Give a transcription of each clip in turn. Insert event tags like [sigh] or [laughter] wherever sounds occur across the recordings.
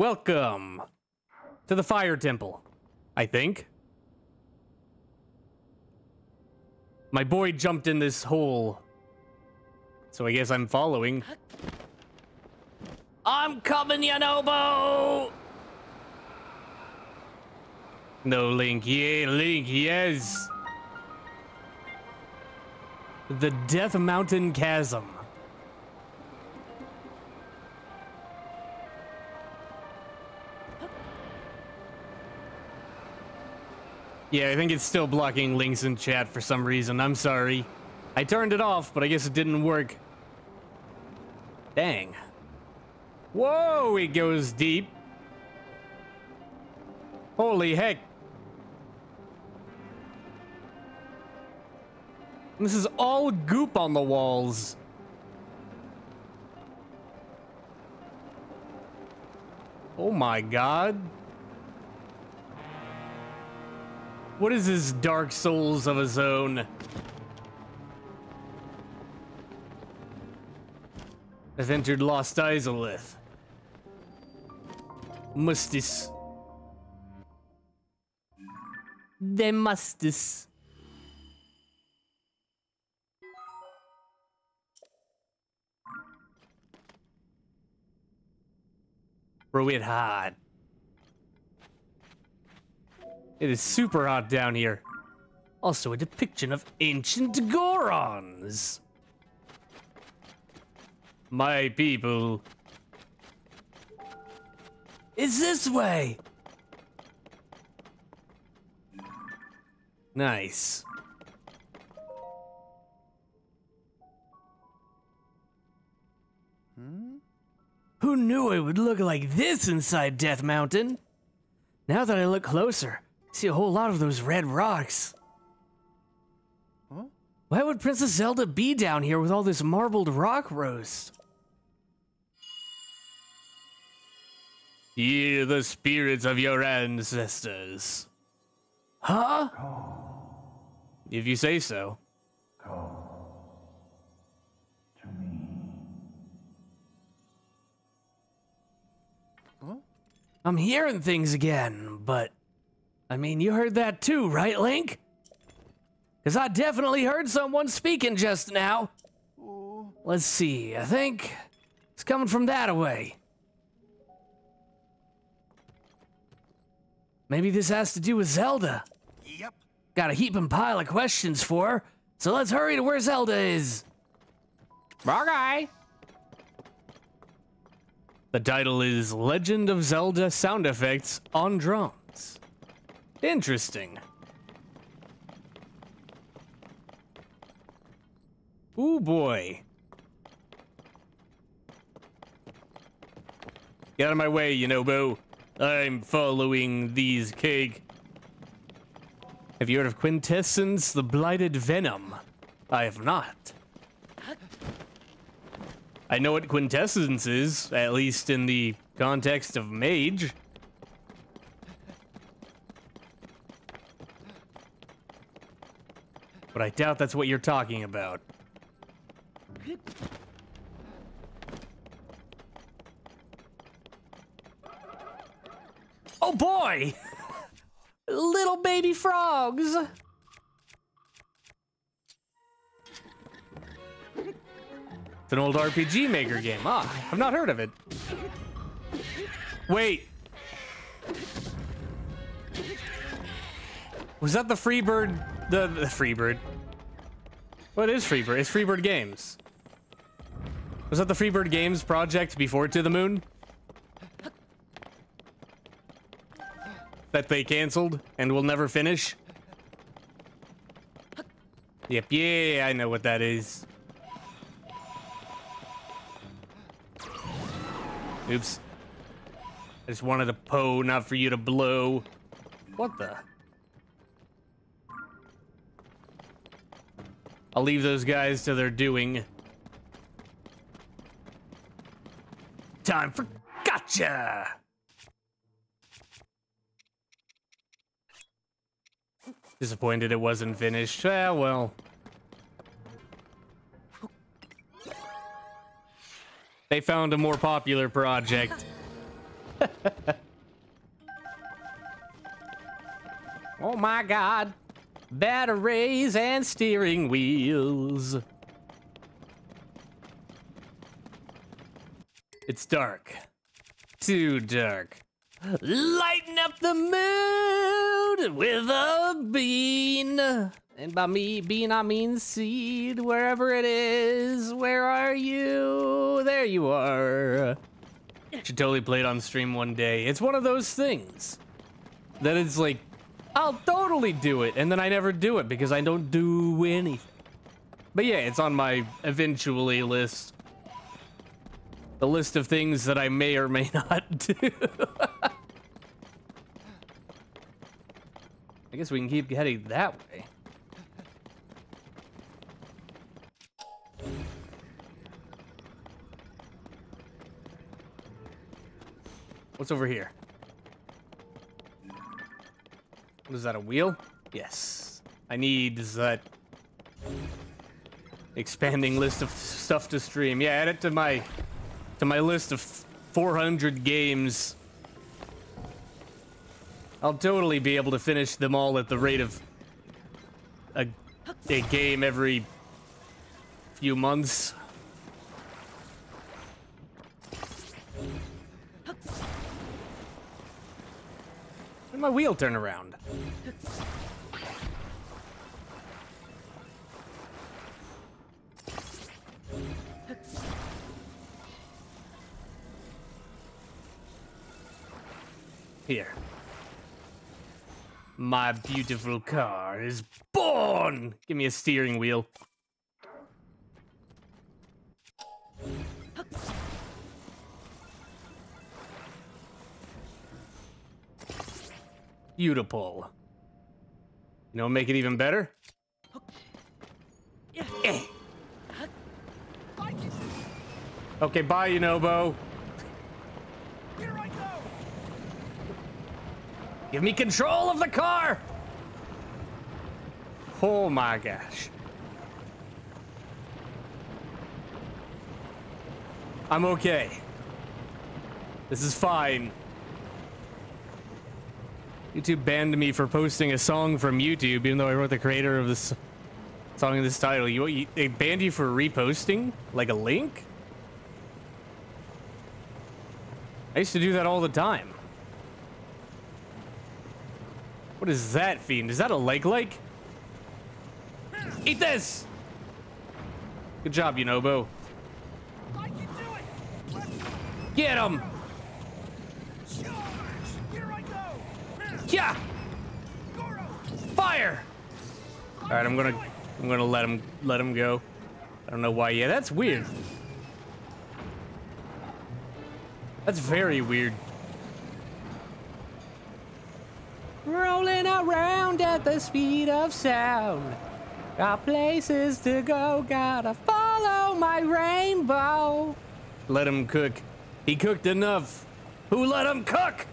Welcome to the Fire Temple, I think. My boy jumped in this hole, so I guess I'm following. I'm coming, Yunobo! No, Link, yeah, Link, yes. The Death Mountain Chasm. Yeah, I think it's still blocking links in chat for some reason. I'm sorry. I turned it off, but I guess it didn't work. Dang. Whoa, it goes deep. Holy heck. This is all goop on the walls. Oh my god. What is this Dark Souls of a zone? I've entered Lost Izalith. Mustis. The Mustis. Bro, hot. It is super hot down here. Also a depiction of ancient Gorons. My people. Is this way? Nice. Hmm? Who knew it would look like this inside Death Mountain? Now that I look closer, see a whole lot of those red rocks. Huh? Why would Princess Zelda be down here with all this marbled rock roast? Hear the spirits of your ancestors. Huh? If you say so. I'm hearing things again, but I mean, you heard that too, right, Link? Because I definitely heard someone speaking just now. Let's see, I think it's coming from that away. Maybe this has to do with Zelda. Yep. Got a heaping pile of questions for her, so let's hurry to where Zelda is. Okay. The title is Legend of Zelda Sound Effects on Drums. Interesting. Ooh boy. Get out of my way, you know, Bo. I'm following these cake. Have you heard of Quintessence, the Blighted Venom? I have not. I know what quintessence is, at least in the context of mage. But I doubt that's what you're talking about. Oh boy! [laughs] Little baby frogs! It's an old RPG Maker game. Ah, I've not heard of it. Wait. Was that the Freebird? The, the Freebird. What is Freebird? It's Freebird Games. Was that the Freebird Games project before To the Moon? That they canceled and will never finish? Yep, yeah, I know what that is. Oops. I just wanted a Poe, not for you to blow. What the? I'll leave those guys to their doing. Time for gotcha! Disappointed it wasn't finished. Ah, well. They found a more popular project. [laughs] oh my god. Batteries and steering wheels. It's dark. Too dark. Lighten up the mood with a bean. And by me, bean, I mean seed. Wherever it is, where are you? There you are. Should totally play it on stream one day. It's one of those things that it's like, I'll totally do it, and then I never do it because I don't do anything. But yeah, it's on my eventually list. The list of things that I may or may [laughs] not do. I guess we can keep heading that way. What's over here? Is that, a wheel? Yes. I need that expanding list of stuff to stream. Yeah, add it to my to my list of 400 games. I'll totally be able to finish them all at the rate of a, a game every few months. My wheel turn around? Here. My beautiful car is born! Give me a steering wheel. Beautiful. You know, make it even better? Okay, bye, Yunobo. Here I go. Give me control of the car! Oh my gosh. I'm okay. This is fine. YouTube banned me for posting a song from YouTube, even though I wrote the creator of this song in this title. You, you they banned you for reposting like a link? I used to do that all the time. What is that fiend? Is that a leg like? Eat this! Good job, Yunobo. Get him! Yeah. Fire. All right, I'm gonna, I'm gonna let him, let him go. I don't know why. Yeah, that's weird. That's very weird. Rolling around at the speed of sound. Got places to go, gotta follow my rainbow. Let him cook. He cooked enough. Who let him cook?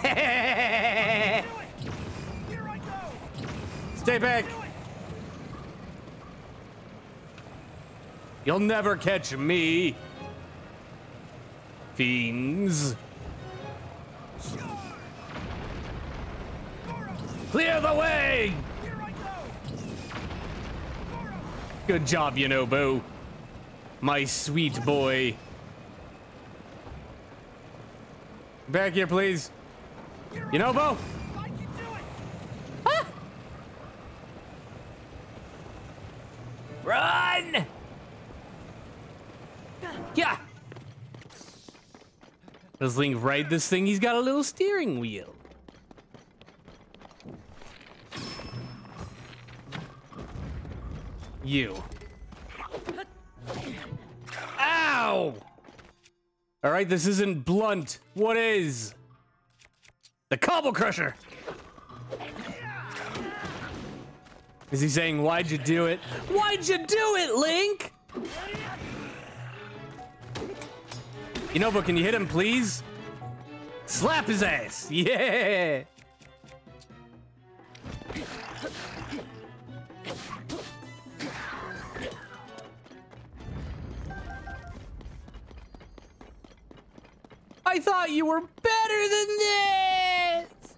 [laughs] Stay back. You'll never catch me. Fiends. Clear the way! Good job, Yunobo. My sweet boy. Back here, please. Yunobo? Ah! Run! Yeah. Does Link ride this thing? He's got a little steering wheel. You. Ow! All right, this isn't blunt. What is? The Cobble Crusher! Is he saying, why'd you do it? Why'd you do it, Link? You know, but can you hit him, please? Slap his ass! [laughs] Yeah! I thought you were better than this!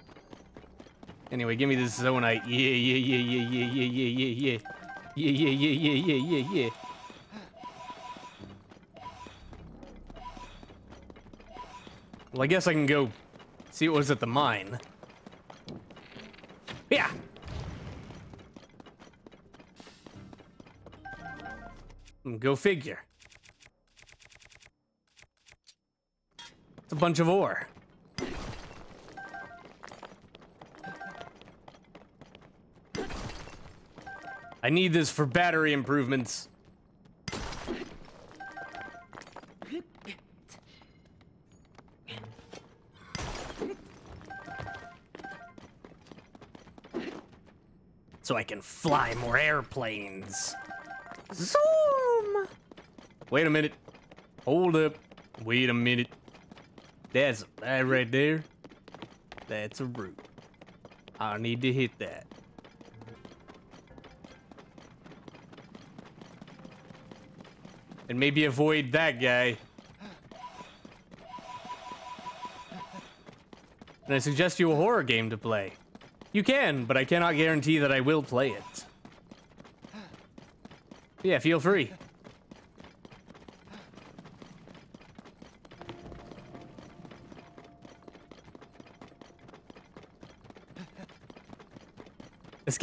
Anyway, give me this zonaite. Yeah, yeah, yeah, yeah, yeah, yeah, yeah, yeah, yeah. Yeah, yeah, yeah, yeah, yeah, yeah, yeah. Well, I guess I can go see what was at the mine. Yeah. Go figure. It's a bunch of ore. I need this for battery improvements. So I can fly more airplanes. Zoom! Wait a minute. Hold up. Wait a minute. That's that right there. That's a root. I need to hit that. And maybe avoid that guy. And I suggest you a horror game to play. You can, but I cannot guarantee that I will play it. Yeah, feel free.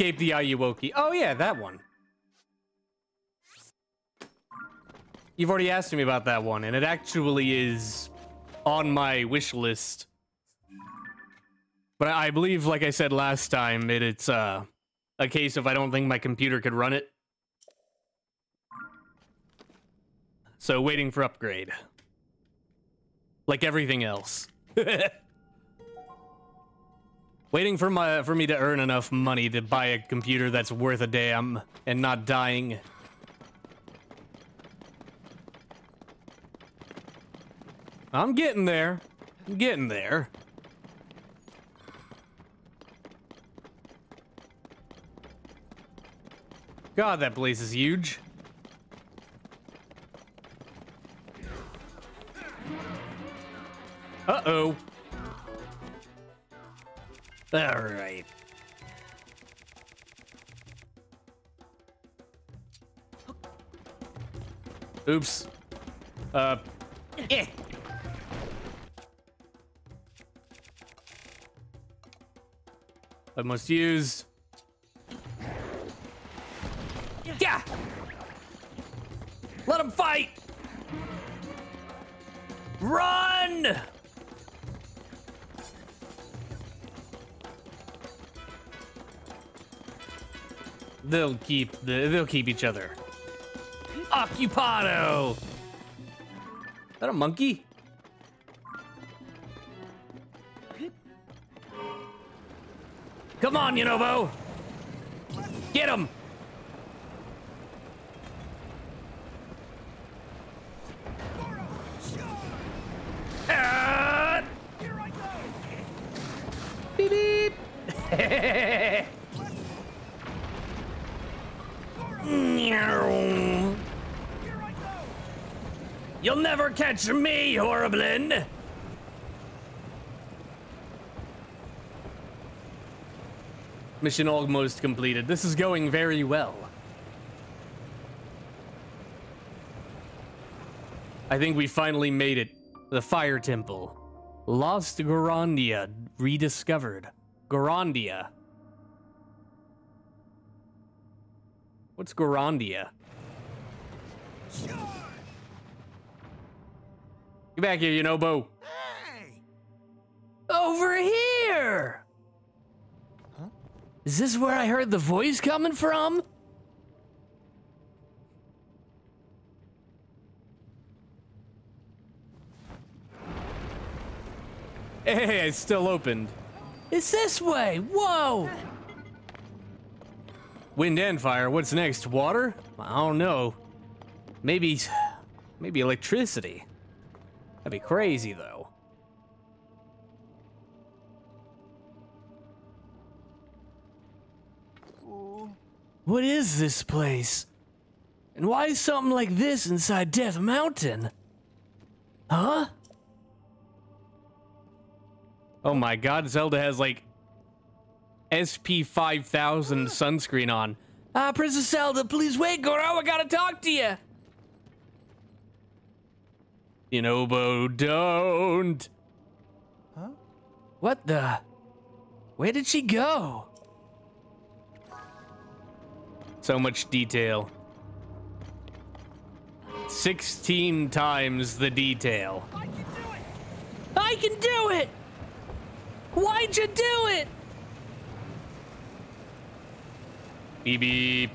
Escape the Ayuwoki. Oh yeah, that one. You've already asked me about that one, and it actually is on my wish list. But I believe, like I said last time, it, it's uh, a case of I don't think my computer could run it. So waiting for upgrade. Like everything else. [laughs] waiting for my for me to earn enough money to buy a computer that's worth a damn and not dying. I'm getting there. I'm getting there. God, that place is huge. Uh-oh. All right. Oops. Uh, eh. I must use. Yeah! Let him fight! Run! They'll keep the they'll keep each other. Occupado! Is that a monkey? Come on, Yunobo! Get him! Ah! Beep beep! Meow. You'll never catch me, Horriblin! Mission almost completed. This is going very well. I think we finally made it. The Fire Temple. Lost Gorondia rediscovered. Gorondia. What's Gorondia? Get back here, Yunobo. Hey! Over here! Is this where I heard the voice coming from? Hey, it's still opened. It's this way. Whoa! Wind and fire. What's next? Water? I don't know. Maybe, maybe electricity. That'd be crazy, though. What is this place? And why is something like this inside Death Mountain? Huh? Oh my god, Zelda has like SP 5000 sunscreen on. Ah, Princess Zelda, please wait, Goro, I gotta talk to you. Yunobo, don't. Huh? What the? Where did she go? So much detail. 16 times the detail. I can do it! I can do it! Why'd you do it? Beep beep.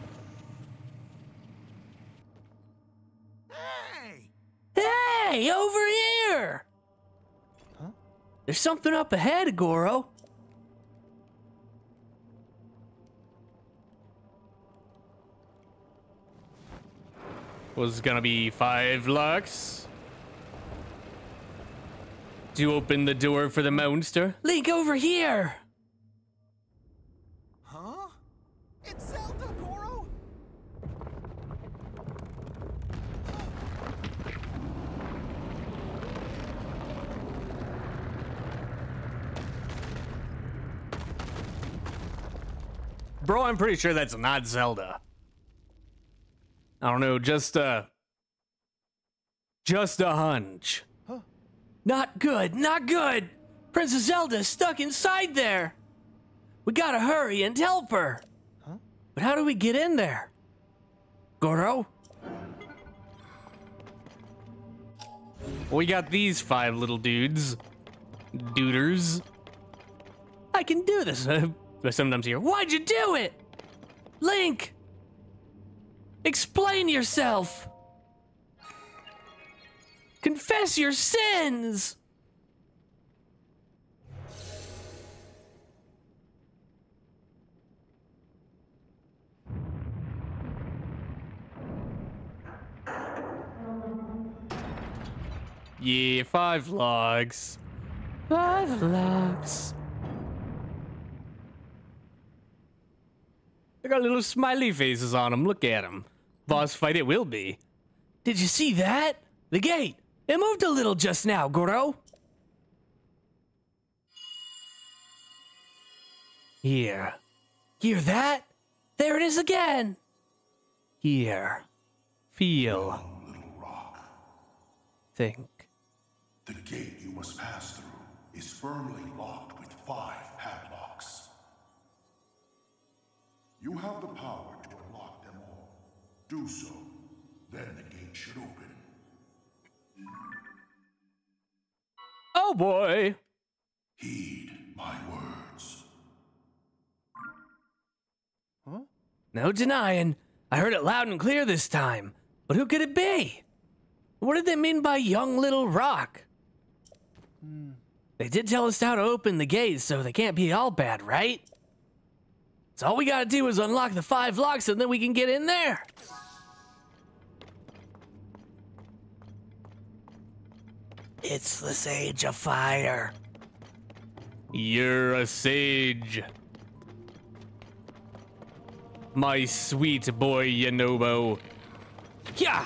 Hey! Hey, over here! Huh? There's something up ahead, Goro. Was gonna be five lux. To open the door for the monster. Link over here! Huh? It's Zelda, Goro! Bro, I'm pretty sure that's not Zelda. I don't know, just a... Just a hunch. Huh? Not good, not good! Princess Zelda's stuck inside there! We gotta hurry and help her! Huh? But how do we get in there? Goro? We got these five little dudes. Duders. I can do this. [laughs] I sometimes hear, why'd you do it? Link! Explain yourself! Confess your sins! Yeah, five logs. Five logs. They got little smiley faces on them. Look at them. Boss fight it will be. Did you see that? The gate. It moved a little just now, Goro. Here. Hear that? There it is again. Here. Feel. little rock. Think. The gate you must pass through is firmly locked with five You have the power to unlock them all. Do so, then the gate should open. Oh boy. Heed my words. Huh? No denying. I heard it loud and clear this time. But who could it be? What did they mean by young little rock? Hmm. They did tell us how to open the gates, so they can't be all bad, right? So all we gotta do is unlock the five locks and then we can get in there. It's the Sage of Fire. You're a sage. My sweet boy Yunobo. Yeah.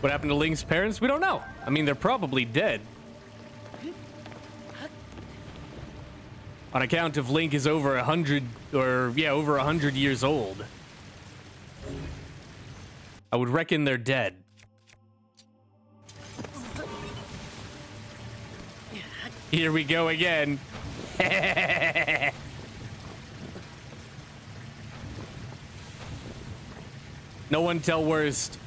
What happened to Link's parents? We don't know. I mean, they're probably dead. On account of Link is over a hundred, or yeah, over a hundred years old. I would reckon they're dead. Here we go again. [laughs] no one tell worst.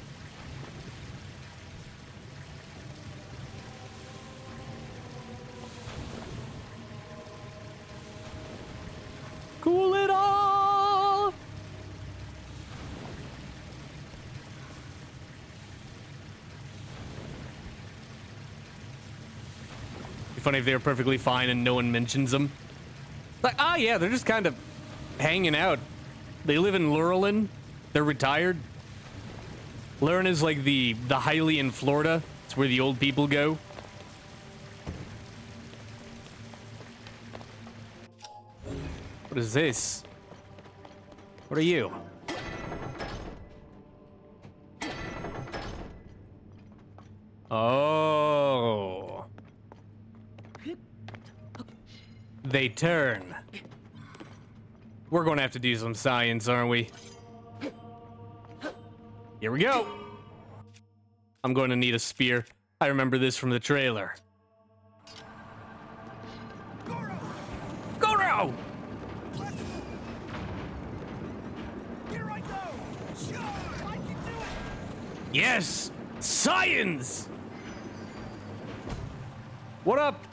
Cool it all. Be funny if they were perfectly fine and no one mentions them. Like, ah, yeah, they're just kind of hanging out. They live in Lurelin. They're retired. Lurelin is like the the Hylian Florida. It's where the old people go. What is this? What are you? Oh. they turn. We're going to have to do some science, aren't we? Here we go. I'm going to need a spear. I remember this from the trailer. Goro! Here I go! Charge! I can do it! Yes! Science! What up?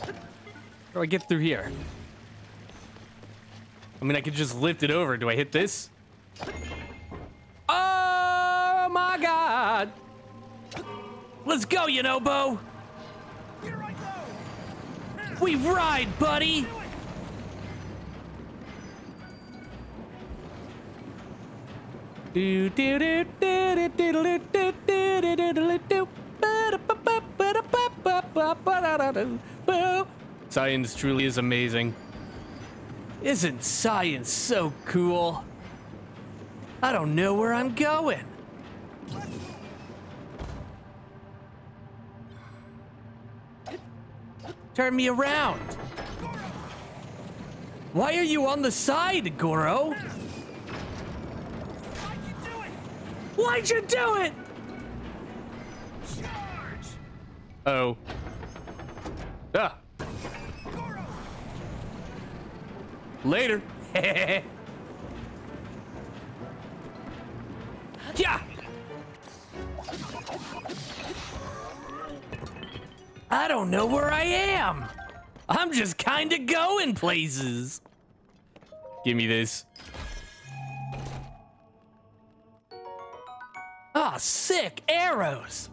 How do I get through here? I mean, I could just lift it over. Do I hit this? Oh my god! Let's go! Here I go! We ride, buddy! Do do do do do do do do do do do Science truly is amazing. Isn't science so cool? I don't know where I'm going. Turn me around. Why are you on the side, Goro? I can do it! Why'd you do it? Charge! Oh. Ah. Goro! Later. [laughs] yeah. I don't know where I am. I'm just kind of going places. Give me this. Sick arrows.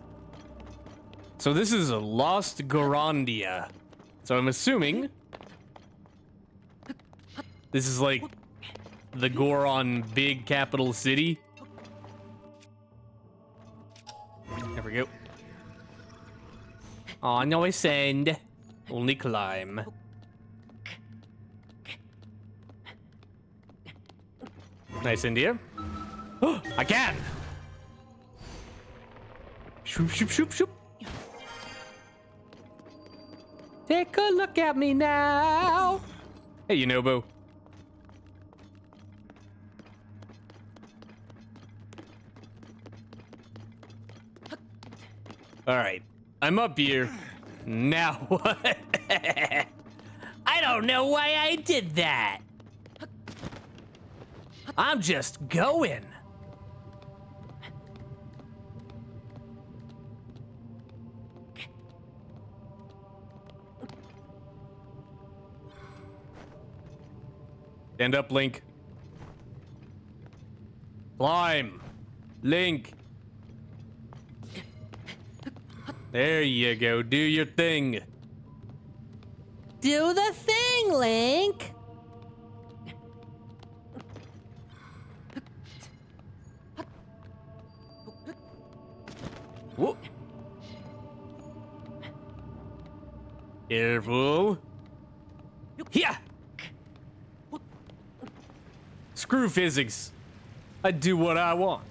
So this is a lost Gorondia. So I'm assuming this is like the Goron big capital city. There we go. Oh, no ascend. Only climb. Nice India. [gasps] I can! Shoop, shoop, shoop, shoop. Take a look at me now. Hey, Yunobo. All right, I'm up here. Now what? [laughs] I don't know why I did that. I'm just going. Stand up, Link. Climb. Link. There you go. Do your thing. Do the thing, Link. Whoop. Careful. Yeah. Screw physics. I do what I want.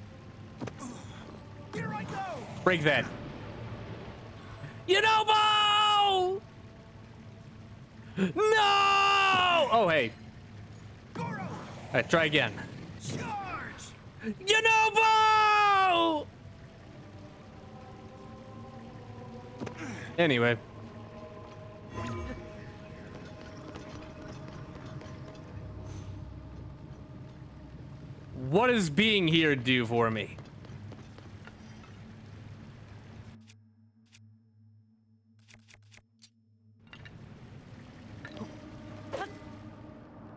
I! Break that. Yunobo! No! Oh, hey. All right, try again. Charge! Yunobo! Anyway. What does being here do for me?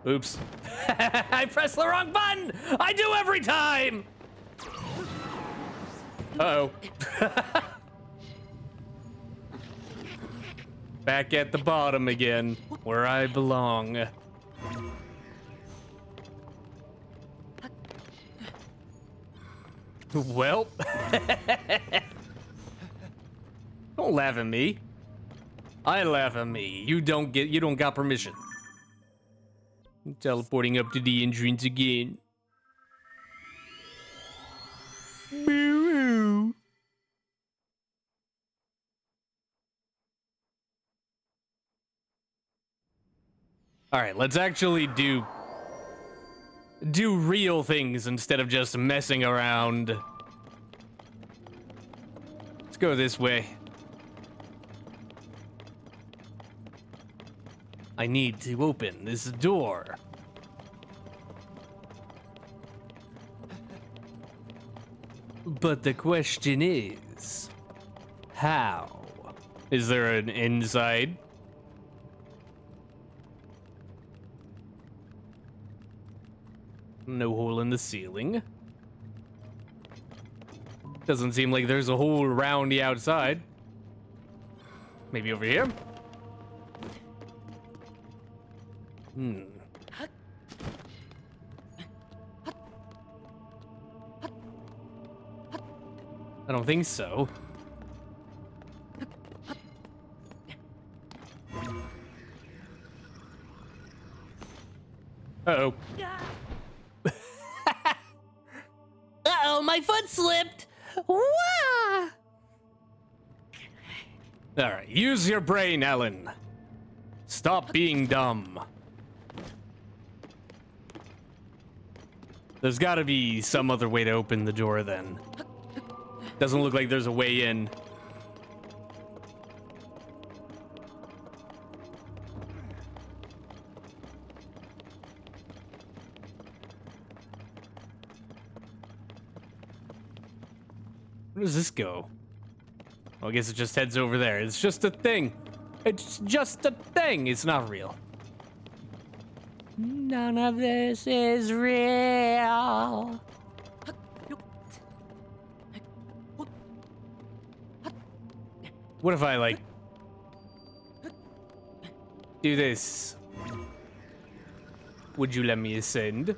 Oops. [laughs] I pressed the wrong button! I do every time! Uh-oh. [laughs] Back at the bottom again, where I belong. Well. [laughs] don't laugh at me. I laugh at me. You don't get you don't got permission. I'm teleporting up to the entrance again. All right, let's actually do do real things instead of just messing around. Let's go this way. I need to open this door. But the question is, how? Is there an inside? No hole in the ceiling. Doesn't seem like there's a hole around the outside. Maybe over here? Hmm. I don't think so. Uh-oh. My foot slipped. Wah! All right, use your brain, Ellen. Stop being dumb. There's got to be some other way to open the door then. Doesn't look like there's a way in. Does this go? Well, I guess it just heads over there. It's just a thing. It's just a thing. It's not real. None of this is real. What if I, like, do this? Would you let me ascend?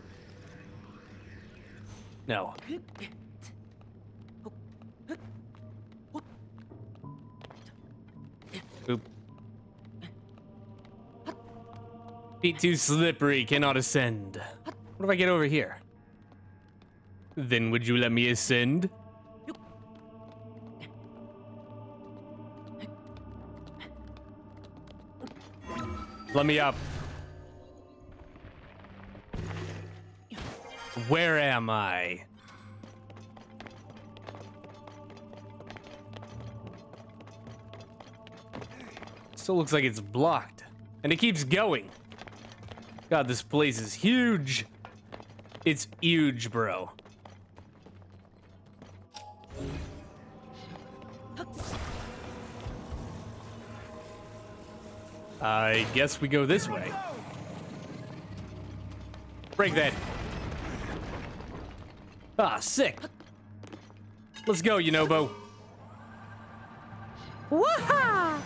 No. Feet too slippery, cannot ascend. What if I get over here? Then would you let me ascend? Let me up. Where am I? Still looks like it's blocked. And it keeps going. God, this place is huge. It's huge, bro. I guess we go this way. Break that. Ah, sick. Let's go, Yunobo. Waha!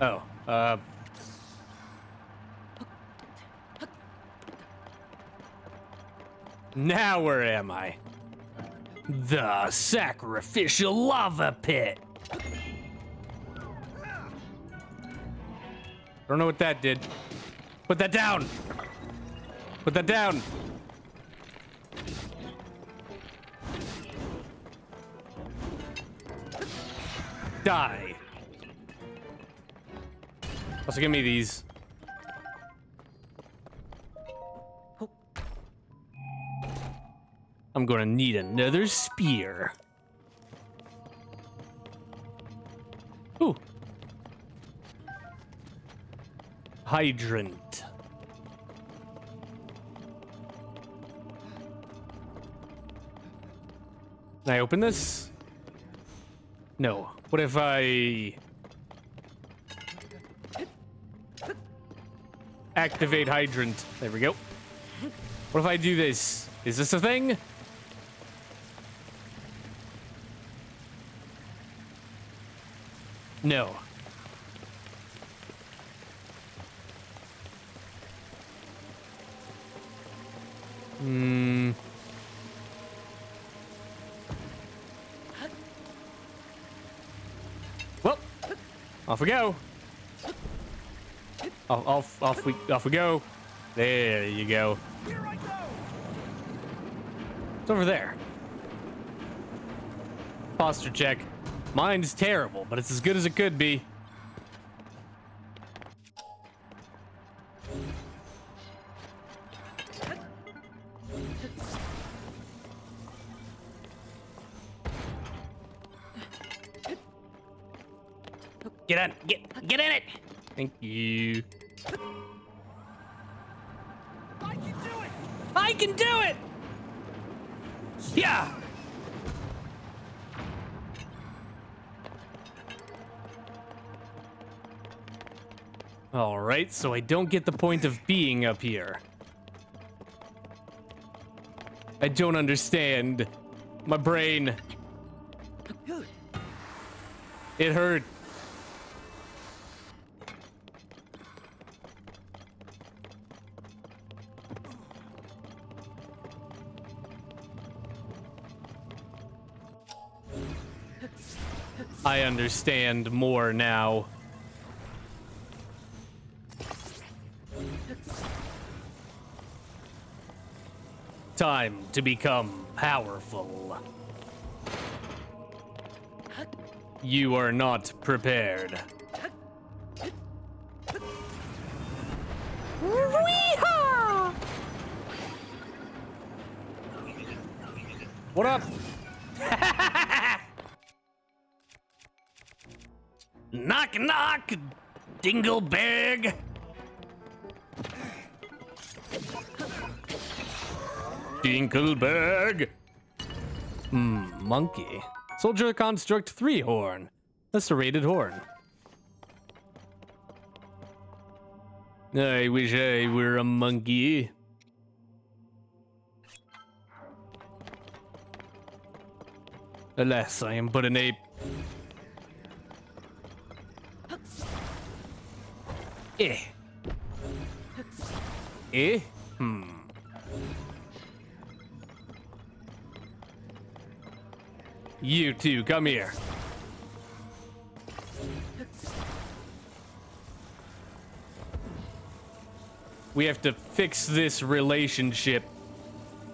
Oh, uh. Now where am I? The sacrificial lava pit. I don't know what that did. Put that down. Put that down. Die. Also, give me these. I'm gonna need another spear. Ooh. Hydrant. Can I open this? No. What if I... Activate hydrant. There we go. What if I do this? Is this a thing? No. Hmm. Well, off we go. Off, off, off we, off we go. There you go. It's over there. Posture check. Mine's terrible, but it's as good as it could be. Get on. Get get in it. Thank you. Can do it! Yeah! Alright, so I don't get the point of being up here. I don't understand. My brain. It hurt. Understand more now. Time to become powerful. You are not prepared. What up? Knock Dingleberg. Dinkelberg. Hmm, monkey. Soldier construct three horn. A serrated horn. I wish I were a monkey. Alas, I am but an ape. Eh. Eh? Hmm. You two, come here. We have to fix this relationship.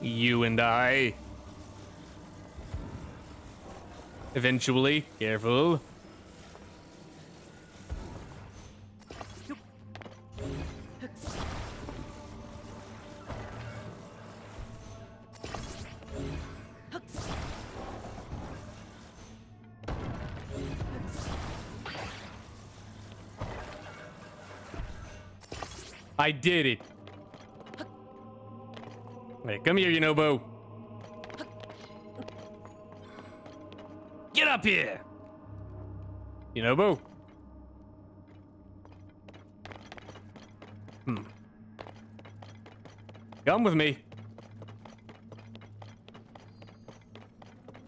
You and I. Eventually. Careful. I did it. Hey, come here, Yunobo. Get up here. Yunobo. Hmm. Come with me.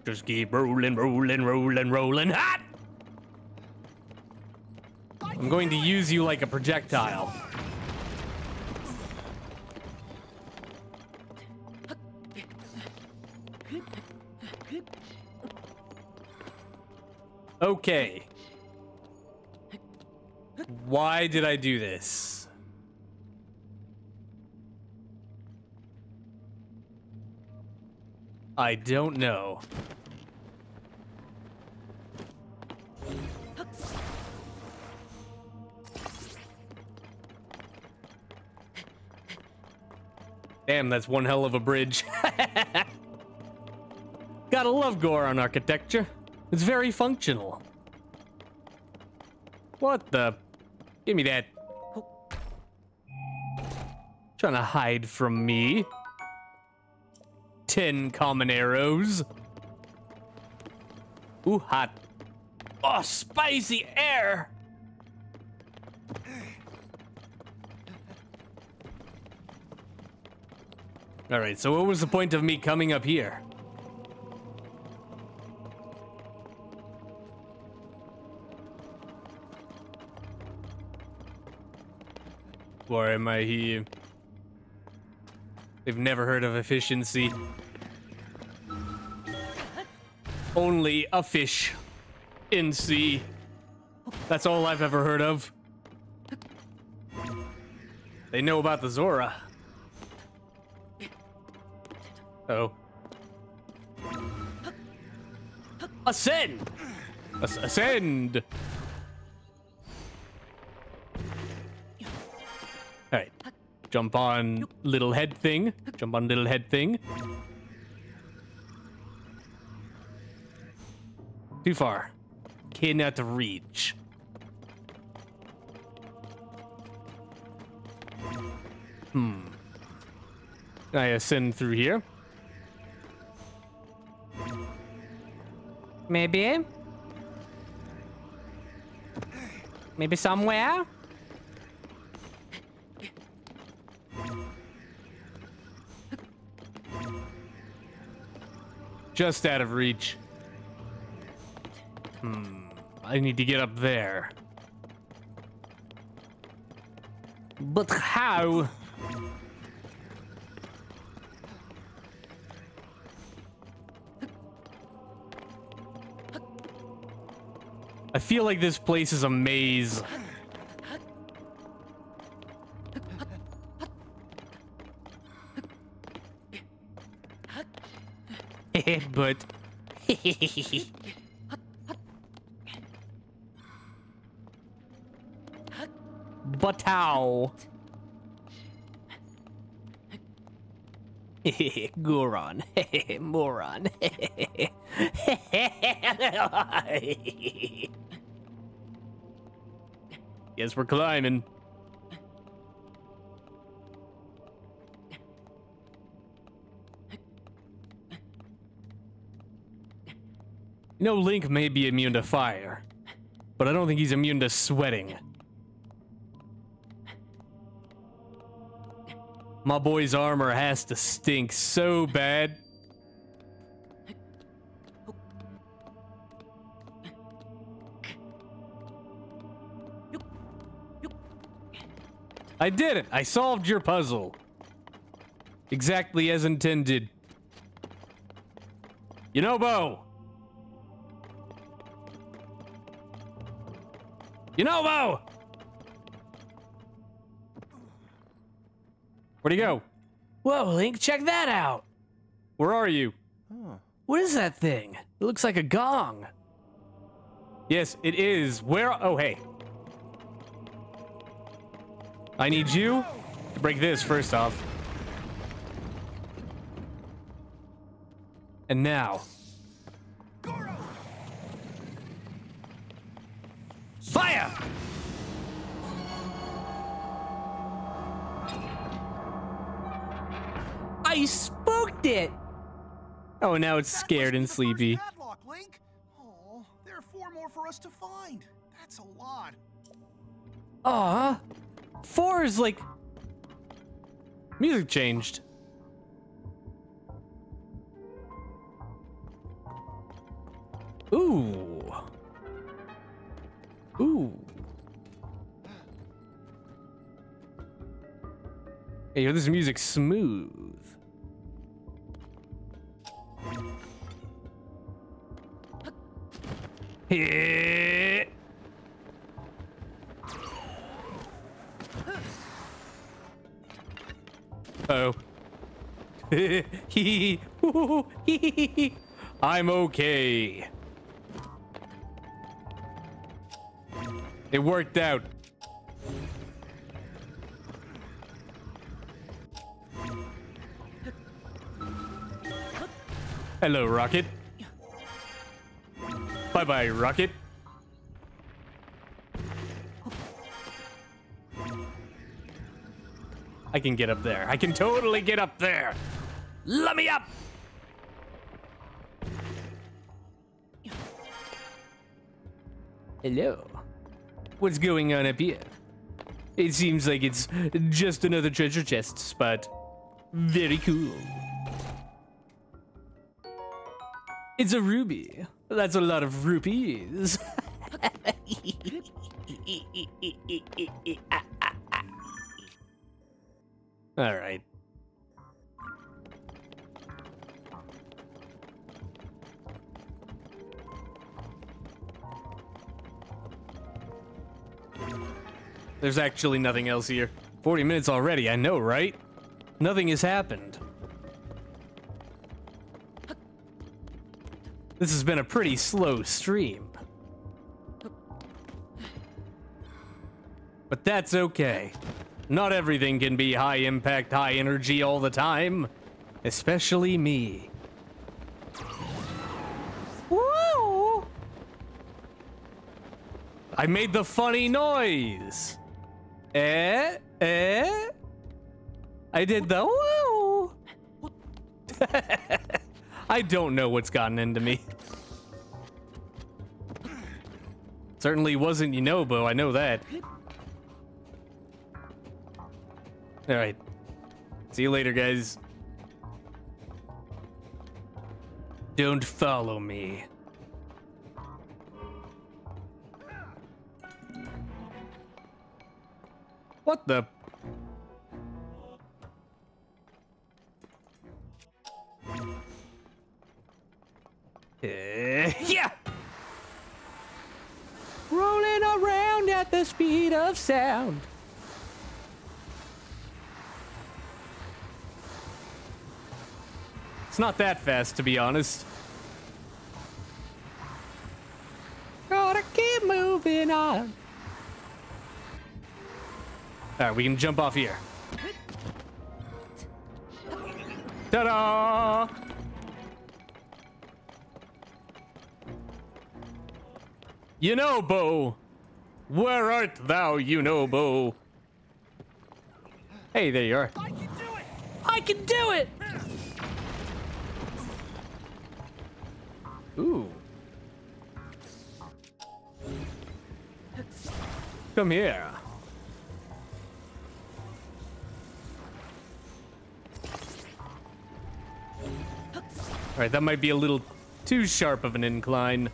Just keep rolling, rolling, rolling, rolling. Hot! I'm going to use you like a projectile. Okay. Why did I do this? I don't know. Damn, that's one hell of a bridge. [laughs] Gotta love Goron architecture. It's very functional. What the? Give me that. Trying to hide from me. Ten common arrows. Ooh, hot. Oh, spicy air. All right, so what was the point of me coming up here? Why am I here? They've never heard of efficiency. Only a fish in sea. That's all I've ever heard of. They know about the Zora. Oh. Ascend! As- ascend. Jump on little head thing. Jump on little head thing. Too far. Cannot reach. Hmm. I ascend through here. Maybe. Maybe somewhere. Just out of reach. Hmm. I need to get up there. But how? I feel like this place is a maze. [laughs] but [laughs] but how? [laughs] Goron, moron. Guess we're climbing. Know, Link may be immune to fire, but I don't think he's immune to sweating. My boy's armor has to stink so bad. I did it! I solved your puzzle. Exactly as intended. You know, Bo. You know, Bo. Where'd he go? Whoa, Link, check that out. Where are you? What is that thing? It looks like a gong. Yes, it is. Where? Oh, hey. I need you to break this first off. And now. Fire! I spooked it! Oh, now it's scared and sleepy. Padlock, Link. Oh, there are four more for us to find. That's a lot. Aw. Four is like. Music changed. Ooh. Ooh. Hey, yo, this music's smooth. [laughs] Hit. Oh. [laughs] I'm okay. It worked out. Hello, Rocket. Bye bye, Rocket. I can get up there. I can totally get up there. Let me up. Hello. What's going on up here? It seems like it's just another treasure chest spot. Very cool. It's a ruby. That's a lot of rupees. [laughs] All right. There's actually nothing else here. 40 minutes already, I know, right? Nothing has happened. This has been a pretty slow stream. But that's okay. Not everything can be high impact, high energy all the time. Especially me. Whoa! I made the funny noise! Eh? Eh? I did the woo! [laughs] I don't know what's gotten into me. Certainly wasn't Yunobo, I know that. Alright. See you later, guys. Don't follow me. What the? Eh, yeah! Rolling around at the speed of sound. It's not that fast, to be honest. Gotta keep moving on. All right, we can jump off here. Ta-da! Yunobo! Where art thou, Yunobo? Hey, there you are. I can do it! I can do it! Ooh. Come here. All right, that might be a little too sharp of an incline.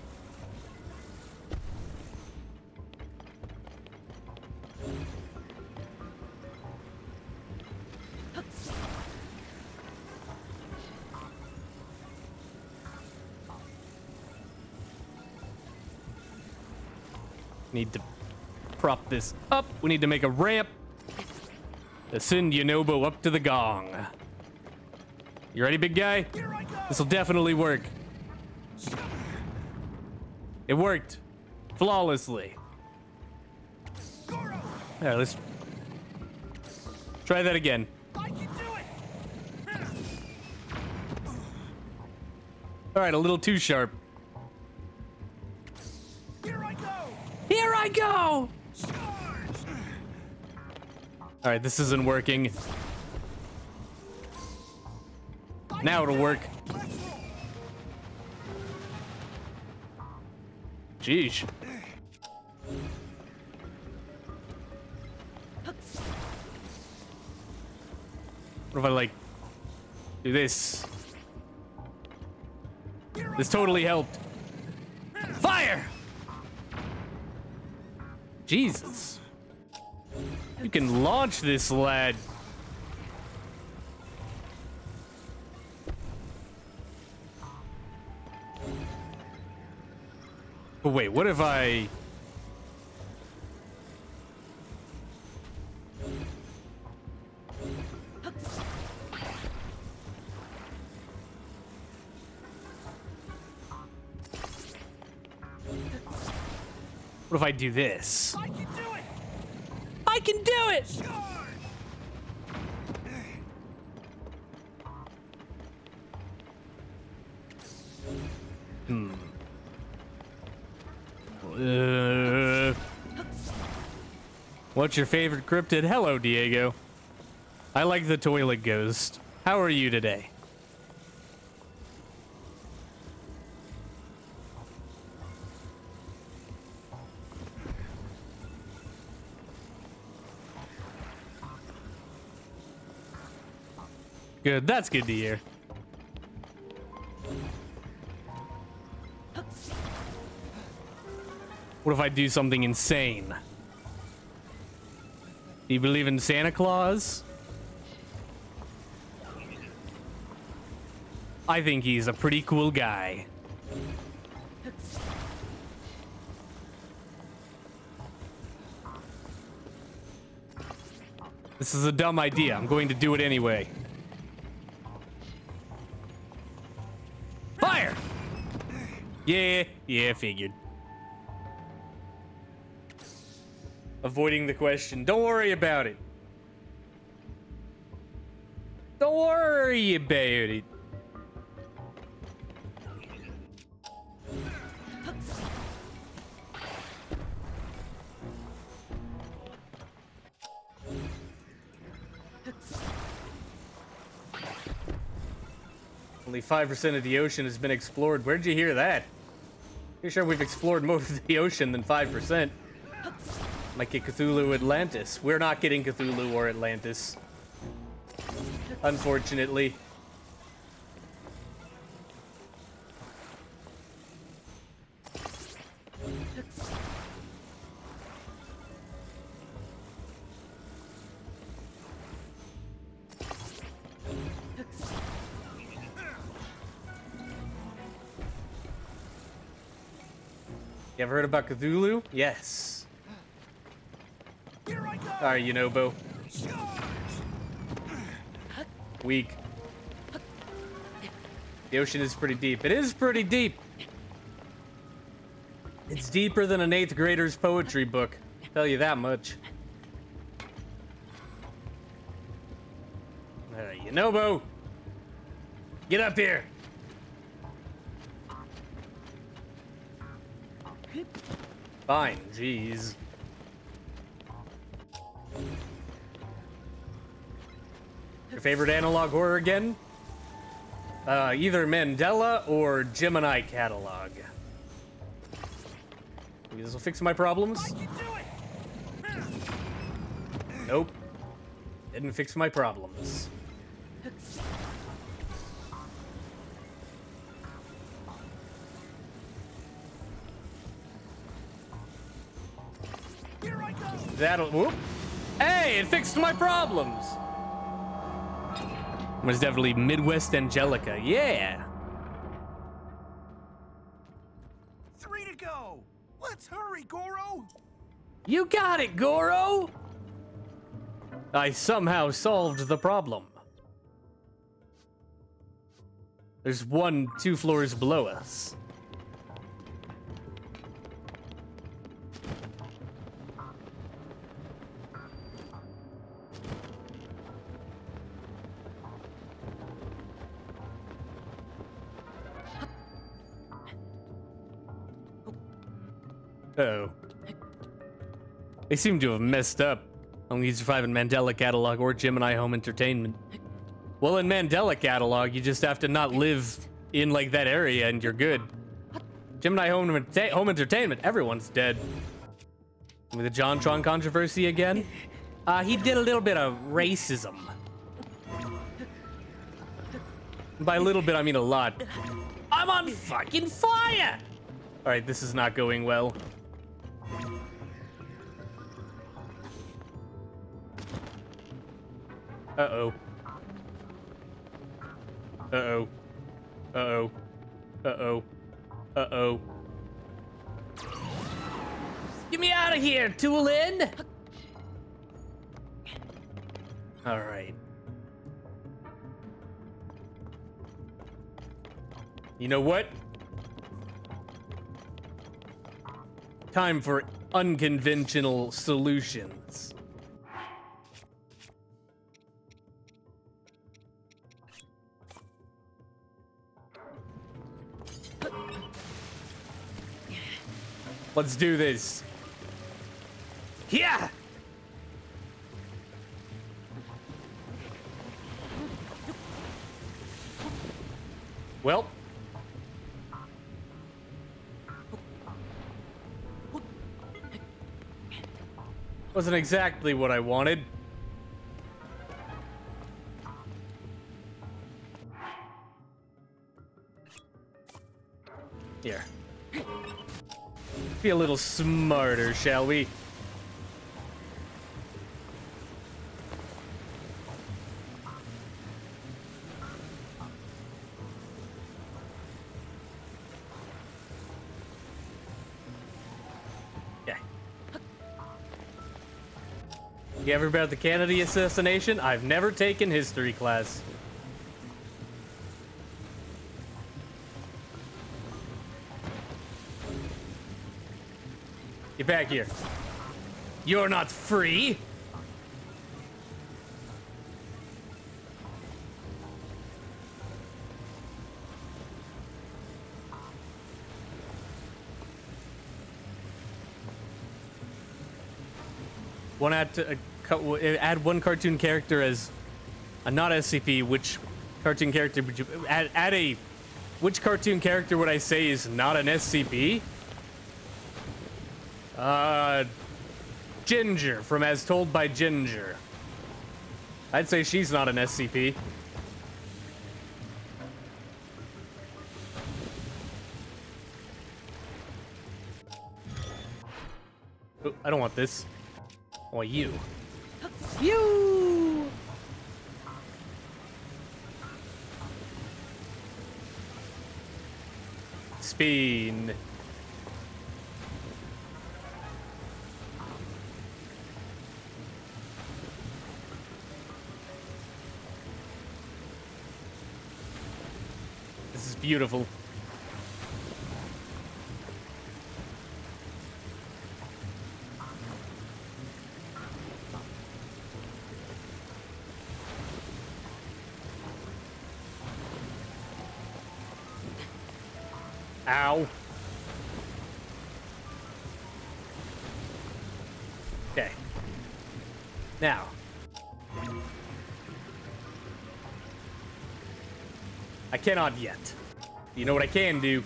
Need to prop this up. We need to make a ramp to send Yunobo up to the gong. You ready, big guy? This will definitely work. It worked flawlessly. All right, let's try that again. I can do it! All right, a little too sharp. Here I go! Here I go! All right, this isn't working. Now it'll work. Jeez. What if I like do this? This totally helped. Fire! Jesus. You can launch this lad. But wait, what if I... What if I do this? I can do it! I can do it! What's your favorite cryptid? Hello, Diego. I like the toilet ghost. How are you today? Good, that's good to hear. What if I do something insane? Do you believe in Santa Claus? I think he's a pretty cool guy. This is a dumb idea. I'm going to do it anyway. Fire! Yeah, yeah, figured. Avoiding the question. Don't worry about it. Don't worry about it. Only 5% of the ocean has been explored. Where'd you hear that? Pretty sure we've explored more of the ocean than 5%. Like a Cthulhu Atlantis. We're not getting Cthulhu or Atlantis. Unfortunately. You ever heard about Cthulhu? Yes. Alright, Yunobo. Weak. The ocean is pretty deep. It is pretty deep. It's deeper than an eighth grader's poetry book. Tell you that much. Alright, Yunobo. Get up here. Fine, jeez. Your favorite analog horror again? Uh, either Mandela or Gemini catalog. Maybe this will fix my problems? I can do it! Nope. Didn't fix my problems. Here I go! That'll. Whoop. Hey, it fixed my problems. Was definitely Midwest Angelica. Yeah. Three to go! Let's hurry, Goro! You got it, Goro. I somehow solved the problem. There's one two floors below us. Uh-oh. They seem to have messed up. Only survive in Mandela Catalogue or Gemini Home Entertainment. Well, in Mandela Catalogue, you just have to not live in like that area and you're good. Gemini Home, Home Entertainment, everyone's dead. With the JonTron controversy again? Uh, he did a little bit of racism. By a little bit, I mean a lot. I'm on fucking fire! Alright, this is not going well. Uh-oh. Uh-oh. Uh-oh. Uh-oh. Uh-oh. Get me out of here, Tulin! Alright. You know what? Time for unconventional solutions. Let's do this. Yeah! Well. Wasn't exactly what I wanted. Be a little smarter, shall we? Yeah. You ever about the Kennedy assassination? I've never taken history class. Back here. You're not free. One add to, uh, uh, add one cartoon character as a not SCP. Which cartoon character would you uh, add? Add a which cartoon character would I say is not an SCP? Uh, Ginger from As Told by Ginger. I'd say she's not an SCP. Oh, I don't want this. I want you. You! Beautiful. Ow. Okay. Now. I cannot yet. You know what I can do?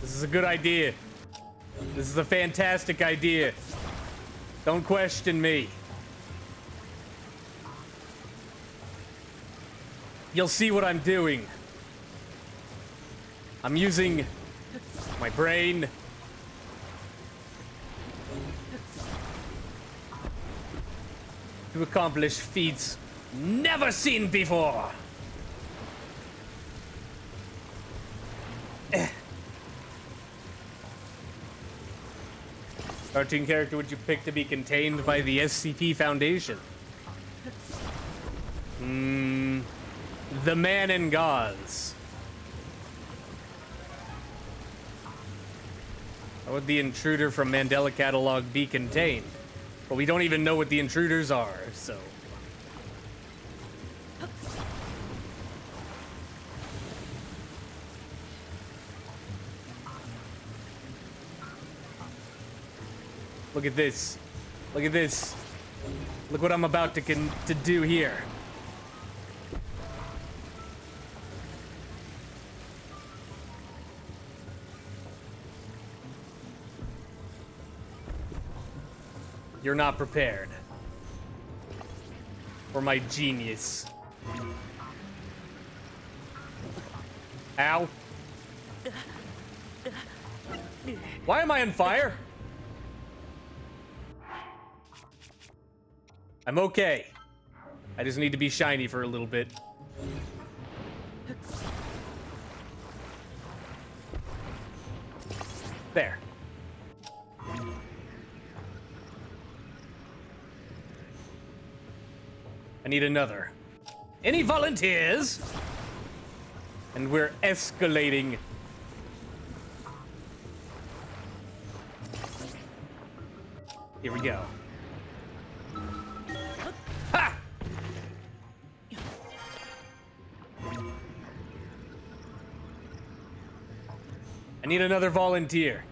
This is a good idea. This is a fantastic idea. Don't question me. You'll see what I'm doing. I'm using my brain. To accomplish feats never seen before. Cartoon character would you pick to be contained by the SCP Foundation? Hmm. The Man in Gauze. Would the intruder from Mandela Catalogue be contained? But we don't even know what the intruders are, so. Look at this. Look at this. Look what I'm about to to do here. You're not prepared. For my genius. Ow. Why am I on fire? I'm okay. I just need to be shiny for a little bit. Need another. Any volunteers? And we're escalating. Here we go. Ha! I need another volunteer.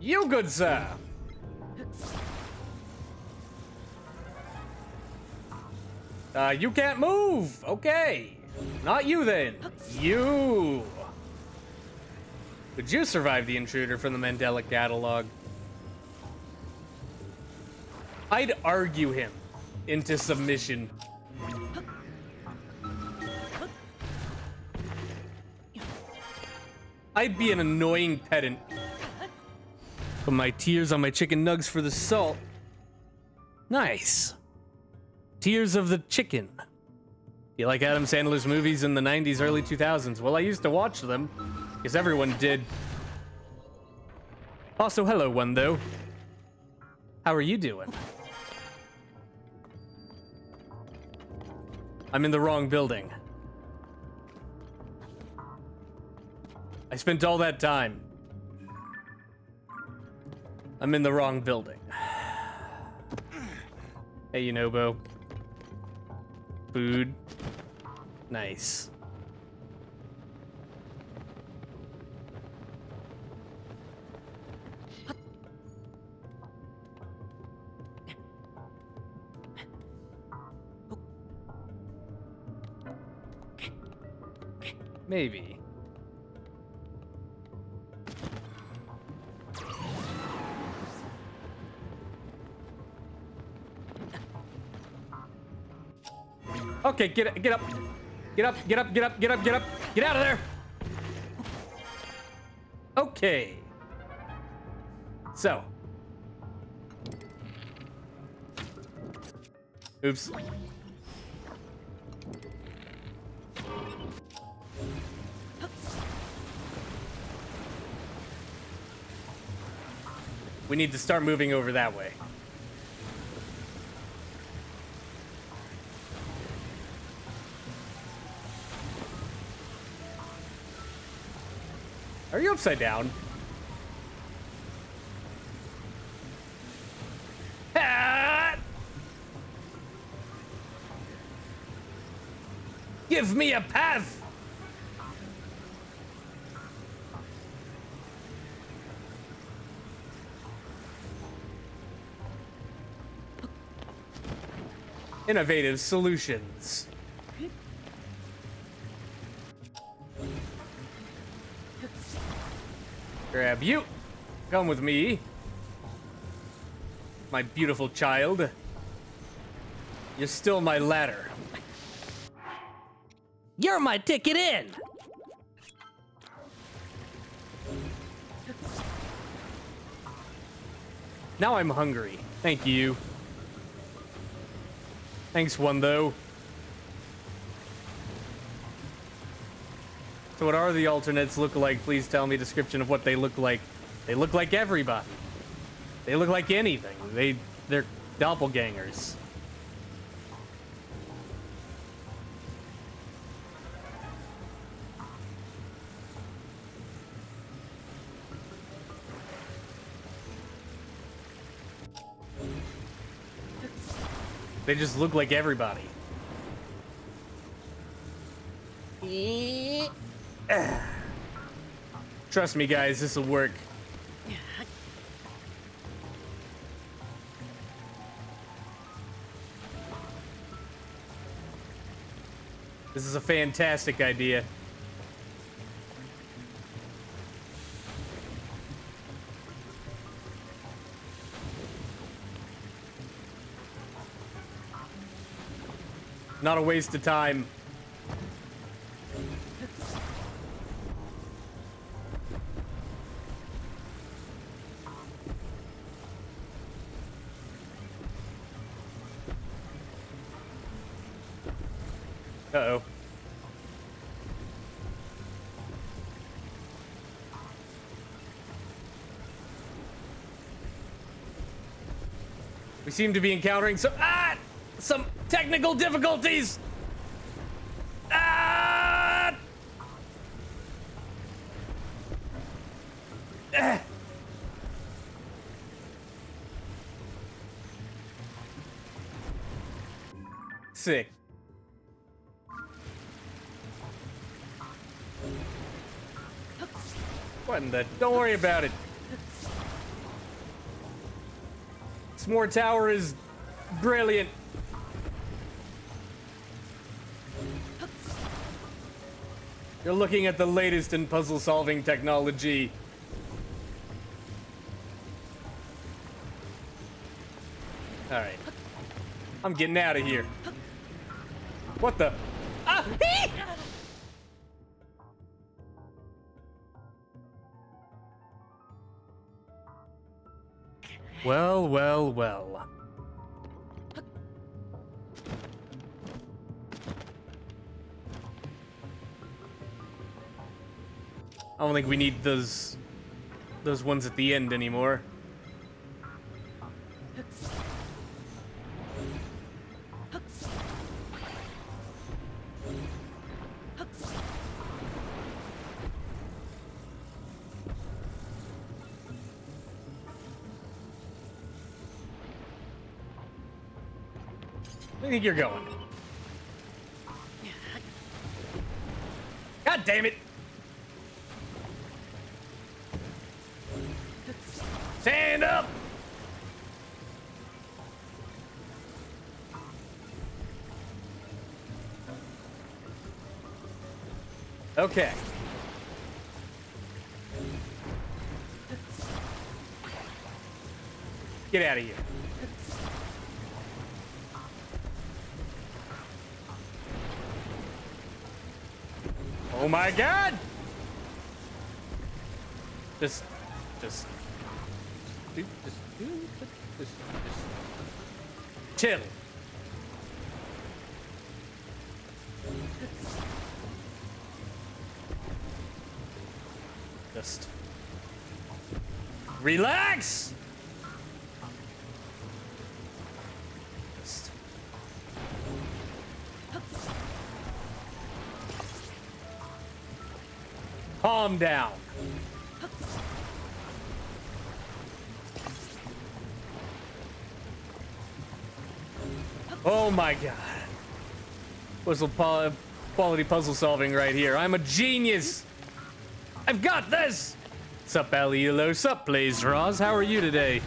You, good sir. Uh, you can't move. Okay. Not you then. You. Would you survive the intruder from the Mandela catalogue? I'd argue him into submission. I'd be an annoying pedant. Put my tears on my chicken nugs for the salt. Nice. Tears of the Chicken. You like Adam Sandler's movies in the 90s, early 2000s? Well, I used to watch them, because everyone did. Also, hello, one though. How are you doing? I'm in the wrong building. I spent all that time. I'm in the wrong building. Hey, Yunobo. Food. Nice. Maybe. Okay, get get up. Get up, get up, get up, get up, get up. Get out of there. Okay. So. Oops. We need to start moving over that way. Upside down? Give me a path! Innovative solutions. Grab you. Come with me. My beautiful child. You're still my ladder. You're my ticket in. Now I'm hungry. Thank you. Thanks, one though. What are the alternates look like? Please tell me description of what they look like. They look like everybody. They look like anything. They they're doppelgangers. They just look like everybody. Trust me, guys, this will work. This is a fantastic idea. Not a waste of time. Uh-oh. We seem to be encountering some ah some technical difficulties. Ah! Sick. What in the? Don't worry about it. S'more Tower is brilliant. You're looking at the latest in puzzle solving technology. Alright. I'm getting out of here. What the? Well, well, well. I don't think we need those those ones at the end anymore. You're going. My god! Just, just, just, just, just, just chill. Just relax. Calm down. Oh my god. Po- quality puzzle solving right here. I'm a genius. I've got this. Sup, Aliulo? Sup, Blaze Roz? How are you today?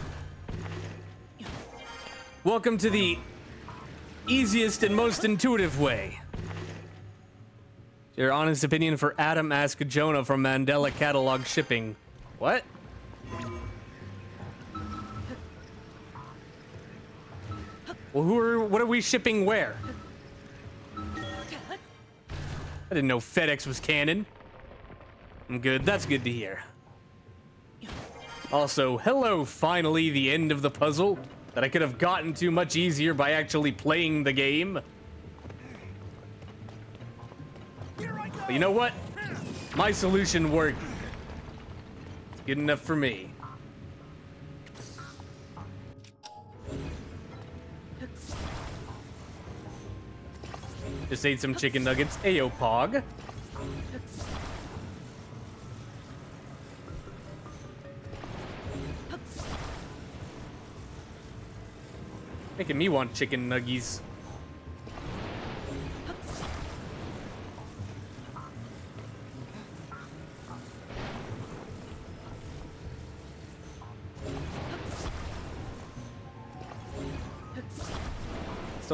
Welcome to the easiest and most intuitive way. Your honest opinion for Adam Ask Jonah from Mandela Catalogue Shipping. What? Well, who are, what are we shipping where? I didn't know FedEx was canon. I'm good, that's good to hear. Also, hello, finally, the end of the puzzle that I could have gotten to much easier by actually playing the game. But you know what? My solution worked. It's good enough for me. Just ate some chicken nuggets. Ayo, Pog. Making me want chicken nuggies.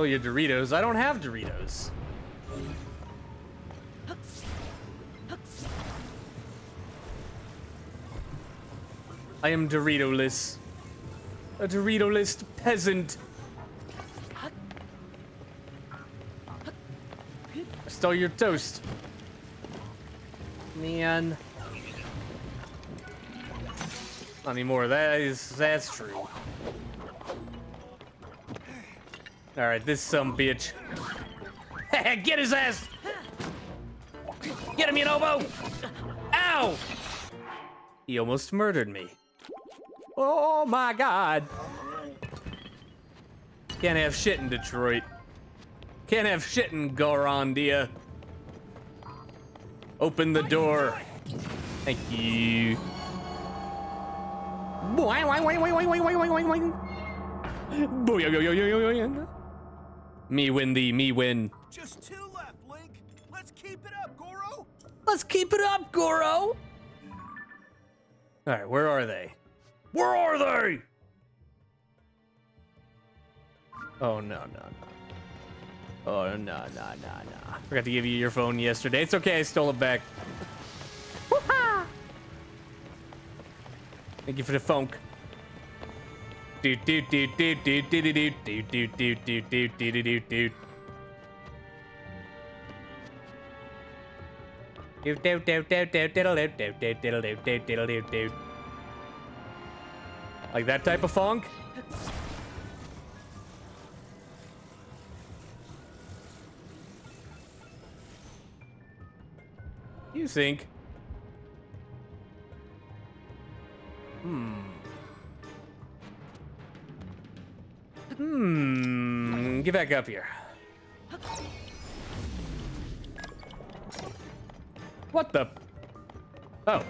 Stole your Doritos. I don't have Doritos. I am Dorito-less. A Dorito-less peasant. I stole your toast. Man. Not anymore. That is, that's true. Alright, this some bitch. [laughs] Get his ass! Get him, Yunobo! Ow! He almost murdered me. Oh my god. Can't have shit in Detroit. Can't have shit in Gorondia. Open the door. Thank you. Boing, boing, boing, boing, boing, boing, boing, boing. Yo, yo, yo, yo, yo. Me win the me win. Just two left, Link. Let's keep it up, Goro. Let's keep it up, Goro. All right, where are they? Where are they? Oh no no no. Oh no no no no. Forgot to give you your phone yesterday. It's okay, I stole it back. Woo-ha! Thank you for the funk. Do do do do do do do do do do do do do do do do do. Do do do do diddle do do diddle do do diddle do do. Like that type of funk? You think? Hmm. Hmm. Get back up here. What the? Oh.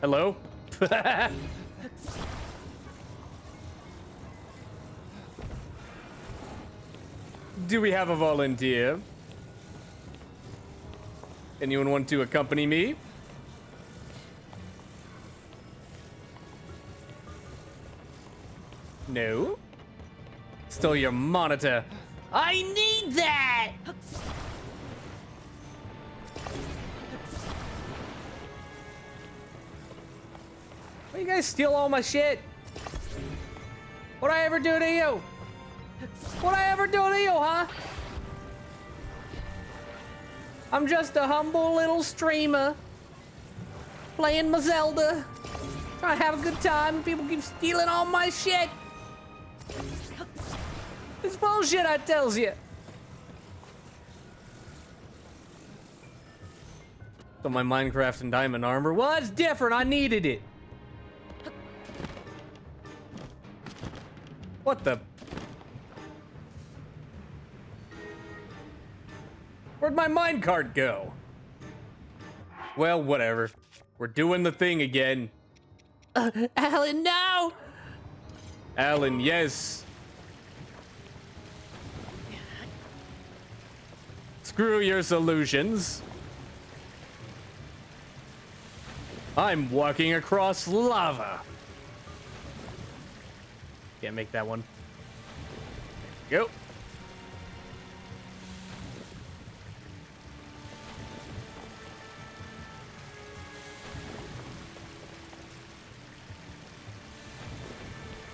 Hello? [laughs] Do we have a volunteer? Anyone want to accompany me? No? Stole your monitor. I need that! Why you guys steal all my shit? What'd I ever do to you? What'd I ever do to you, huh? I'm just a humble little streamer. Playing my Zelda. Trying to have a good time. People keep stealing all my shit. It's bullshit, I tells you. So my Minecraft and diamond armor. Well, that's different. I needed it. What the? Where'd my minecart go? Well, whatever. We're doing the thing again. Uh, Alan, no! Alan, yes. Screw your solutions. I'm walking across lava. Can't make that one. Go.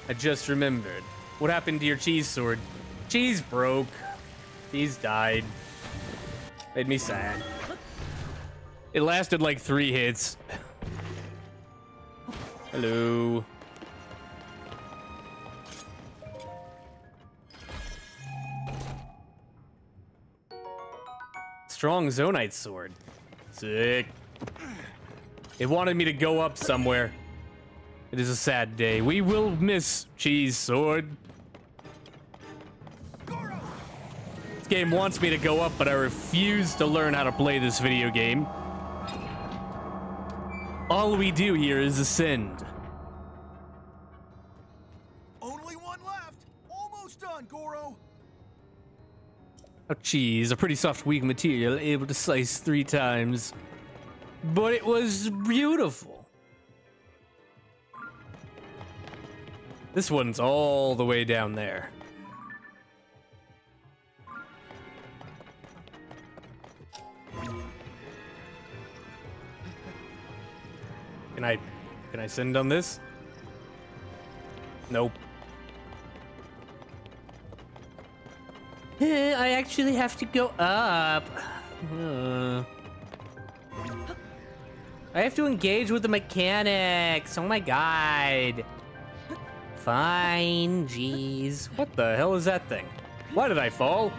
I just remembered. What happened to your cheese sword? Cheese broke. Cheese died. Made me sad. It lasted like three hits. Hello. Strong Zonaite sword. Sick. It wanted me to go up somewhere. It is a sad day. We will miss Cheese Sword. Game wants me to go up, but I refuse to learn how to play this video game. All we do here is ascend. Only one left. Almost done, Goro. Oh, cheese, a pretty soft, weak material, able to slice three times. But it was beautiful. This one's all the way down there. Can I, can I send on this? Nope. I actually have to go up. Uh. I have to engage with the mechanics. Oh my god. Fine, jeez. What the hell is that thing? Why did I fall?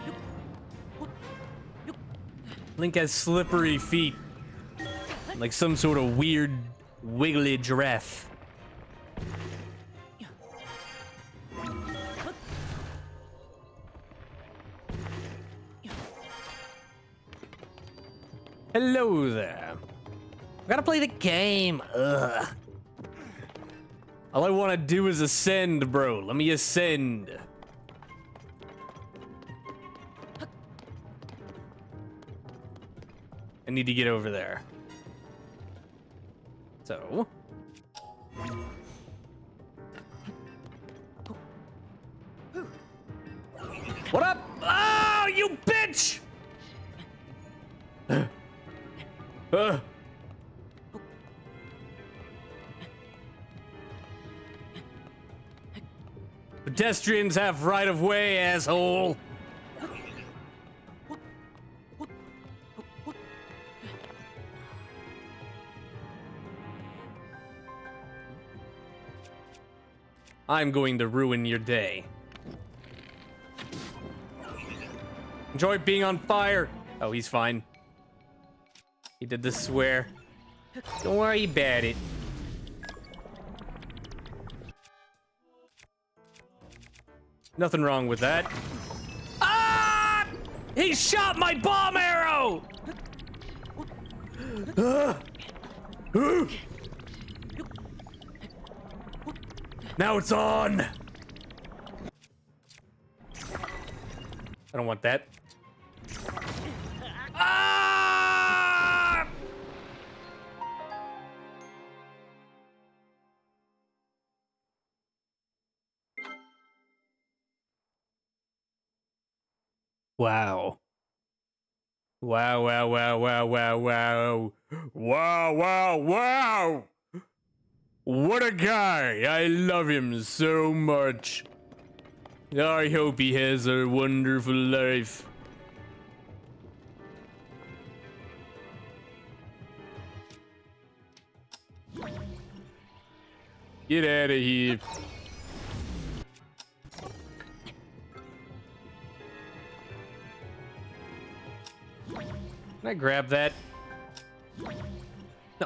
Link has slippery feet. Like some sort of weird, wiggly giraffe. Hello there. I gotta play the game. Ugh. All I want to do is ascend, bro. Let me ascend. I need to get over there. So. What up? Oh, you bitch! uh. Pedestrians have right of way, asshole. I'm going to ruin your day. Enjoy being on fire. Oh, he's fine. He did the swear. Don't worry about it. Nothing wrong with that. Ah! He shot my bomb arrow! [gasps] [gasps] [gasps] Now it's on! I don't want that. Ah! Wow. Wow, wow, wow, wow, wow, wow. Wow, wow, wow! What a guy! I love him so much. I hope he has a wonderful life. Get out of here. Can I grab that? No,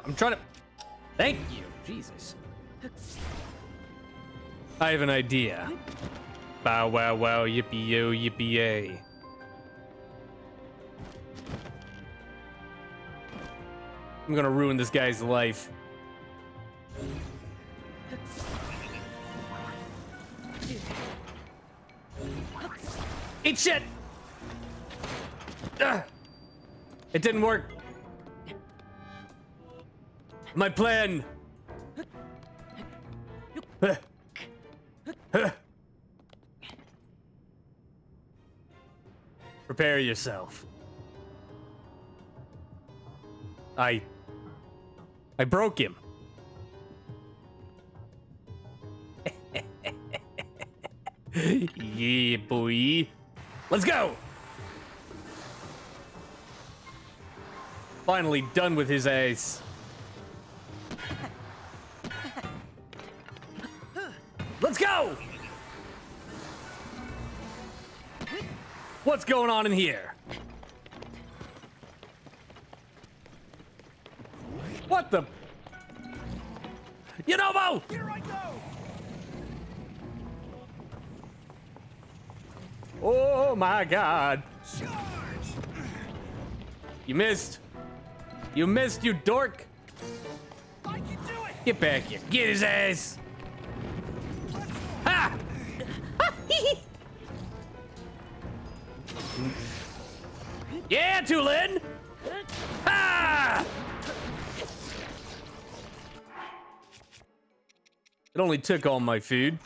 I'm trying to. Thank you. Jesus. I have an idea. Bow wow wow yippee yo yippee yay. I'm gonna ruin this guy's life. Eat shit! Ugh. It didn't work. My plan. Prepare yourself. I. I broke him. [laughs] yeah, boy. Let's go! Finally done with his ass. Go! What's going on in here? What the? Yunobo! Here I go! Oh my god. Charge! You missed. You missed, you dork. I can do it! Get back here. Get his ass. Ha! Ah! It only took all my food.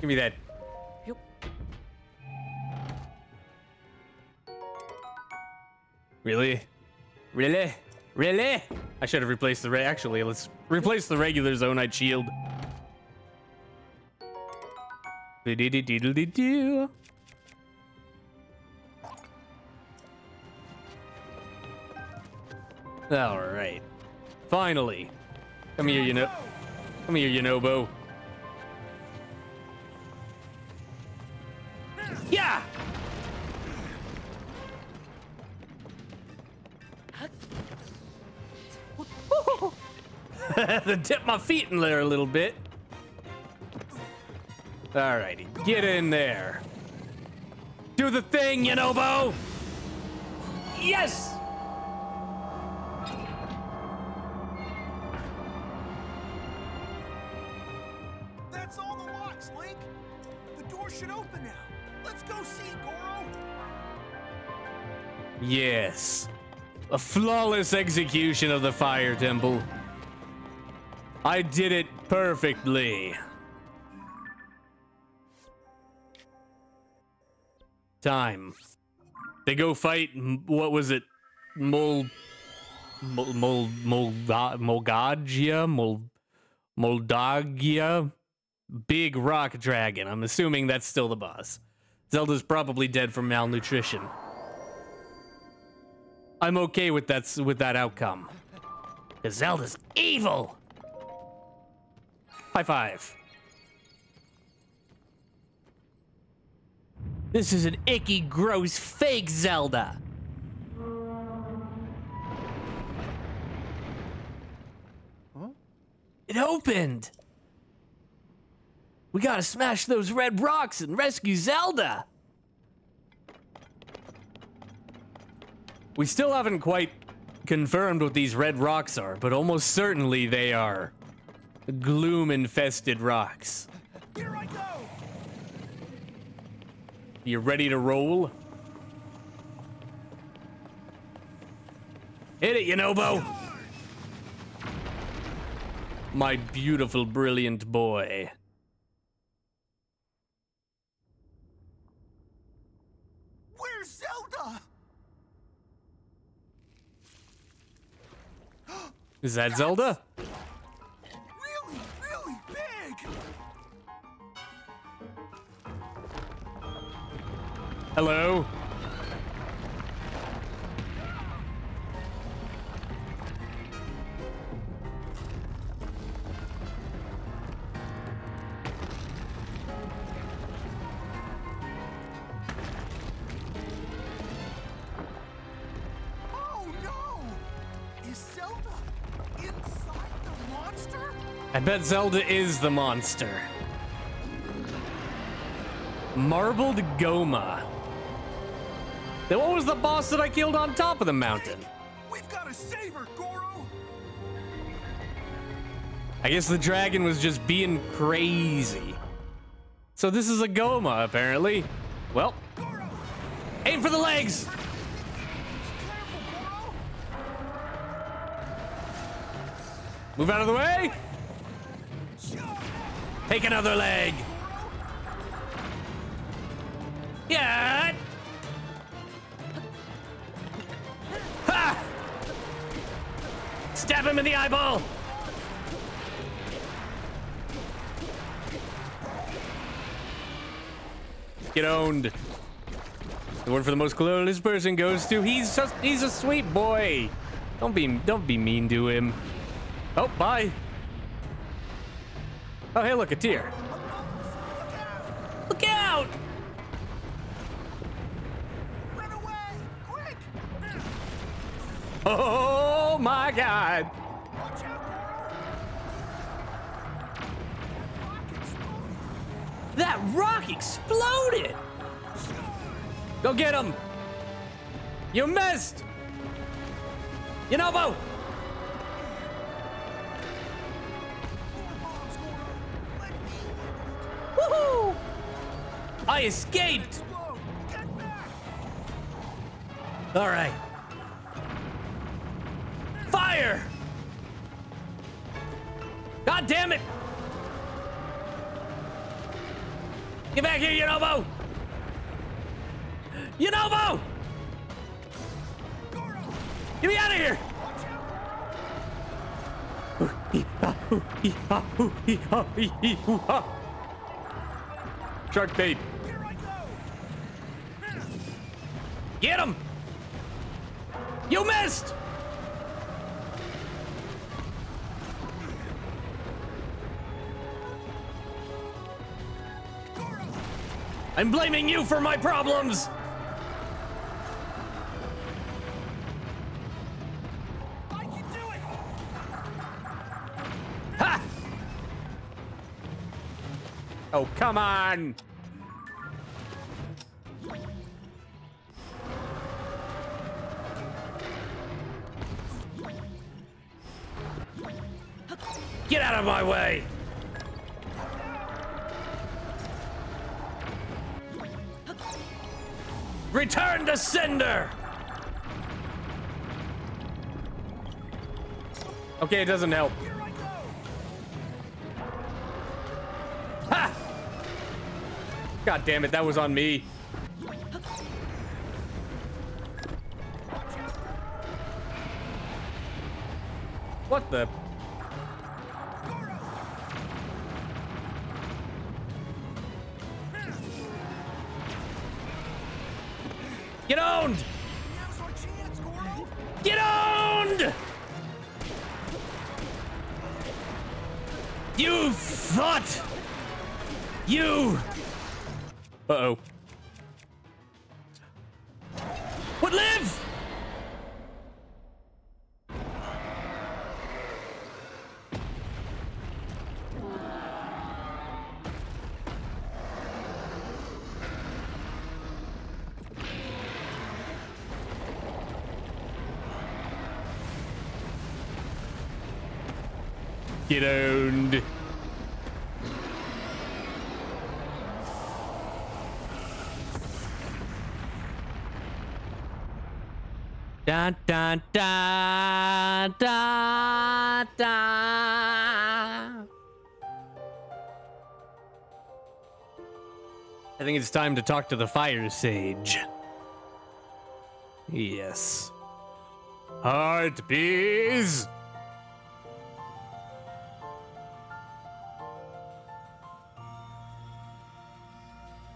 Give me that. Yep. Really? Really? Really? I should have replaced the re- actually, let's replace the regular Zonaite shield. Do-do-do-do-do-do. All right. Finally. Come here, you know. Come here, you Yunobo. Yeah! [laughs] to dip my feet in there a little bit. Alrighty, get in there. Do the thing, you Yunobo! Yes! Yes. A flawless execution of the Fire Temple. I did it perfectly. Time. They go fight, what was it? Mol... Mol... Mol... Molga- Molgagia? Mol... Moldagia? Big rock dragon. I'm assuming that's still the boss. Zelda's probably dead from malnutrition. I'm okay with that with that outcome. Cause Zelda's evil. High five. This is an icky, gross, fake Zelda. It opened. We gotta smash those red rocks and rescue Zelda. We still haven't quite confirmed what these red rocks are, but almost certainly they are gloom infested rocks. Here I go! You ready to roll? Hit it, Yunobo! My beautiful, brilliant boy. Where's Zelda? Is that Zelda? Really, really big! Hello? Bet Zelda is the monster. Marbled Gohma. Then what was the boss that I killed on top of the mountain? We've got to save her, Goro! I guess the dragon was just being crazy. So this is a Gohma, apparently. Well, Goro! aim for the legs! Move out of the way! Take another leg! Yeah! Ha! Stab him in the eyeball! Get owned. The word for the most clueless person goes to he's just he's a sweet boy. Don't be don't be mean to him. Oh, bye. Oh, hey, look, a tear. Look out! Run away! Quick! Oh my God! Out, That rock exploded! Go get him! You missed! Yunobo! I escaped! explode! Get back! All right. Fire! God damn it! Get back here, Yunobo! Yunobo! Get me out of here! Shark bait. I'm blaming you for my problems! I can do it! Ha! Oh, come on! Sender! Okay, it doesn't help. Ha! God damn it, that was on me. What the? Get owned. Dun dun dun dun dun. I think it's time to talk to the fire sage. Yes. Heart bees.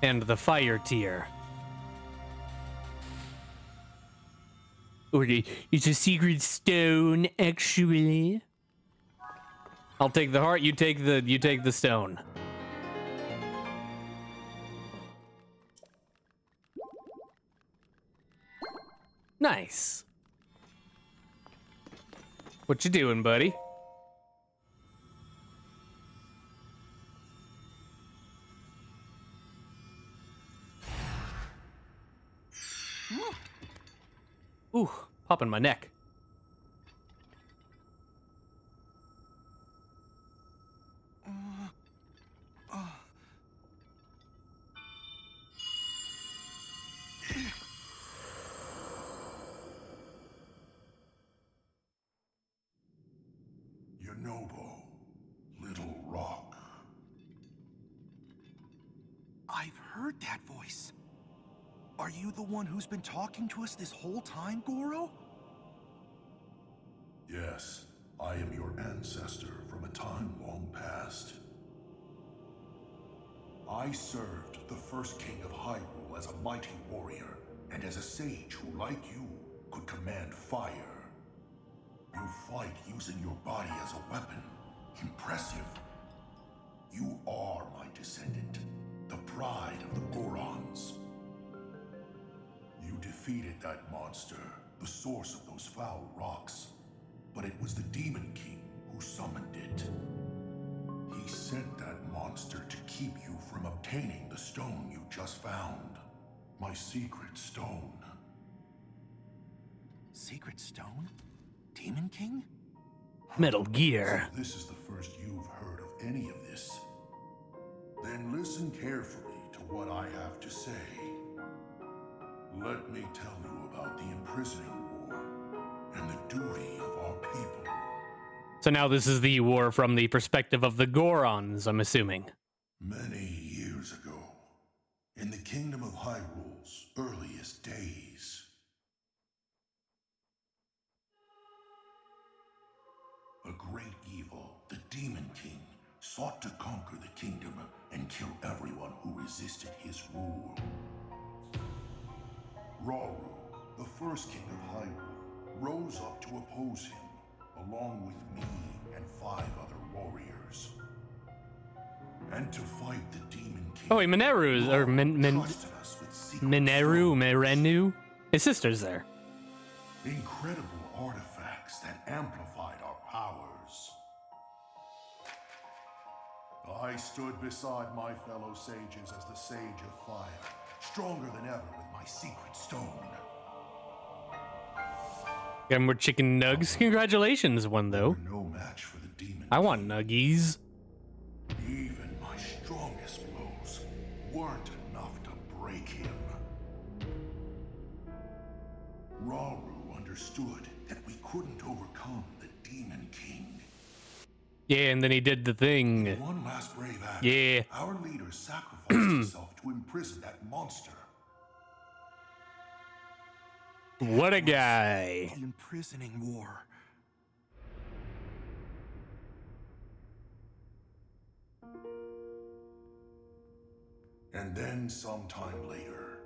And the fire tier. Or it's a secret stone, actually. I'll take the heart. You take the. You take the stone. Nice. What you doing, buddy? Ooh, popping my neck. Yunobo, Little Rock. I've heard that voice. Are you the one who's been talking to us this whole time, Goro? Yes, I am your ancestor from a time long past. I served the first king of Hyrule as a mighty warrior, and as a sage who, like you, could command fire. You fight using your body as a weapon. Impressive. You are my descendant, the pride of the Gorons. You defeated that monster, the source of those foul rocks. But it was the Demon King who summoned it. He sent that monster to keep you from obtaining the stone you just found. My secret stone. Secret Stone? Demon King? Metal Gear. This is the first you've heard of any of this. Then listen carefully to what I have to say. Let me tell you about the imprisoning war and the duty of our people. So now this is the war from the perspective of the Gorons, I'm assuming. Many years ago, in the kingdom of Hyrule's earliest days, a great evil, the Demon King, sought to conquer the kingdom and kill everyone who resisted his rule. Rauru, the first king of Hyrule, rose up to oppose him, along with me and five other warriors. And to fight the Demon King. Oh, wait, Mineru, or Min, Min, trusted us with Mineru, Mirenu? His sister's there. Incredible artifacts that amplified our powers. I stood beside my fellow sages as the Sage of Fire, stronger than ever with my secret stone. Got more chicken nugs. [laughs] Congratulations, one though. No match for the demon. I want nuggies. Even my strongest blows weren't enough to break him. Rauru understood that we couldn't overcome the Demon King. Yeah, and then he did the thing. One last brave act. Yeah. Our leader sacrificed [clears throat] himself to imprison that monster. What a guy. The imprisoning war. And then sometime later,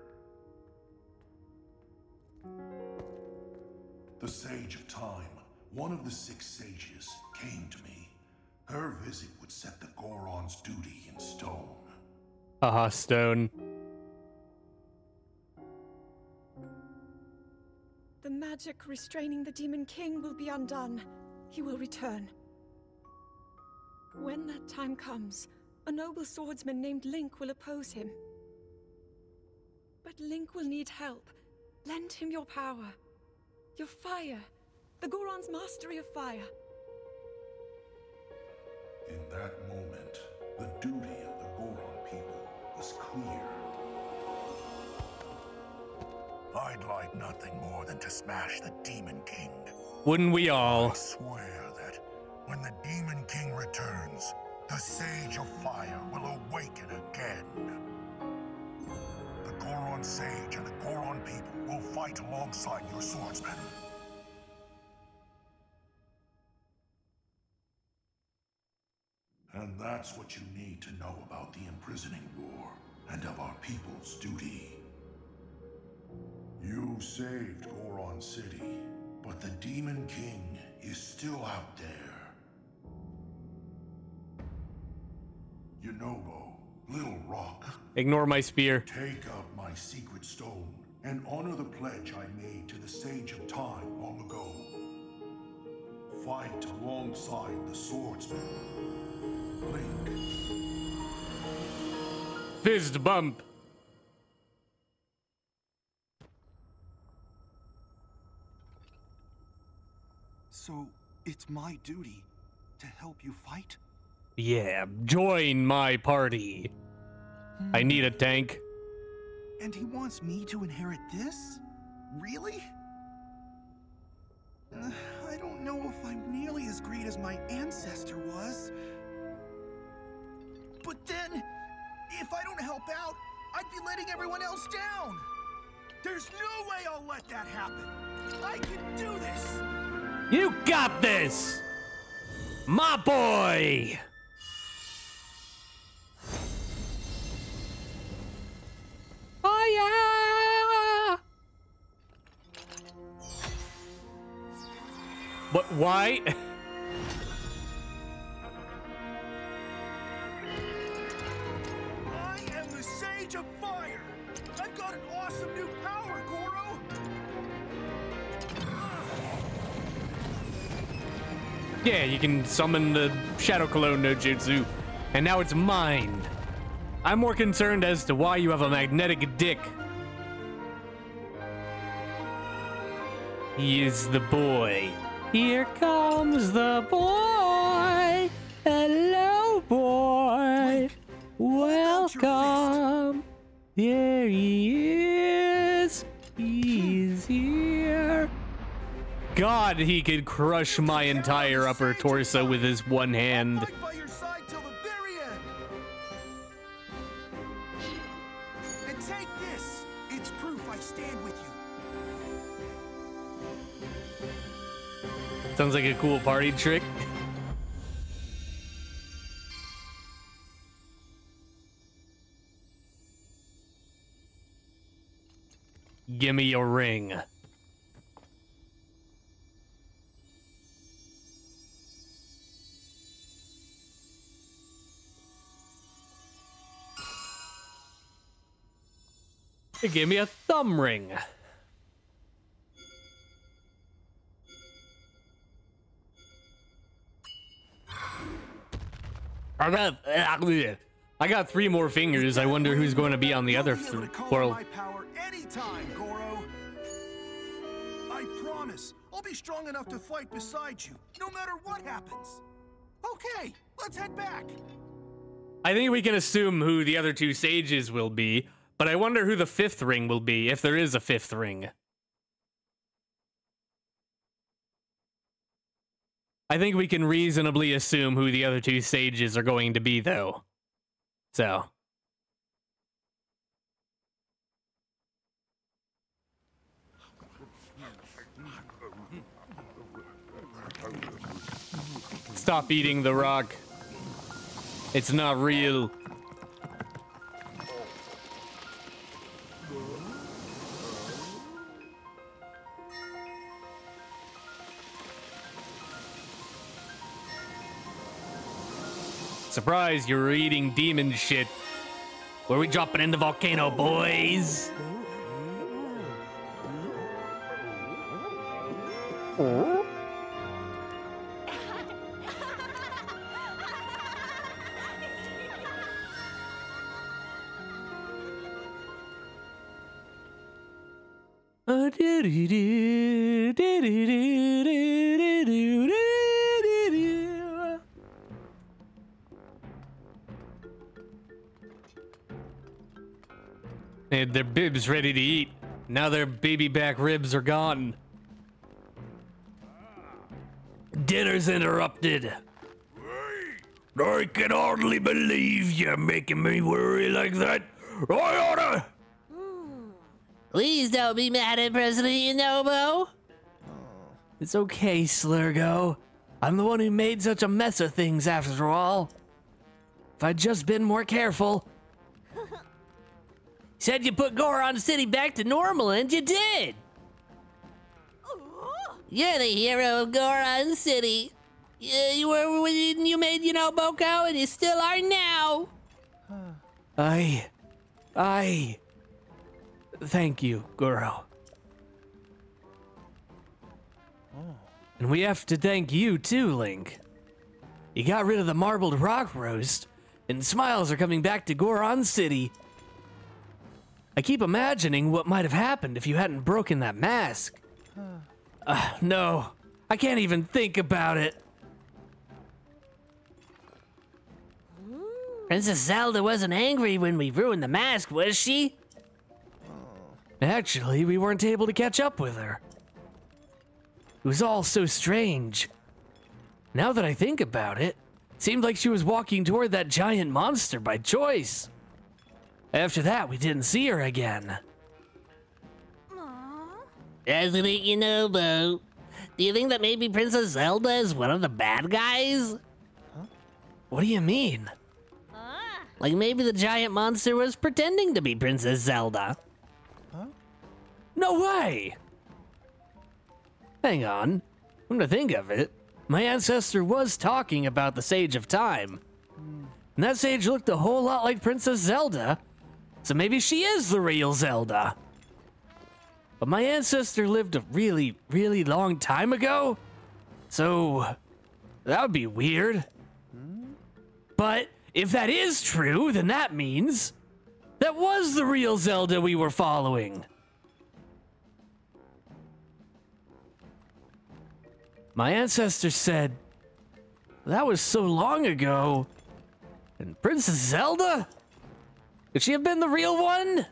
the Sage of Time, one of the six sages, came to me. Her visit would set the Goron's duty in stone. Haha, stone. The magic restraining the Demon King will be undone. He will return. When that time comes, a noble swordsman named Link will oppose him. But Link will need help. Lend him your power. Your fire. The Goron's mastery of fire. In that moment, I'd like nothing more than to smash the Demon King. Wouldn't we all? I swear that when the Demon King returns, the Sage of Fire will awaken again. The Goron Sage and the Goron people will fight alongside your swordsmen. And that's what you need to know about the imprisoning war and of our people's duty. You saved Goron City, but the Demon King is still out there. Yunobo, Little Rock, Ignore my spear. take up my secret stone and honor the pledge I made to the Sage of Time long ago. Fight alongside the swordsman. Link. Fist bump. So, it's my duty to help you fight? Yeah, join my party. I need a tank. And he wants me to inherit this? Really? Uh, [sighs] I don't know if I'm nearly as great as my ancestor was. But then, if I don't help out, I'd be letting everyone else down. There's no way I'll let that happen. I can do this. You got this! My boy! Oh yeah! But why? [laughs] Yeah, you can summon the Shadow Clone no jutsu, and now it's mine. I'm more concerned as to why you have a magnetic dick. He is the boy. Here comes the boy. Hello, boy. your Welcome. There he is. He's here. God, he could crush my entire upper torso with his one hand. Fight by your side till the very end. And take this. It's proof I stand with you. Sounds like a cool party trick. Give me your ring. Give me a thumb ring. I got, I got three more fingers. I wonder who's going to be on the other You'll be able to call on world. anytime, Goro. I promise. I'll be strong enough to fight beside you, no matter what happens. Okay, let's head back. I think we can assume who the other two sages will be, but I wonder who the fifth ring will be, if there is a fifth ring. I think we can reasonably assume who the other two sages are going to be, though. So. Stop eating the rock. It's not real. Surprise, you're eating demon shit. Where we dropping in the volcano, boys? Had their bibs ready to eat. Now their baby back ribs are gone. Dinner's interrupted. I can hardly believe you're making me worry like that. I oughta. Please don't be mad at President Yunobo. Oh. It's okay, Slurgo. I'm the one who made such a mess of things after all. If I'd just been more careful. Said you put Goron City back to normal, and you did. You're the hero of Goron City. You, you were you made YunoboCo, and you still are now. I. I. Thank you, Goro. And we have to thank you too, Link. You got rid of the marbled rock roast, and smiles are coming back to Goron City. I keep imagining what might have happened if you hadn't broken that mask. Uh, no, I can't even think about it. Princess Zelda wasn't angry when we ruined the mask, was she? Actually, we weren't able to catch up with her. It was all so strange. Now that I think about it, it seemed like she was walking toward that giant monster by choice. After that, we didn't see her again. President Yunobo, do you think that maybe Princess Zelda is one of the bad guys? What do you mean? Like maybe the giant monster was pretending to be Princess Zelda. No way! Hang on. Come to think of it, my ancestor was talking about the Sage of Time. And that sage looked a whole lot like Princess Zelda, so maybe she is the real Zelda. But my ancestor lived a really, really long time ago, so that would be weird. But if that is true, then that means that was the real Zelda we were following. My ancestor said, that was so long ago. And Princess Zelda? Could she have been the real one?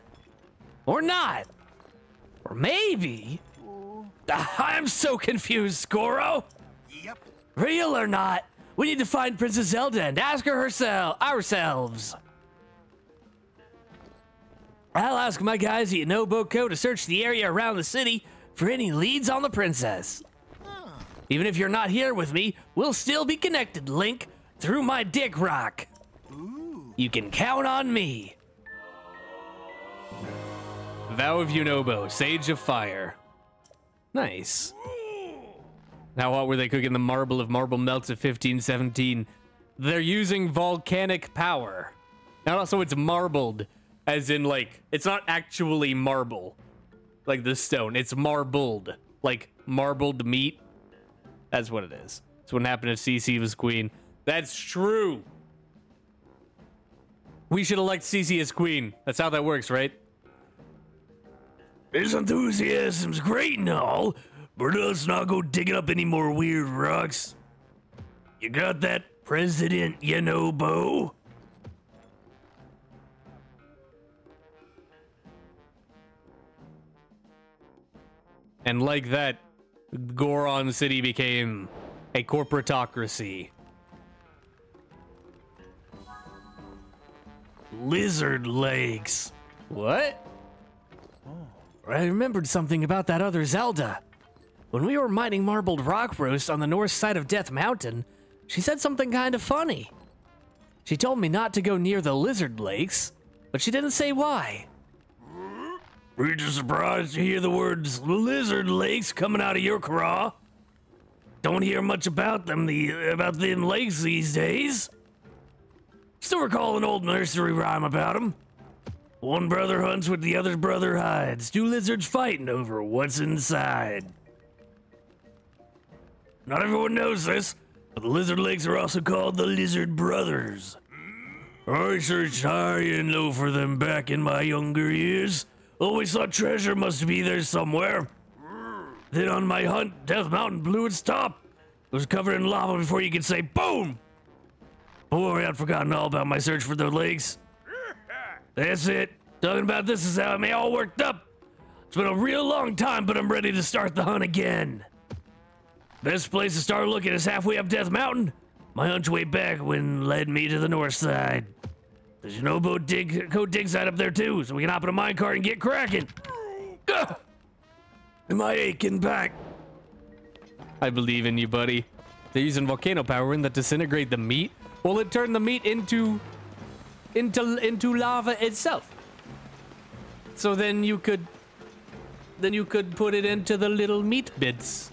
Or not? Or maybe? [laughs] I'm so confused, Goro. Yep. Real or not, we need to find Princess Zelda and ask her herself ourselves. I'll ask my guys at YunoboCo to search the area around the city for any leads on the princess. Even if you're not here with me, we'll still be connected, Link, through my dick rock. Ooh. You can count on me. Vow of Yunobo, Sage of Fire. Nice. How hot were they cooking the marble of marble melts of 1517? They're using volcanic power. And also it's marbled, as in like, it's not actually marble, like the stone. It's marbled, like marbled meat. That's what it is. That's what happened if CC was queen. That's true. We should elect CC as queen. That's how that works, right? His enthusiasm's great and all, but let's not go digging up any more weird rocks. You got that, President Yunobo? And like that, Goron City became a corporatocracy. Lizard legs. What? I remembered something about that other Zelda. When we were mining marbled rock roast on the north side of Death Mountain, she said something kind of funny. She told me not to go near the lizard lakes, but she didn't say why. Were you surprised to hear the words lizard lakes coming out of your craw? Don't hear much about them the about them lakes these days. Still recall an old nursery rhyme about them. One brother hunts with the other brother hides. Two lizards fighting over what's inside. Not everyone knows this, but the lizard lakes are also called the lizard brothers. I searched high and low for them back in my younger years. Always thought treasure must be there somewhere. Then on my hunt, Death Mountain blew its top. It was covered in lava before you could say boom. Boy, I'd forgotten all about my search for the lakes. That's it. Talking about this is how I'm all worked up. It's been a real long time, but I'm ready to start the hunt again. Best place to start looking is halfway up Death Mountain. My hunch way back when led me to the north side. There's an oboe dig, code dig site up there too, so we can hop in a minecart and get cracking. Ugh. Am I aching back? I believe in you, buddy. They're using volcano power in that disintegrate the meat. Will it turn the meat into into into lava itself? So then you could then you could put it into the little meat bits.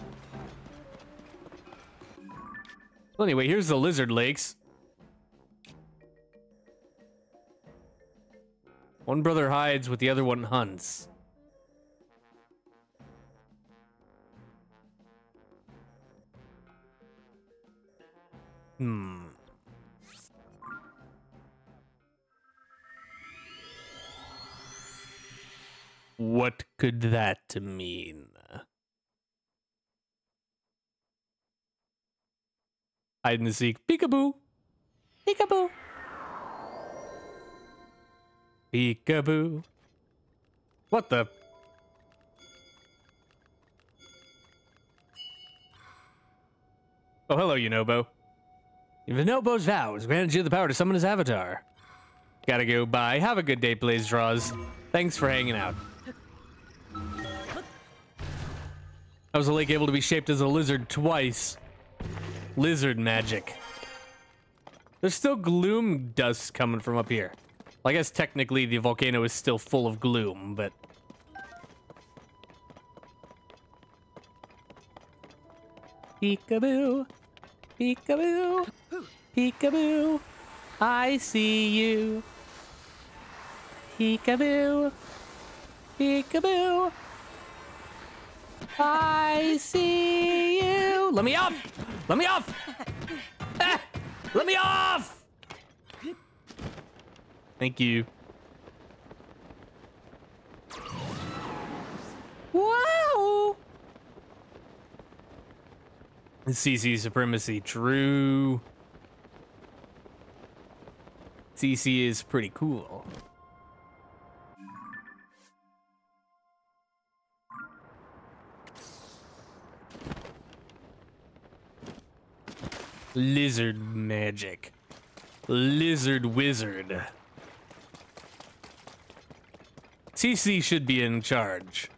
Well, anyway, here's the lizard lakes. One brother hides with the other one hunts. Hmm. What could that mean? Hide and seek. Peekaboo. Peekaboo. Peekaboo. What the? Oh, hello, Yunobo. Yunobo's vow has granted you the power to summon his avatar. Gotta go. Bye. Have a good day, Blaze Draws. Thanks for hanging out. I was a lake able to be shaped as a lizard twice. Lizard magic. There's still gloom dust coming from up here. Well, I guess technically the volcano is still full of gloom, but... Peekaboo. Peekaboo. Peekaboo. I see you. Peekaboo. Peekaboo. I see you. Let me off. Let me off. Ah, let me off. Thank you. Wow. CC supremacy, true. CC is pretty cool. Lizard magic. Lizard wizard. CC should be in charge.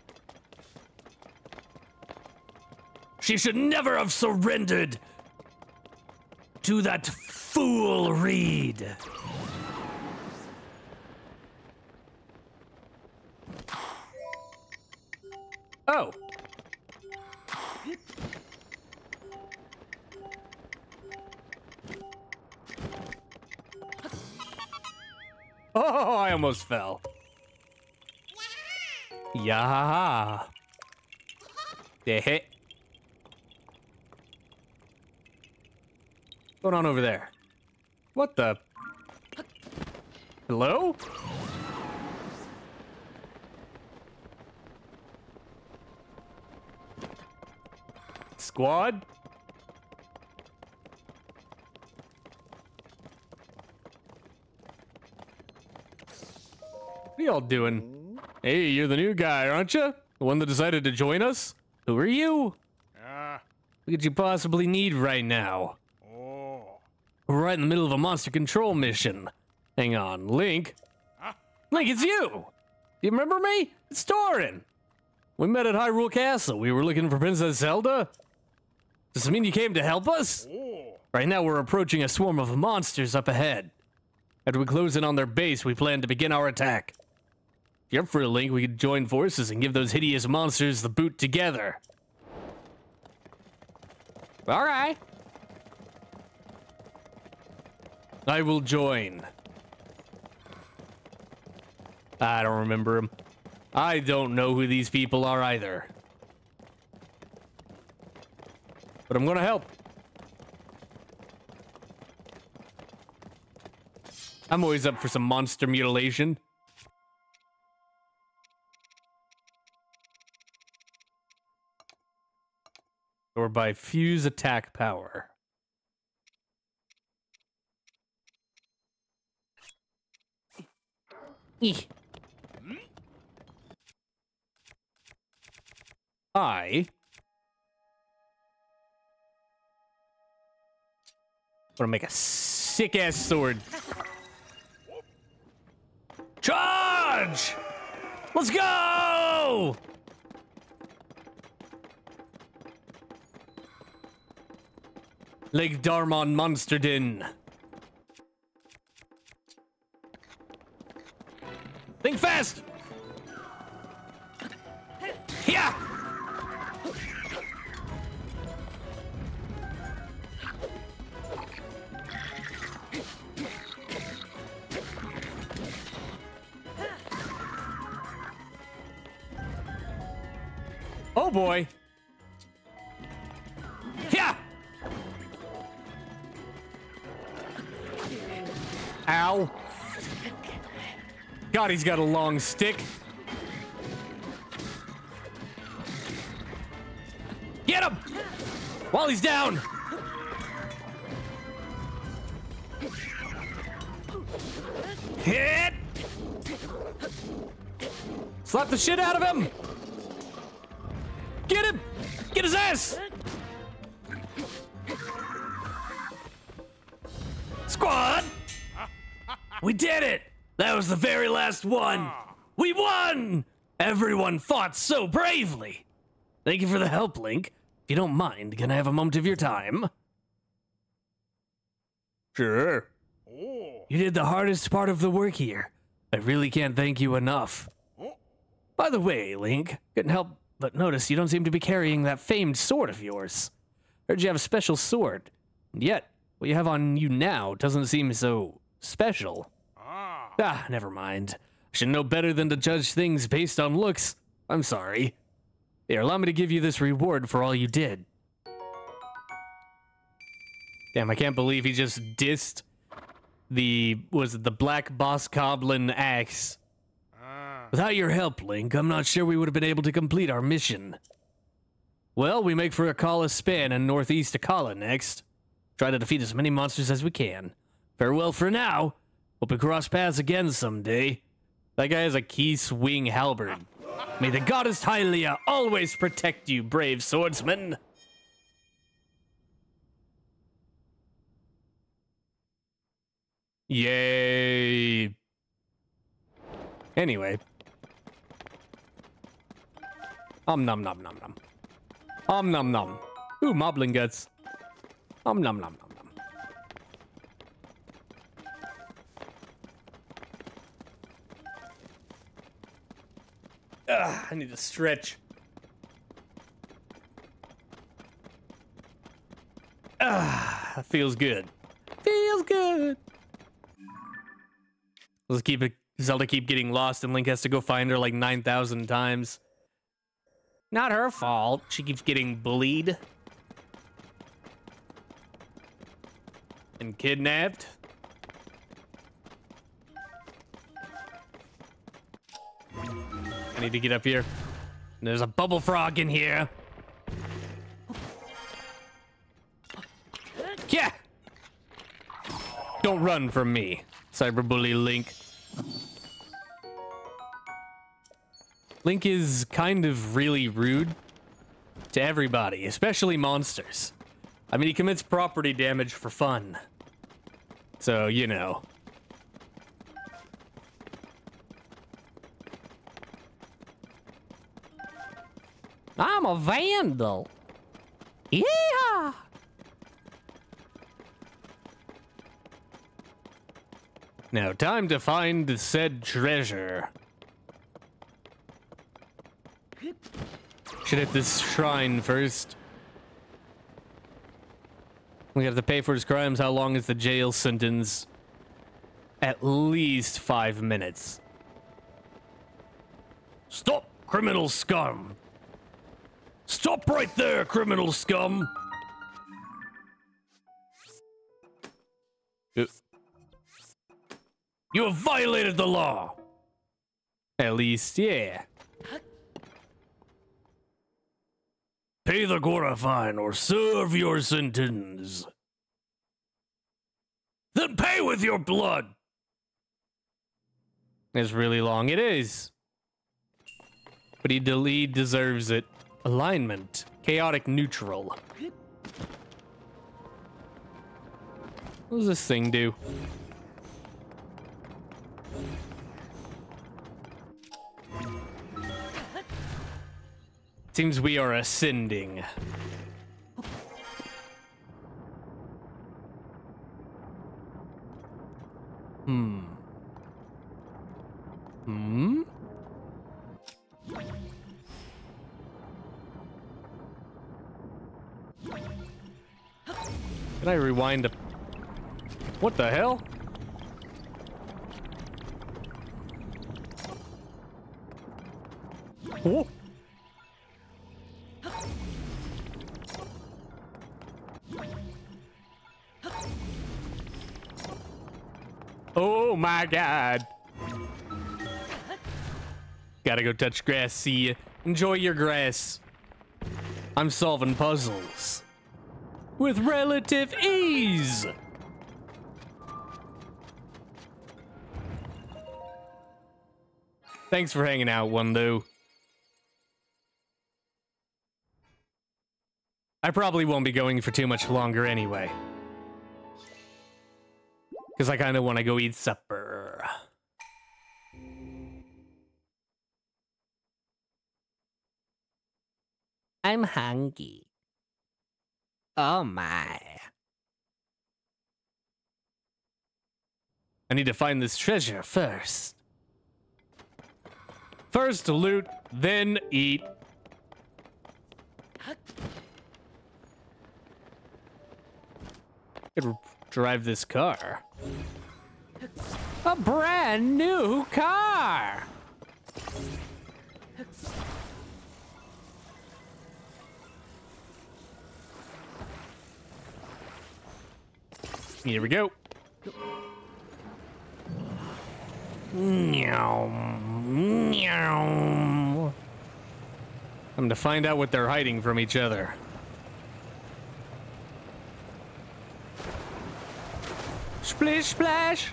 She should never have surrendered to that fool Reed. Oh. Oh, I almost fell. Yeah. Yeah. What's going on over there? What the? Hello? Squad? What are y'all doing? Hey, you're the new guy, aren't you? The one that decided to join us? Who are you? Ah, What could you possibly need right now? oh. We're right in the middle of a monster control mission. Hang on, Link. Link, it's you! You remember me? It's Doran. We met at Hyrule Castle. We were looking for Princess Zelda. Does this mean you came to help us? Oh. Right now, we're approaching a swarm of monsters up ahead. After we close in on their base, we plan to begin our attack. You're up for a link, we could join forces and give those hideous monsters the boot together. All right. I will join. I don't remember him. I don't know who these people are either. But I'm gonna help. I'm always up for some monster mutilation. or by fuse attack power. I want to make a sick ass sword. Charge! Let's go! Lake Darman Monster Den. Think fast! Yeah! Oh boy. Ow. God, he's got a long stick. Get him! While he's down! Hit! Slap the shit out of him. Get him! Get his ass! We did it! That was the very last one! We won! Everyone fought so bravely! Thank you for the help, Link. If you don't mind, can I have a moment of your time? Sure. You did the hardest part of the work here. I really can't thank you enough. By the way, Link, couldn't help but notice you don't seem to be carrying that famed sword of yours. Heard you have a special sword. And yet, what you have on you now doesn't seem so special. Ah, never mind. I should know better than to judge things based on looks. I'm sorry. Here, allow me to give you this reward for all you did. Damn, I can't believe he just dissed the was it the Black Boss Goblin axe. Without your help, Link, I'm not sure we would have been able to complete our mission. Well, we make for Akkala Span and northeast Akkala next. Try to defeat as many monsters as we can. Farewell for now. Hope we cross paths again someday. That guy has a key swing halberd. May the goddess Hylia always protect you, brave swordsman. Yay. Anyway. Um num num num num. Um num num. Ooh, moblin guts. Um num num num Ugh, I need to stretch. Ah, feels good. Feels good. Let's keep it. Zelda keep getting lost, and Link has to go find her like nine thousand times. Not her fault. She keeps getting bullied and kidnapped. I need to get up here. There's a bubble frog in here. Yeah. Don't run from me, Cyberbully Link. Link is kind of really rude to everybody, especially monsters. I mean, he commits property damage for fun. So, you know. I'm a vandal. Yeah. Now, time to find the said treasure. Should hit this shrine first. We have to pay for his crimes. How long is the jail sentence? At least five minutes. Stop, criminal scum! Stop right there, criminal scum! Uh, You have violated the law! At least, yeah. Pay the Gora fine or serve your sentence. Then pay with your blood! It's really long. It is. But he, he deserves it. Alignment. Chaotic neutral. What does this thing do? Seems we are ascending. Hmm. Hmm? Can I rewind a... What the hell? Oh! Oh my god. Gotta go touch grass, see ya. Enjoy your grass. I'm solving puzzles. With relative ease! Thanks for hanging out, Wundu. I probably won't be going for too much longer anyway. Because I kind of want to go eat supper. I'm hungry. Oh my. I need to find this treasure first. First loot, then eat. Could drive this car. A brand new car! Here we go. I'm to find out what they're hiding from each other. Splish splash!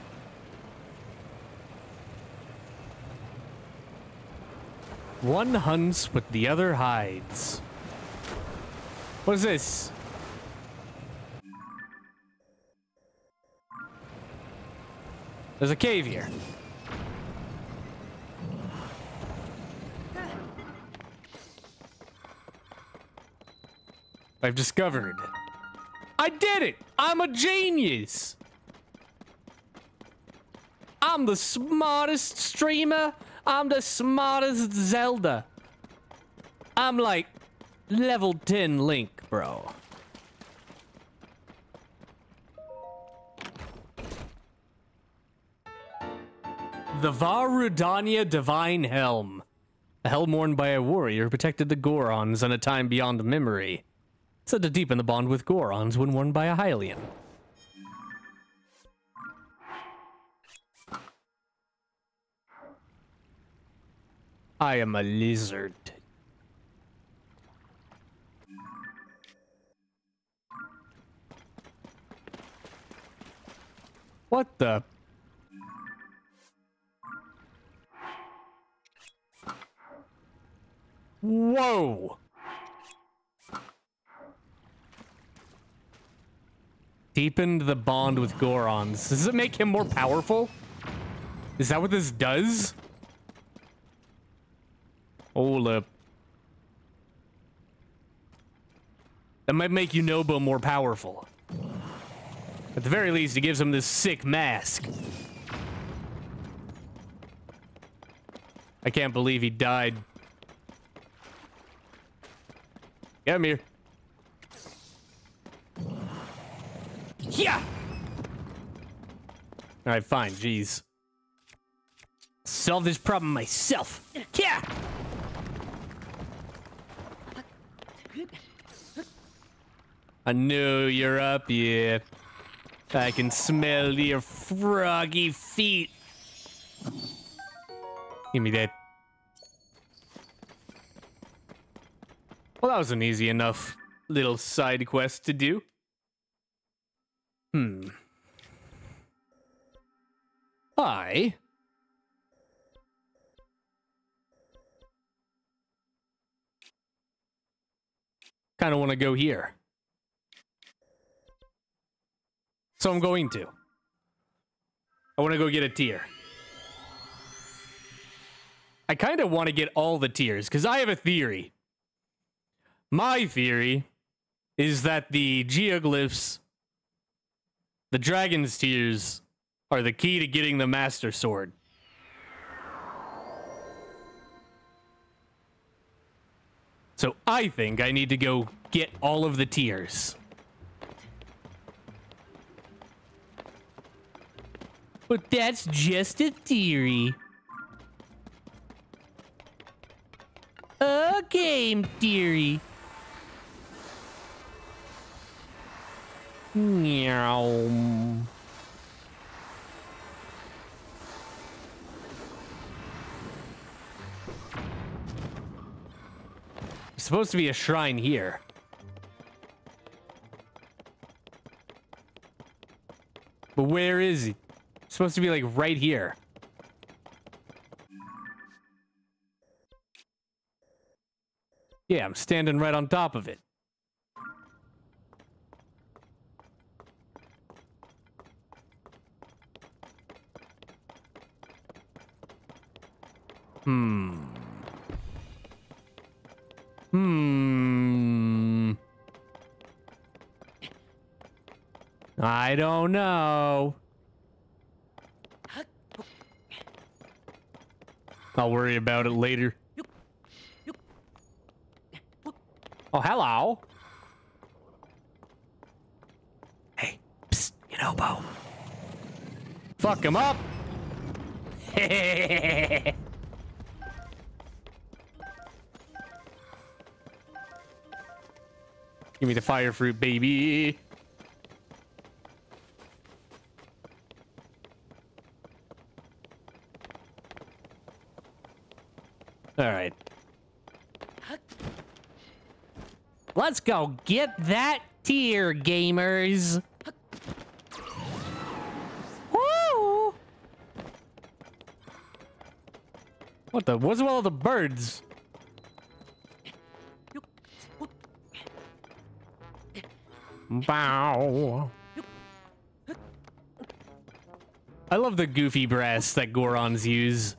One hunts, but the other hides. What is this? There's a cave here. I've discovered. I did it! I'm a genius! I'm the smartest streamer. I'm the smartest Zelda. I'm like level 10 Link, bro. The Vah Rudania Divine Helm. A helm worn by a warrior who protected the Gorons in a time beyond memory. Said to deepen the bond with Gorons when worn by a Hylian. I am a lizard. What the? Whoa! Deepened the bond with Gorons. Does it make him more powerful? Is that what this does? Hold up. That might make Yunobo more powerful. At the very least, it gives him this sick mask. I can't believe he died. Come here. Yeah! Alright, fine, jeez. Solve this problem myself. Yeah! I know you're up, yeah. I can smell your froggy feet. Give me that. Well, that was an easy enough little side quest to do. Hmm. I kind of want to go here. So I'm going to. I want to go get a tear. I kind of want to get all the tears because I have a theory. My theory is that the geoglyphs, the dragon's tears, are the key to getting the master sword. So I think I need to go get all of the tears. But that's just a theory. A game theory. Meow. There's supposed to be a shrine here. But where is it? Supposed to be like right here. Yeah, I'm standing right on top of it. Hmm. Hmm. I don't know. I'll worry about it later. Oh, hello. Hey, psst, you know, Bo. Fuck him up. [laughs] Give me the fire fruit, baby. All right. Let's go get that tier, gamers. Woo! What the? What's with all the birds? Bow. I love the goofy brass that Gorons use.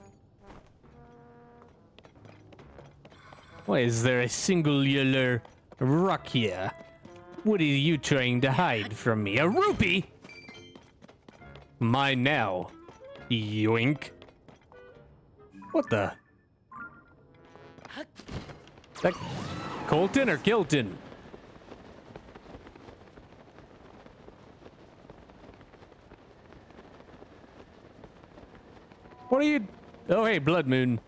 Why is there a singular rock here? What are you trying to hide from me? A rupee? Mine now. Yoink. What the? That Koltin or Kilton? What are you? Oh, hey, Blood Moon.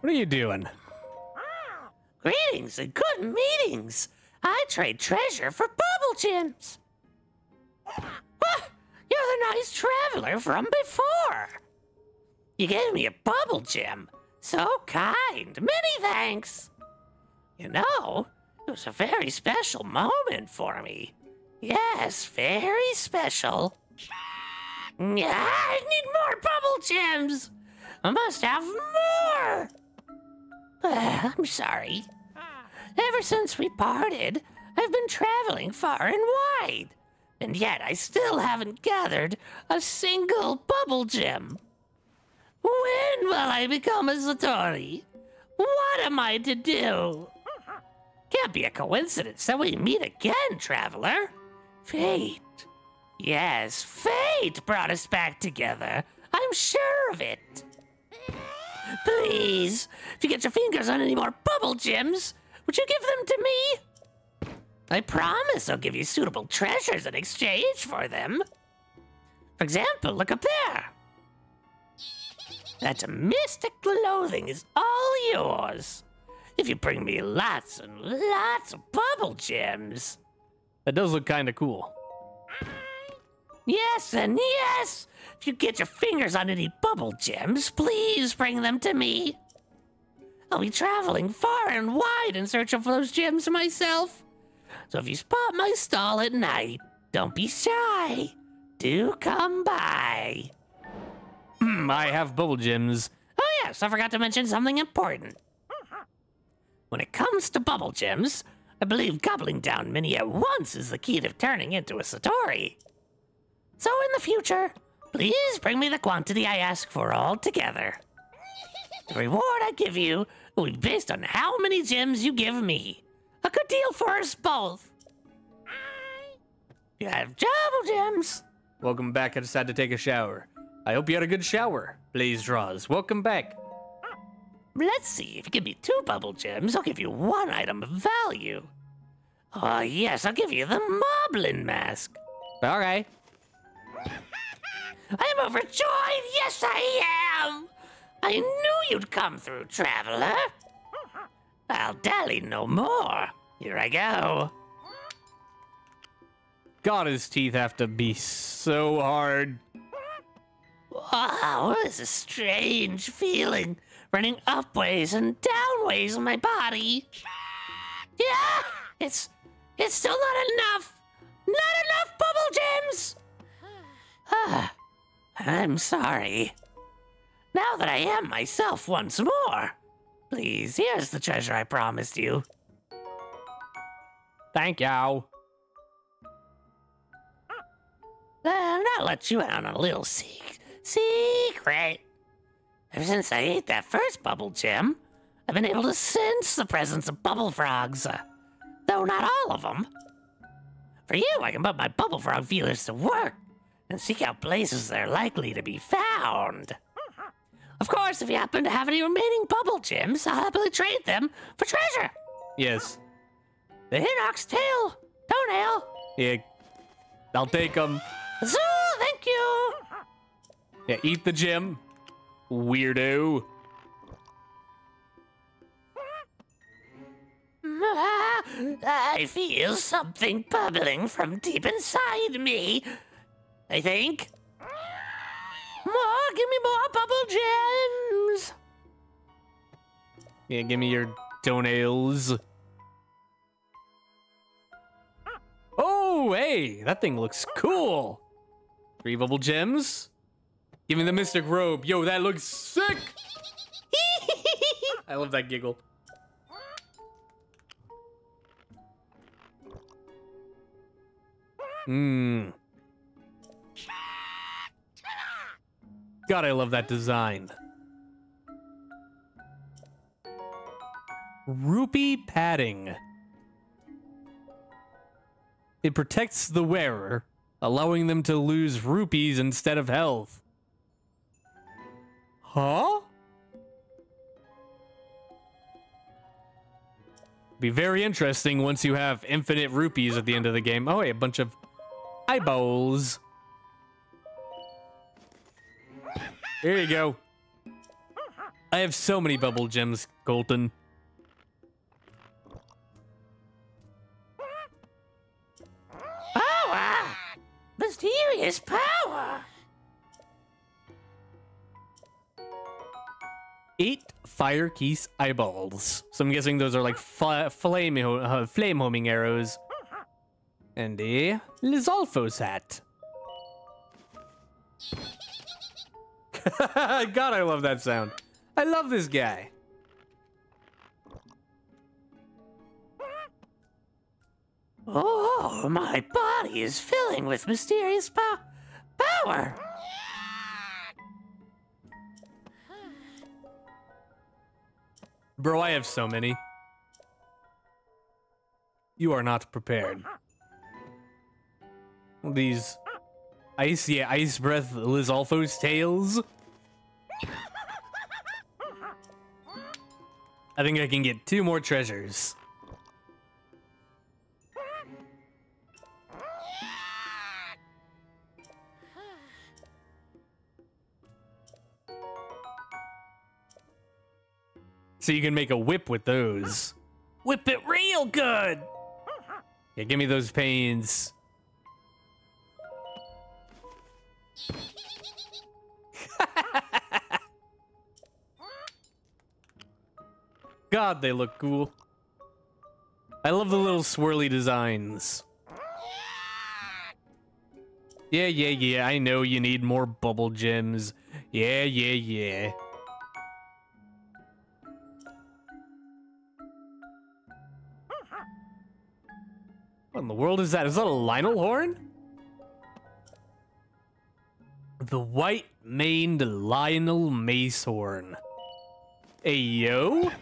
What are you doing? Greetings and good meetings. I trade treasure for bubble gems. Ah, you're the nice traveler from before. You gave me a bubble gem. So kind. Many thanks. You know, it was a very special moment for me. Yes, very special. I need more bubble gems. I must have more. Ah, I'm sorry. Ever since we parted, I've been traveling far and wide, and yet I still haven't gathered a single bubble gem. When will I become a Satori? What am I to do? Can't be a coincidence that we meet again, traveler. Fate. Yes, fate brought us back together. I'm sure of it. Please, if you get your fingers on any more bubble gems, would you give them to me? I promise I'll give you suitable treasures in exchange for them. For example, look up there. That mystic clothing is all yours. If you bring me lots and lots of bubble gems. That does look kind of cool. Yes, and yes! If you get your fingers on any bubble gems, please bring them to me. I'll be traveling far and wide in search of those gems myself. So if you spot my stall at night, don't be shy. Do come by. Hmm, I have bubble gems. Oh, yes, I forgot to mention something important. When it comes to bubble gems, I believe gobbling down many at once is the key to turning into a Satori. So in the future, please bring me the quantity I ask for all together. The reward I give you will be based on how many gems you give me. A good deal for us both. You have double gems. Welcome back. I had to take a shower. I hope you had a good shower. Blaze draws. Welcome back. Let's see. If you give me two bubble gems, I'll give you one item of value. Oh, yes, I'll give you the Moblin Mask. All right. I'm overjoyed. Yes, I am. I knew you'd come through, traveler. I'll dally no more. Here I go. God, his teeth have to be so hard. Wow, what is a strange feeling running upways and downways in my body? Yeah, it's it's still not enough. Not enough bubble gems. Ah, [sighs] I'm sorry. Now that I am myself once more, please, here's the treasure I promised you. Thank you. And I'll let you out on a little sec- secret. Ever since I ate that first bubble gem, I've been able to sense the presence of bubble frogs, uh, though not all of them. For you, I can put my bubble frog feelers to work and seek out places they're likely to be found. Of course, if you happen to have any remaining bubble gems, I'll happily trade them for treasure. Yes. The Hinox tail, toenail. Yeah. I'll take them. So, thank you. Yeah, eat the gem. Weirdo. I feel something bubbling from deep inside me. I think. More, give me more bubble gems. Yeah, give me your toenails. Oh, hey, that thing looks cool. Three bubble gems. Give me the mystic robe. Yo, that looks sick. [laughs] I love that giggle. Mmm. God, I love that design. Rupee padding. It protects the wearer, allowing them to lose rupees instead of health. Huh? Be very interesting once you have infinite rupees at the end of the game. Oh, hey, a bunch of eyeballs. Here you go. I have so many bubble gems, Koltin. Power! Mysterious power! Eight fire Keese eyeballs. So I'm guessing those are like flame uh, flame homing arrows. And a Lizalfos hat. [laughs] God, I love that sound. I love this guy. Oh, my body is filling with mysterious pow- power. Bro, I have so many. You are not prepared. These ice, yeah, ice breath Lizalfos tails. I think I can get two more treasures. So you can make a whip with those. Whip it real good. Yeah, give me those pains. [laughs] God, they look cool. I love the little swirly designs. Yeah, yeah, yeah, I know you need more bubble gems. Yeah, yeah, yeah. In the world is that? Is that a Lynel horn? The white-maned Lynel mace horn. Ayo?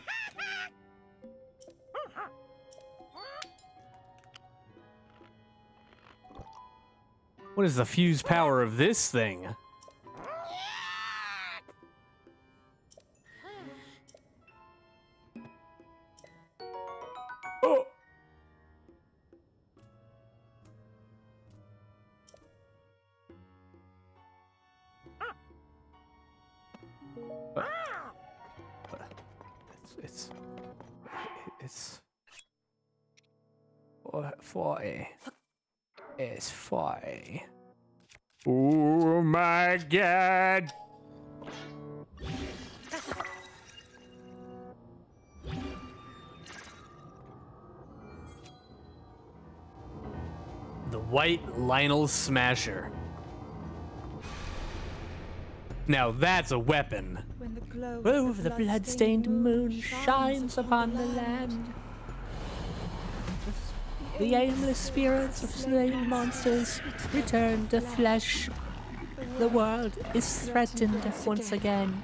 What is the fuse power of this thing? It's forty. Oh my god! The White Lynel Smasher. Now that's a weapon. When the glow Oh, of the blood-stained moon shines upon the land. The aimless spirits of slain monsters return to flesh. The world is threatened once again.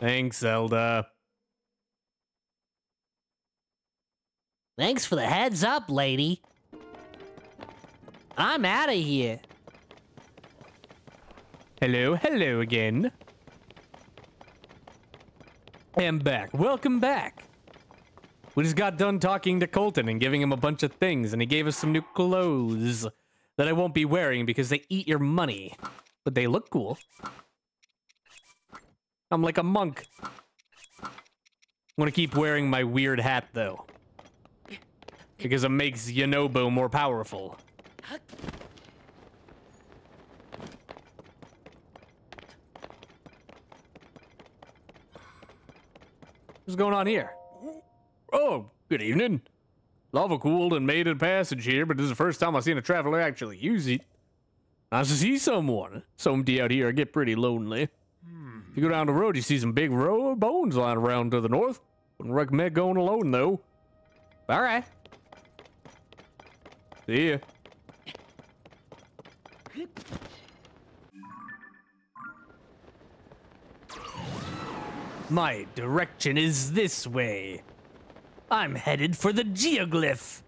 Thanks, Zelda. Thanks for the heads up, lady. I'm out of here. Hello, hello again. I'm back. Welcome back. We just got done talking to Koltin and giving him a bunch of things, and he gave us some new clothes that I won't be wearing because they eat your money. But they look cool. I'm like a monk. I'm gonna keep wearing my weird hat though. Because it makes Yunobo more powerful. What's going on here? Oh, good evening. Lava cooled and made a passage here, but this is the first time I've seen a traveler actually use it. Nice to see someone. Somebody out here, I get pretty lonely. Hmm. If you go down the road, you see some big row of bones lying around to the north. Wouldn't recommend going alone, though. All right. See ya. My direction is this way. I'm headed for the geoglyph.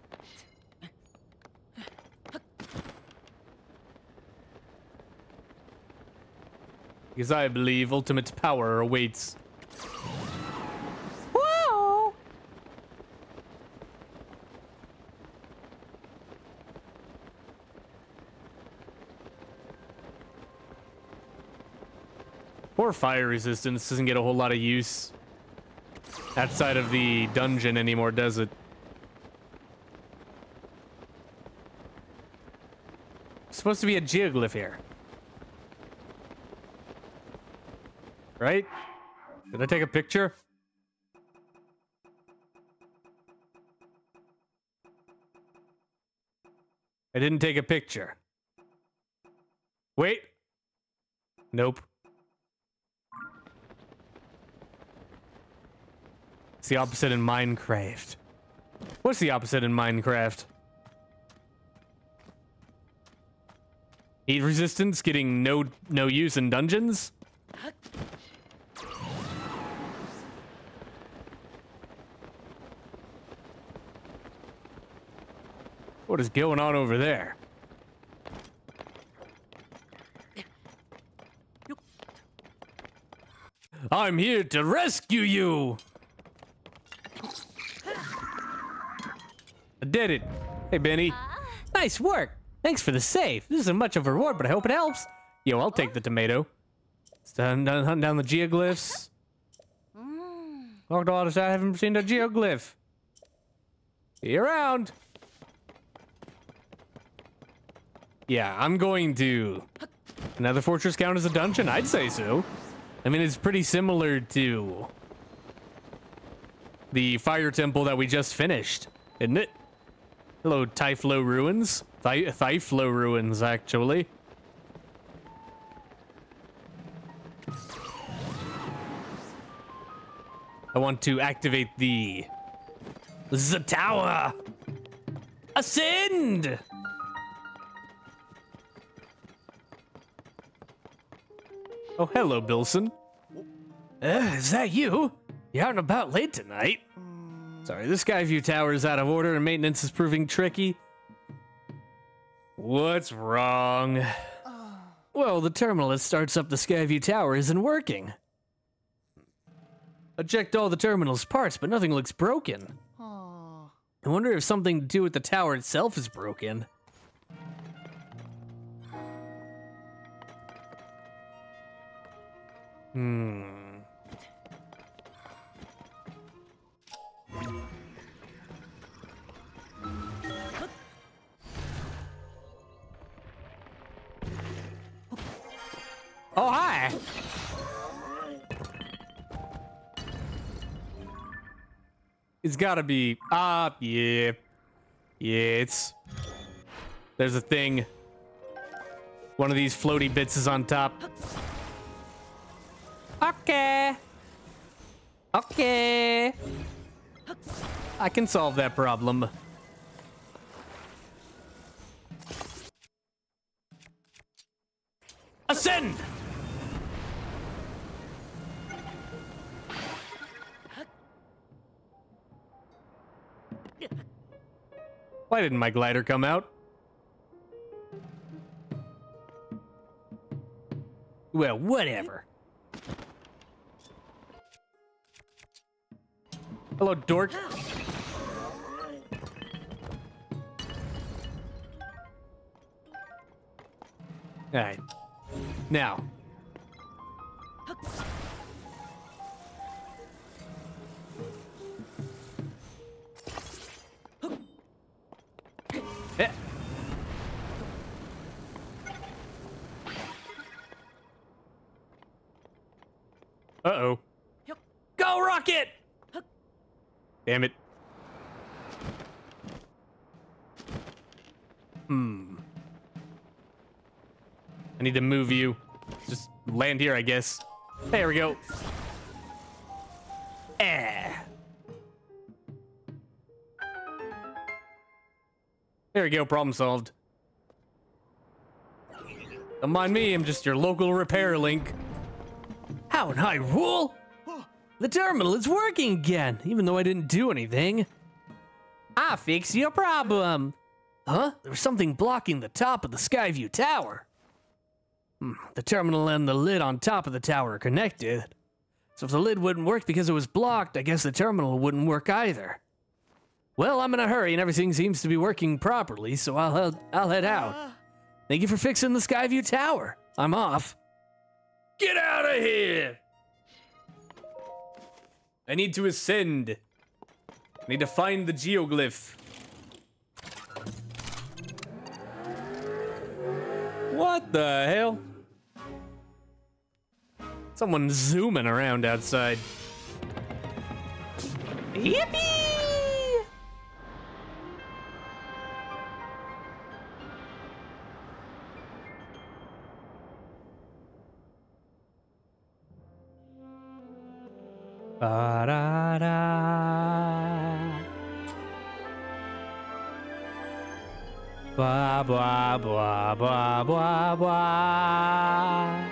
Because I believe ultimate power awaits. Whoa! Or fire resistance doesn't get a whole lot of use outside of the dungeon anymore, does it? supposed to be a geoglyph here. Right? Did I take a picture? I didn't take a picture. Wait. Nope. It's the opposite in Minecraft. What's the opposite in Minecraft? Heat resistance getting no no use in dungeons? What is going on over there? I'm here to rescue you! Did it. Hey, Benny. Uh. Nice work. Thanks for the save. This isn't much of a reward, but I hope it helps. Yo, I'll take the tomato. Let's done, done, hunt down the geoglyphs. Mm. Walked all this I haven't seen the geoglyph. See you around. Yeah, I'm going to... Another fortress count as a dungeon? I'd say so. I mean, it's pretty similar to... The fire temple that we just finished, isn't it? Hello, Typhlo Ruins. Typhlo Ruins, actually. I want to activate the... The tower! Ascend! Oh, hello, Bilson. Uh, is that you? You're out about late tonight. Sorry, the Skyview Tower is out of order and maintenance is proving tricky. What's wrong? Well, the terminal that starts up the Skyview Tower isn't working. I checked all the terminal's parts, but nothing looks broken. I wonder if something to do with the tower itself is broken. Hmm. Oh, hi! It's gotta be. Ah, uh, yeah. Yeah, it's. There's a thing. One of these floaty bits is on top. Okay. Okay. I can solve that problem. Ascend! Why didn't my glider come out? Well, whatever. Hello, dork. Alright. Now. Uh-oh. Go, Rocket! Damn it. Hmm. I need to move you. Just land here, I guess. There we go. Eh. There we go, problem solved. Don't mind me, I'm just your local repair link. How [laughs] in Hyrule? The terminal is working again, even though I didn't do anything. I fixed your problem. Huh? There's something blocking the top of the Skyview Tower. Hmm, the terminal and the lid on top of the tower are connected. So if the lid wouldn't work because it was blocked, I guess the terminal wouldn't work either. Well, I'm in a hurry and everything seems to be working properly, so I'll I'll head out. Thank you for fixing the Skyview Tower. I'm off. Get out of here! I need to ascend. I need to find the geoglyph. What the hell? Someone's zooming around outside. Yippee! Ba-da-da. Blah, blah, blah, blah, blah, blah.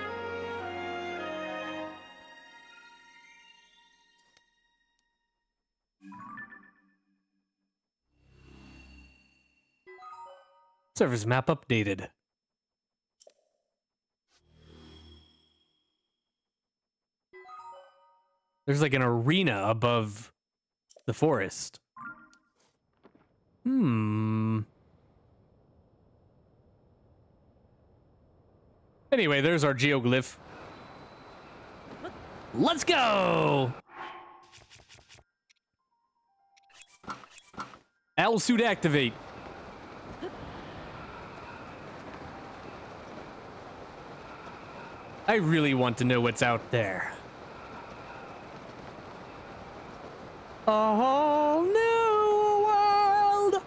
Service map updated. There's like an arena above the forest. Hmm. Anyway, there's our geoglyph. Let's go! Owl suit activate. I really want to know what's out there. A whole new world!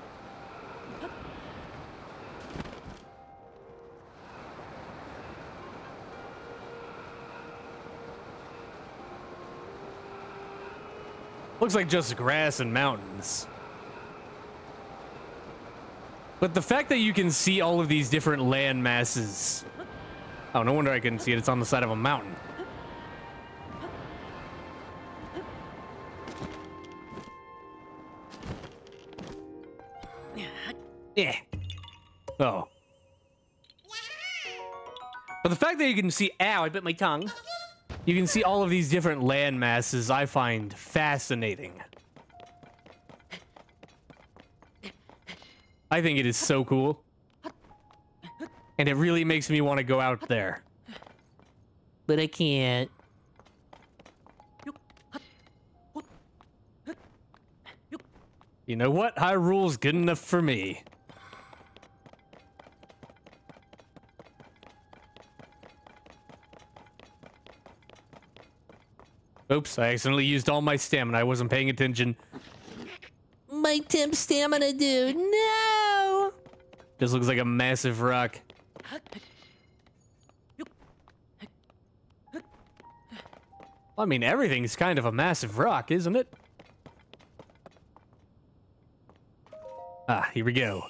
Looks like just grass and mountains. But the fact that you can see all of these different land masses. Oh, no wonder I couldn't see it. It's on the side of a mountain. Yeah. Oh. But the fact that you can see, ow, I bit my tongue. You can see all of these different land masses I find fascinating. I think it is so cool. And it really makes me want to go out there. But I can't. You know what? Hyrule's good enough for me. Oops, I accidentally used all my stamina. I wasn't paying attention. My temp stamina, dude. No! This looks like a massive rock. I mean, everything's kind of a massive rock, isn't it? Ah, here we go.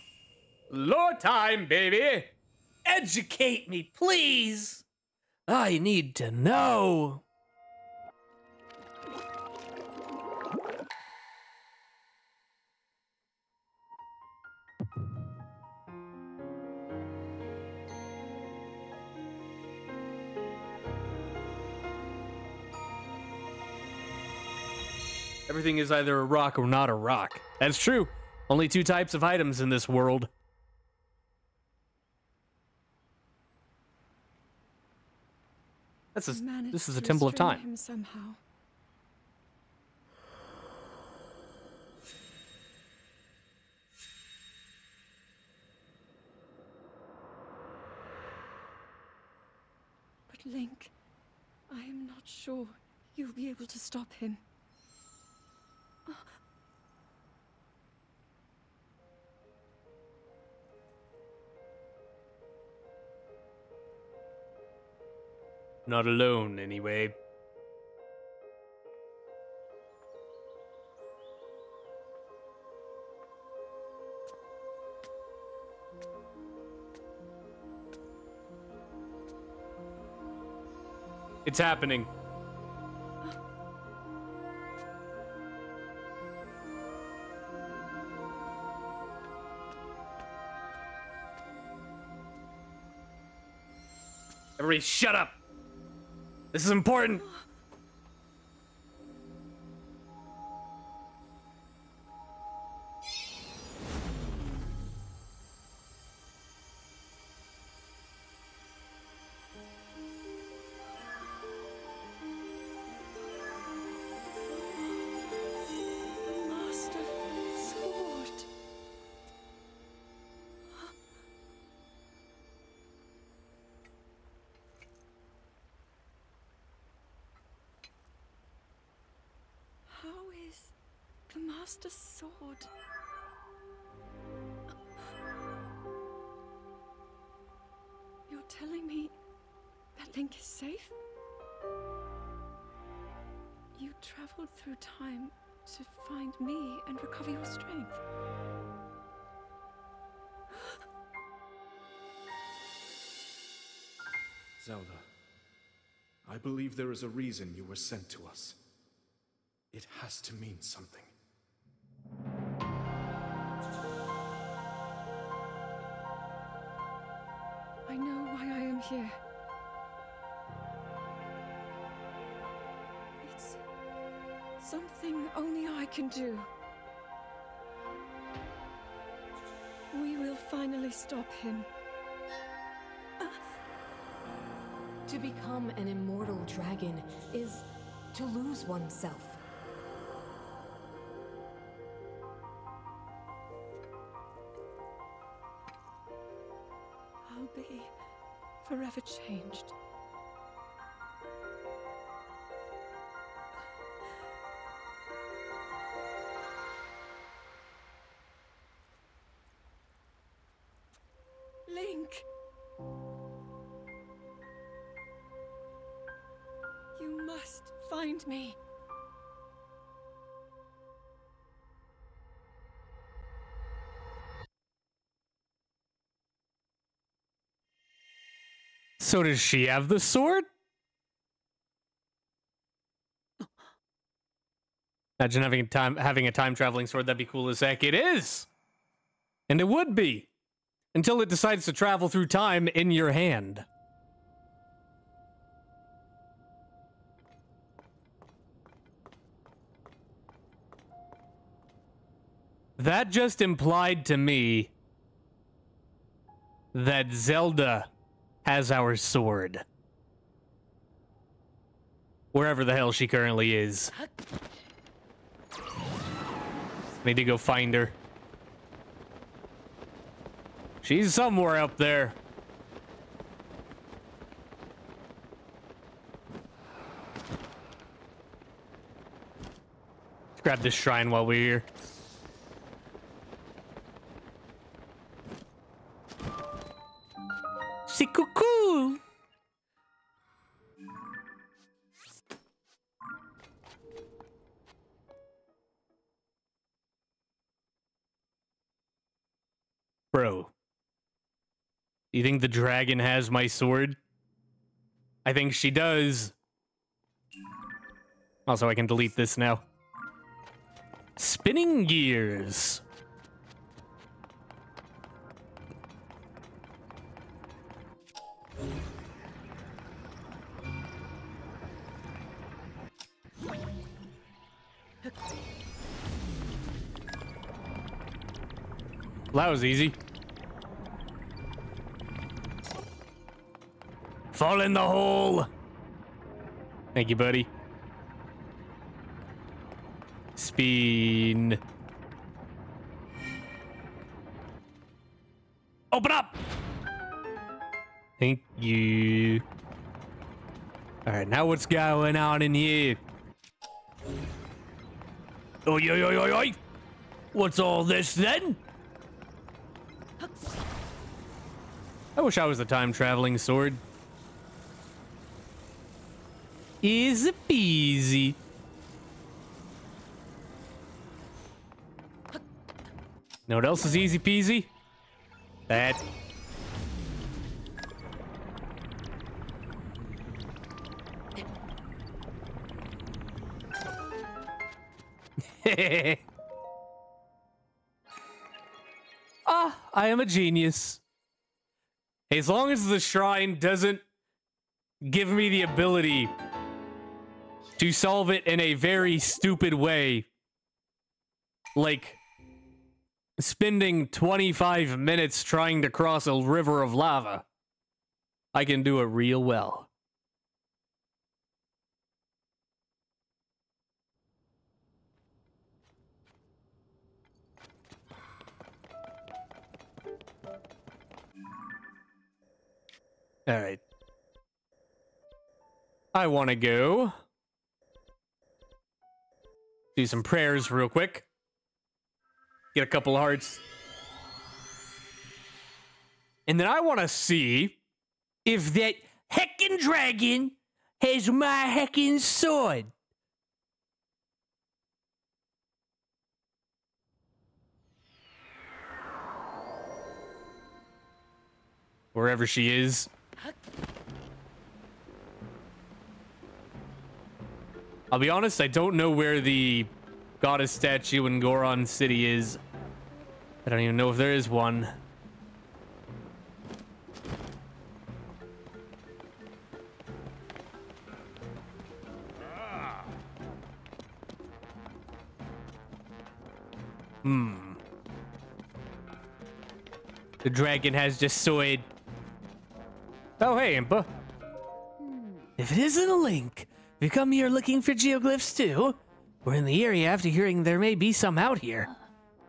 Lore time, baby! Educate me, please. I need to know. Everything is either a rock or not a rock. That's true. Only two types of items in this world. That's a, this is a temple of time. Somehow. But Link, I am not sure you'll be able to stop him. Not alone, anyway. It's happening. Shut up! This is important! Safe? You traveled through time to find me and recover your strength. [gasps] Zelda, I believe there is a reason you were sent to us. It has to mean something. I know why I am here. Something only I can do. We will finally stop him. To become an immortal dragon is to lose oneself. I'll be forever changed. So does she have the sword? Imagine having a time having a time traveling sword. That'd be cool as heck. It is, and it would be, until it decides to travel through time in your hand. That just implied to me that Zelda has our sword. Wherever the hell she currently is. Need to go find her. She's somewhere up there. Let's grab this shrine while we're here. C'est coucou! Bro. You think the dragon has my sword? I think she does. Also, I can delete this now. Spinning gears. That was easy. Fall in the hole. Thank you, buddy. Spin. Open up. Thank you. All right, now what's going on in here? Oi, oi, oi, oi, oi. What's all this then? I wish I was a time traveling sword. Easy peasy. Know what else is easy peasy? That. [laughs] ah, I am a genius. As long as the shrine doesn't give me the ability to solve it in a very stupid way, like spending 25 minutes trying to cross a river of lava, I can do it real well. All right. I want to go do some prayers real quick. Get a couple hearts. And then I want to see if that heckin' dragon has my heckin' sword. Wherever she is. I'll be honest, I don't know where the goddess statue in Goron City is. I don't even know if there is one. Hmm. The dragon has just sword. Oh, hey, Impa. If it isn't a link, have you come here looking for geoglyphs too? We're in the area after hearing there may be some out here.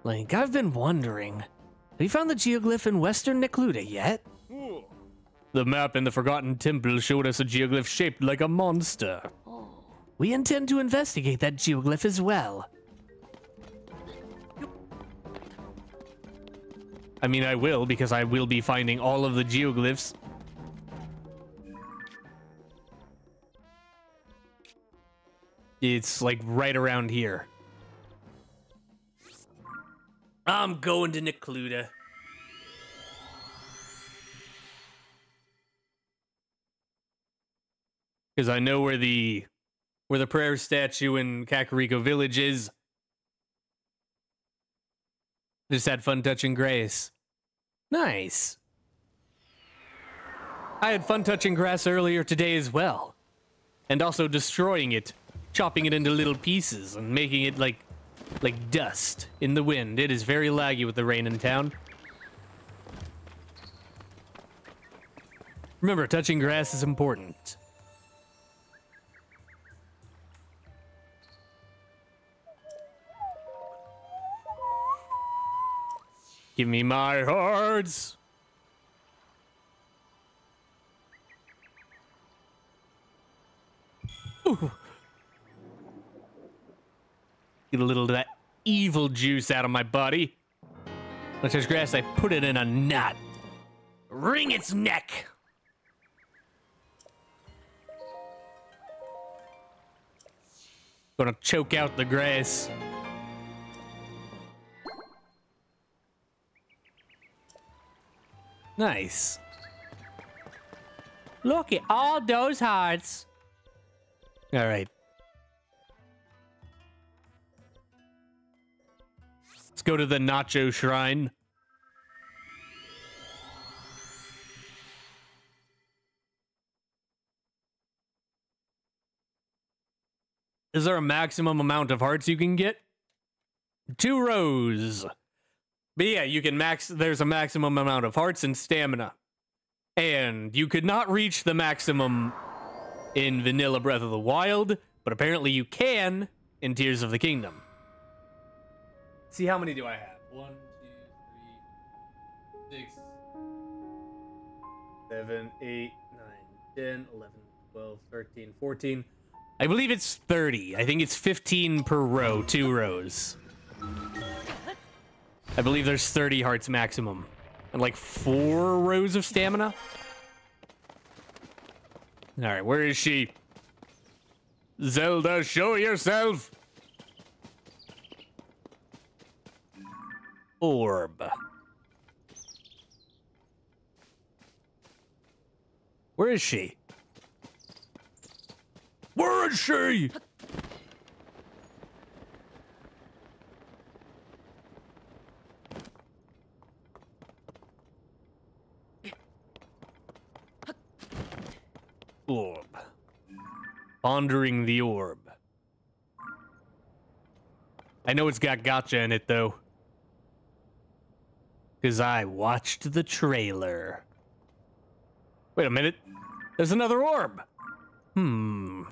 Link, I've been wondering. Have you found the geoglyph in western Necluda yet? The map in the Forgotten Temple showed us a geoglyph shaped like a monster. We intend to investigate that geoglyph as well. I mean, I will, because I will be finding all of the geoglyphs. It's like right around here. I'm going to Necluda. Because I know where the where the prayer statue in Kakariko Village is. Just had fun touching grass. Nice. I had fun touching grass earlier today as well. And also destroying it, chopping it into little pieces and making it like like dust in the wind. It is very laggy with the rain in town. Remember, touching grass is important. Give me my hearts. Ooh. Get a little of that evil juice out of my body. I touch grass, I put it in a knot. Wring its neck. Gonna choke out the grass. Nice. Look at all those hearts. All right. Let's go to the Nacho Shrine. Is there a maximum amount of hearts you can get? Two rows. But yeah, you can max, there's a maximum amount of hearts and stamina. And you could not reach the maximum in Vanilla Breath of the Wild, but apparently you can in Tears of the Kingdom. See, how many do I have? One, two, three, six, seven, eight, nine, ten, eleven, twelve, thirteen, fourteen. I believe it's 30. I think it's 15 per row, two rows. I believe there's 30 hearts maximum. And like four rows of stamina. Alright, where is she? Zelda, show yourself! Orb. Where is she? Where is she? Orb. Pondering the orb. I know it's got gotcha in it, though. Because I watched the trailer. Wait a minute. There's another orb. Hmm.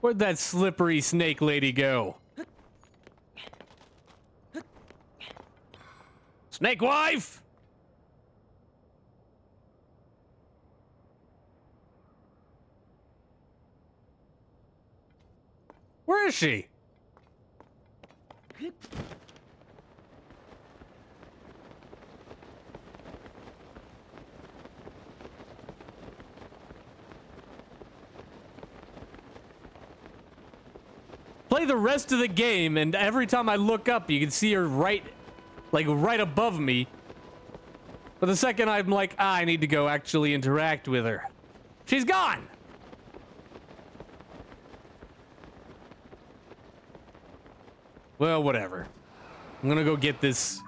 Where'd that slippery snake lady go? Snake wife! Where is she? Play the rest of the game, and every time I look up, you can see her right, like, right above me. But the second I'm like, ah, I need to go actually interact with her. She's gone! Well, whatever. I'm gonna go get this.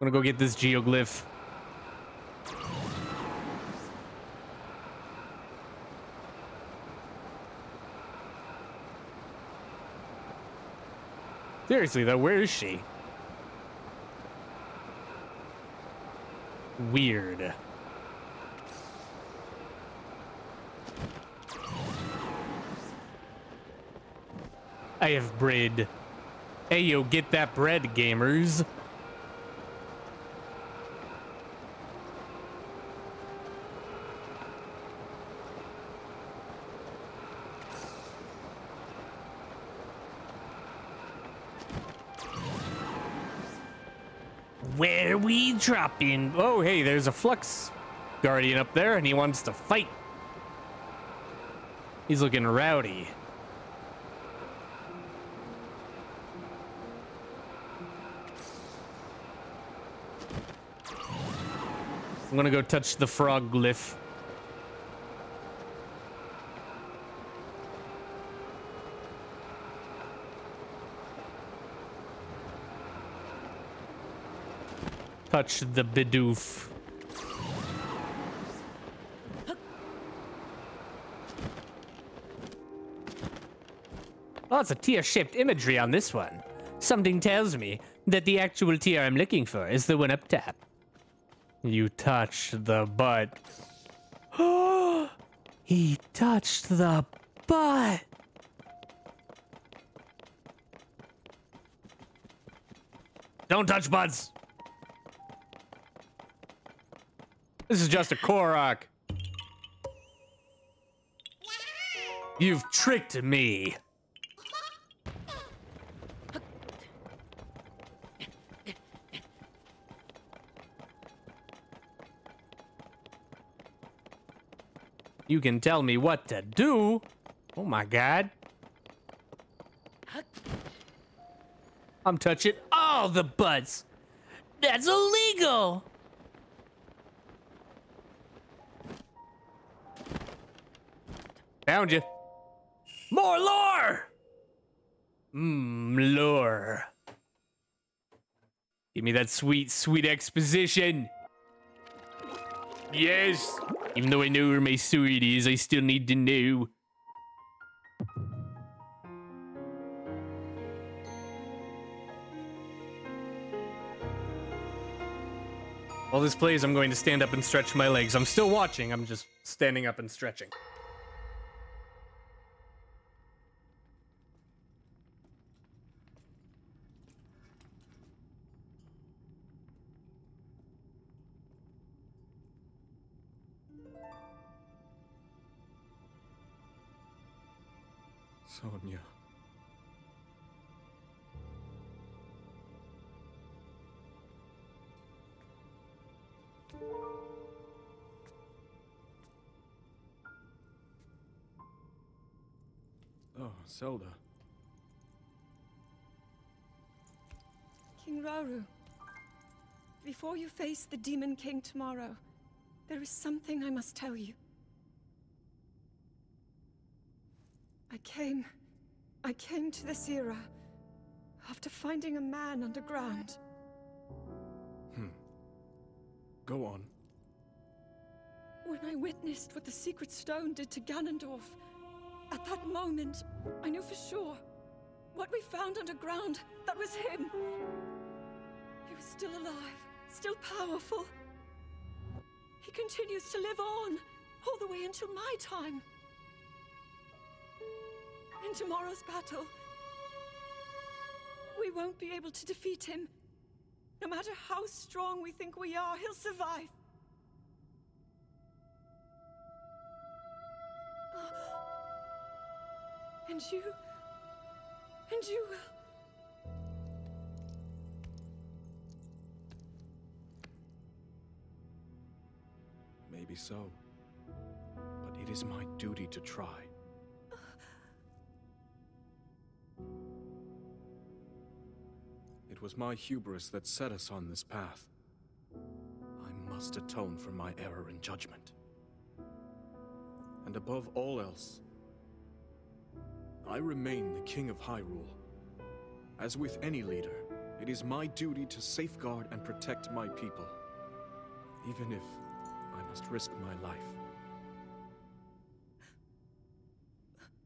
I'm gonna go get this geoglyph. Seriously though, where is she? Weird. I have bread. Hey yo, get that bread, gamers. Where we dropping? Oh, hey, there's a Flux Guardian up there, and he wants to fight. He's looking rowdy. I'm gonna go touch the frog glyph. Touch the bidoof. Lots of tear-shaped imagery on this one. Something tells me that the actual tear I'm looking for is the one up top. You touch the butt. [gasps] he touched the butt. Don't touch butts. This is just a Korok. You've tricked me. You can tell me what to do. Oh my god. I'm touching all the butts. That's illegal. Found you. More lore. Mmm, lore. Give me that sweet, sweet exposition. Yes. Even though I know where my sword is, I still need to know. While this plays, I'm going to stand up and stretch my legs. I'm still watching, I'm just standing up and stretching. Zelda. King Rauru, before you face the Demon King tomorrow, there is something I must tell you. I came... I came to this era after finding a man underground. Hmm. Go on. When I witnessed what the Secret Stone did to Ganondorf, at that moment, I knew for sure what we found underground, that was him. He was still alive, still powerful. He continues to live on, all the way until my time. In tomorrow's battle, we won't be able to defeat him. No matter how strong we think we are, he'll survive. And you... And you will... Maybe so. But it is my duty to try. It was my hubris that set us on this path. I must atone for my error in judgment. And above all else, I remain the King of Hyrule. As with any leader, it is my duty to safeguard and protect my people, even if I must risk my life.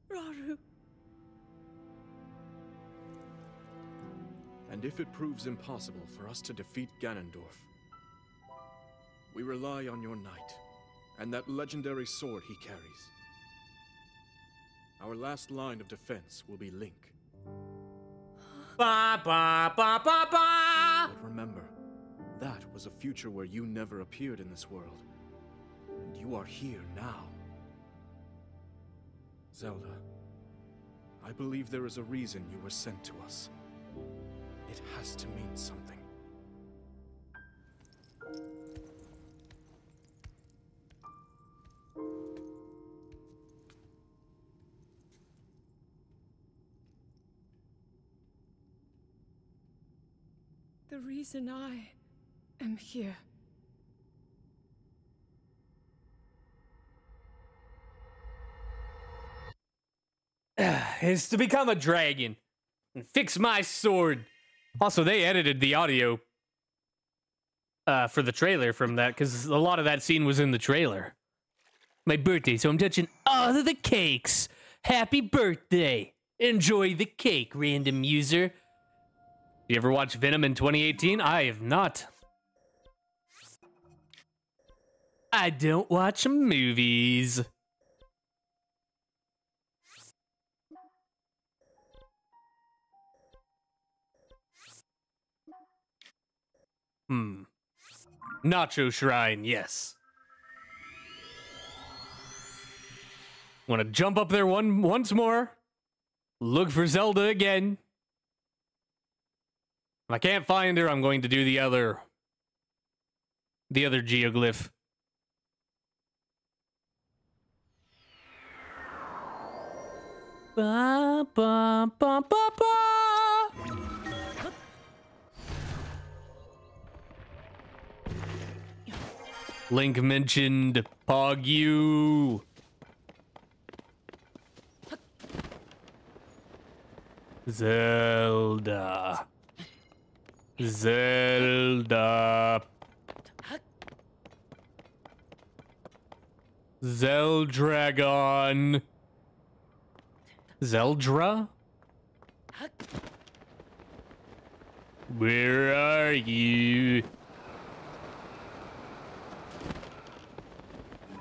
Rauru. And if it proves impossible for us to defeat Ganondorf, we rely on your knight and that legendary sword he carries. Our last line of defense will be Link. [gasps] Ba ba ba ba ba. But remember, that was a future where you never appeared in this world. And you are here now. Zelda, I believe there is a reason you were sent to us. It has to mean something. the reason I am here. [sighs] is to become a dragon and fix my sword. Also, they edited the audio uh, for the trailer from that because a lot of that scene was in the trailer. My birthday, so I'm touching all of the cakes. Happy birthday! Enjoy the cake, random user. You ever watch Venom in 2018? I have not. I don't watch movies. Hmm. Nacho Shrine, yes. Want to jump up there one once more? Look for Zelda again. If I can't find her, I'm going to do the other the other geoglyph. Ba, ba, ba, ba, ba. Link mentioned Pogyu. Zelda. Zelda. Zeldragon. Zeldra? Where are you?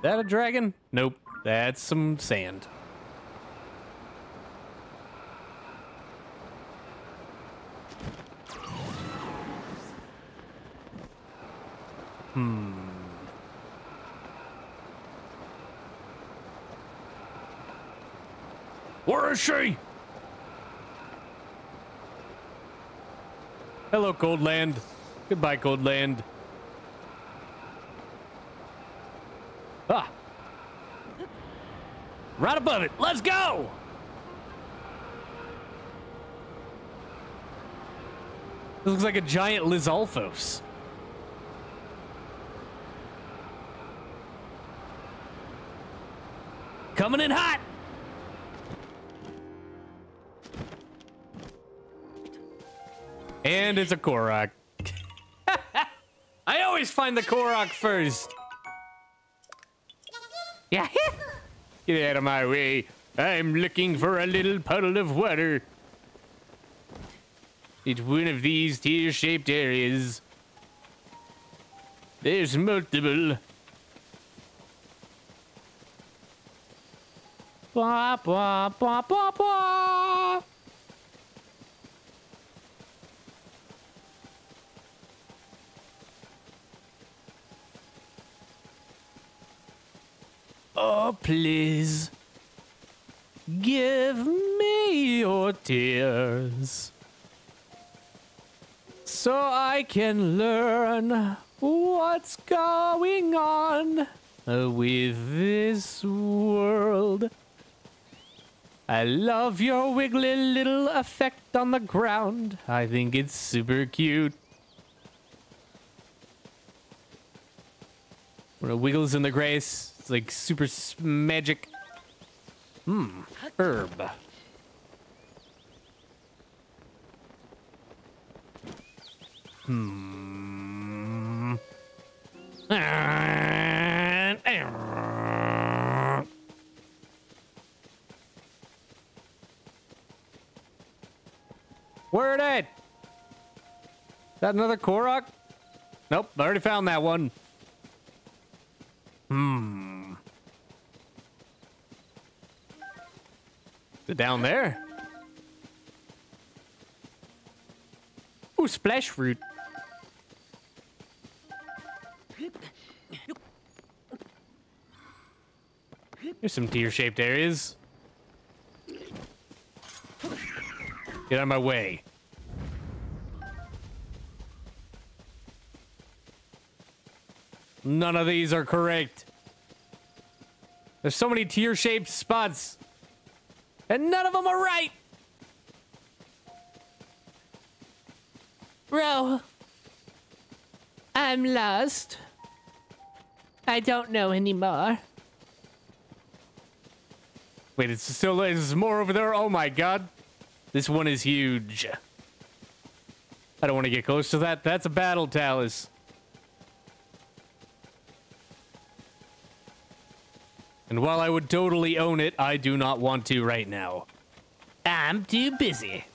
That a dragon? Nope. That's some sand. Hmm. Where is she? Hello, Cold Land. Goodbye, Cold Land. Ah. Right above it. Let's go! This looks like a giant Lizalfos. Coming in hot! And it's a Korok. [laughs] I always find the Korok first. Yeah. [laughs] Get out of my way. I'm looking for a little puddle of water. It's one of these tear-shaped areas. There's multiple. Oh, please. Give me your tears. So I can learn what's going on with this world. I love your wiggly little effect on the ground. I think it's super cute. When it wiggles in the grace, it's like super magic. Hmm, herb. Hmm. [laughs] Where it? Is that another Korok? Nope, I already found that one. Hmm. Is it down there? Ooh, splash fruit. There's some tear-shaped areas. Get out of my way. None of these are correct. There's so many tear-shaped spots. And none of them are right. Bro, I'm lost. I don't know anymore. Wait, it's still there's more over there. Oh my god. This one is huge. I don't want to get close to that. That's a battle talus. And while I would totally own it, I do not want to right now. I'm too busy.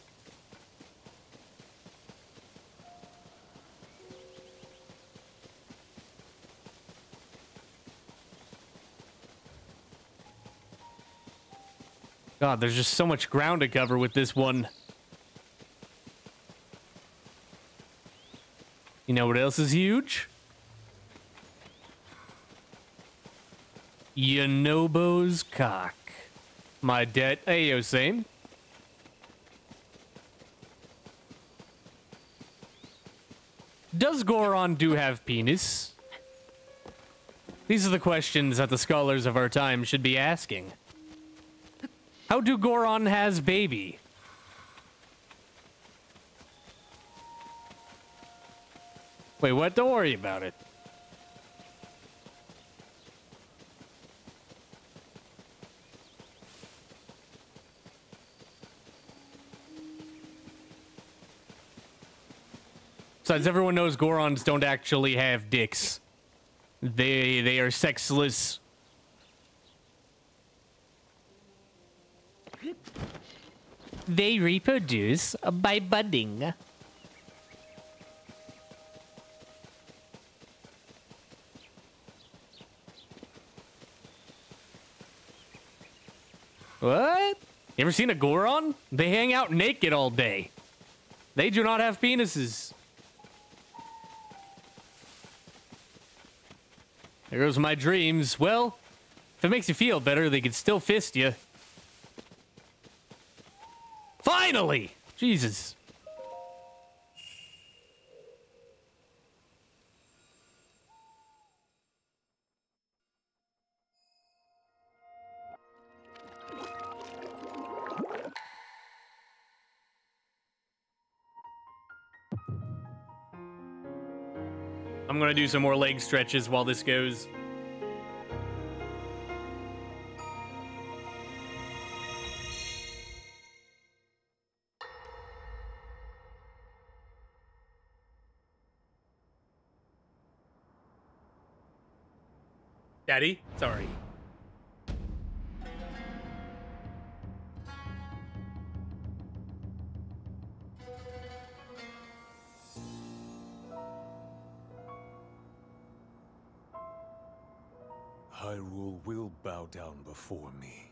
God, there's just so much ground to cover with this one. You know what else is huge? Yunobo's cock. My debt. Hey, yo, same. Does Goron do have penis? These are the questions that the scholars of our time should be asking. How do Goron has baby? Wait, what? Don't worry about it. Besides, everyone knows Gorons don't actually have dicks. They they are sexless. They reproduce by budding. What? You ever seen a Goron? They hang out naked all day. They do not have penises. There goes my dreams. Well, if it makes you feel better, they could still fist you. Finally! Jesus. I'm gonna do some more leg stretches while this goes. Daddy, sorry. Down before me.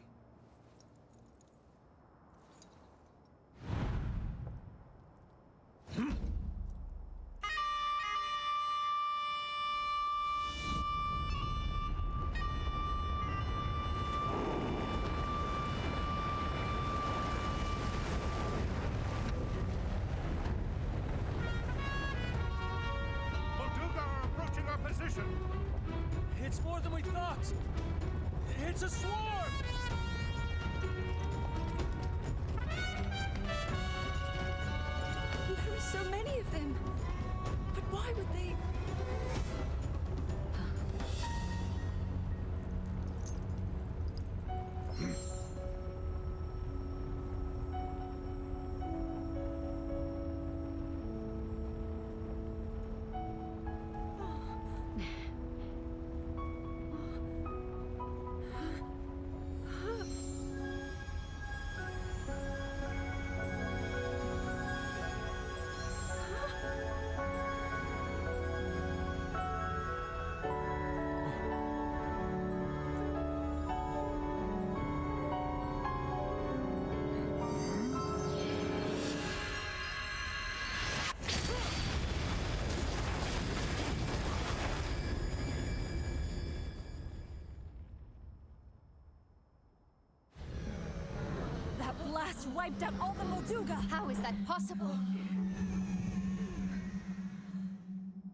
That blast wiped out all the Molduga! How is that possible?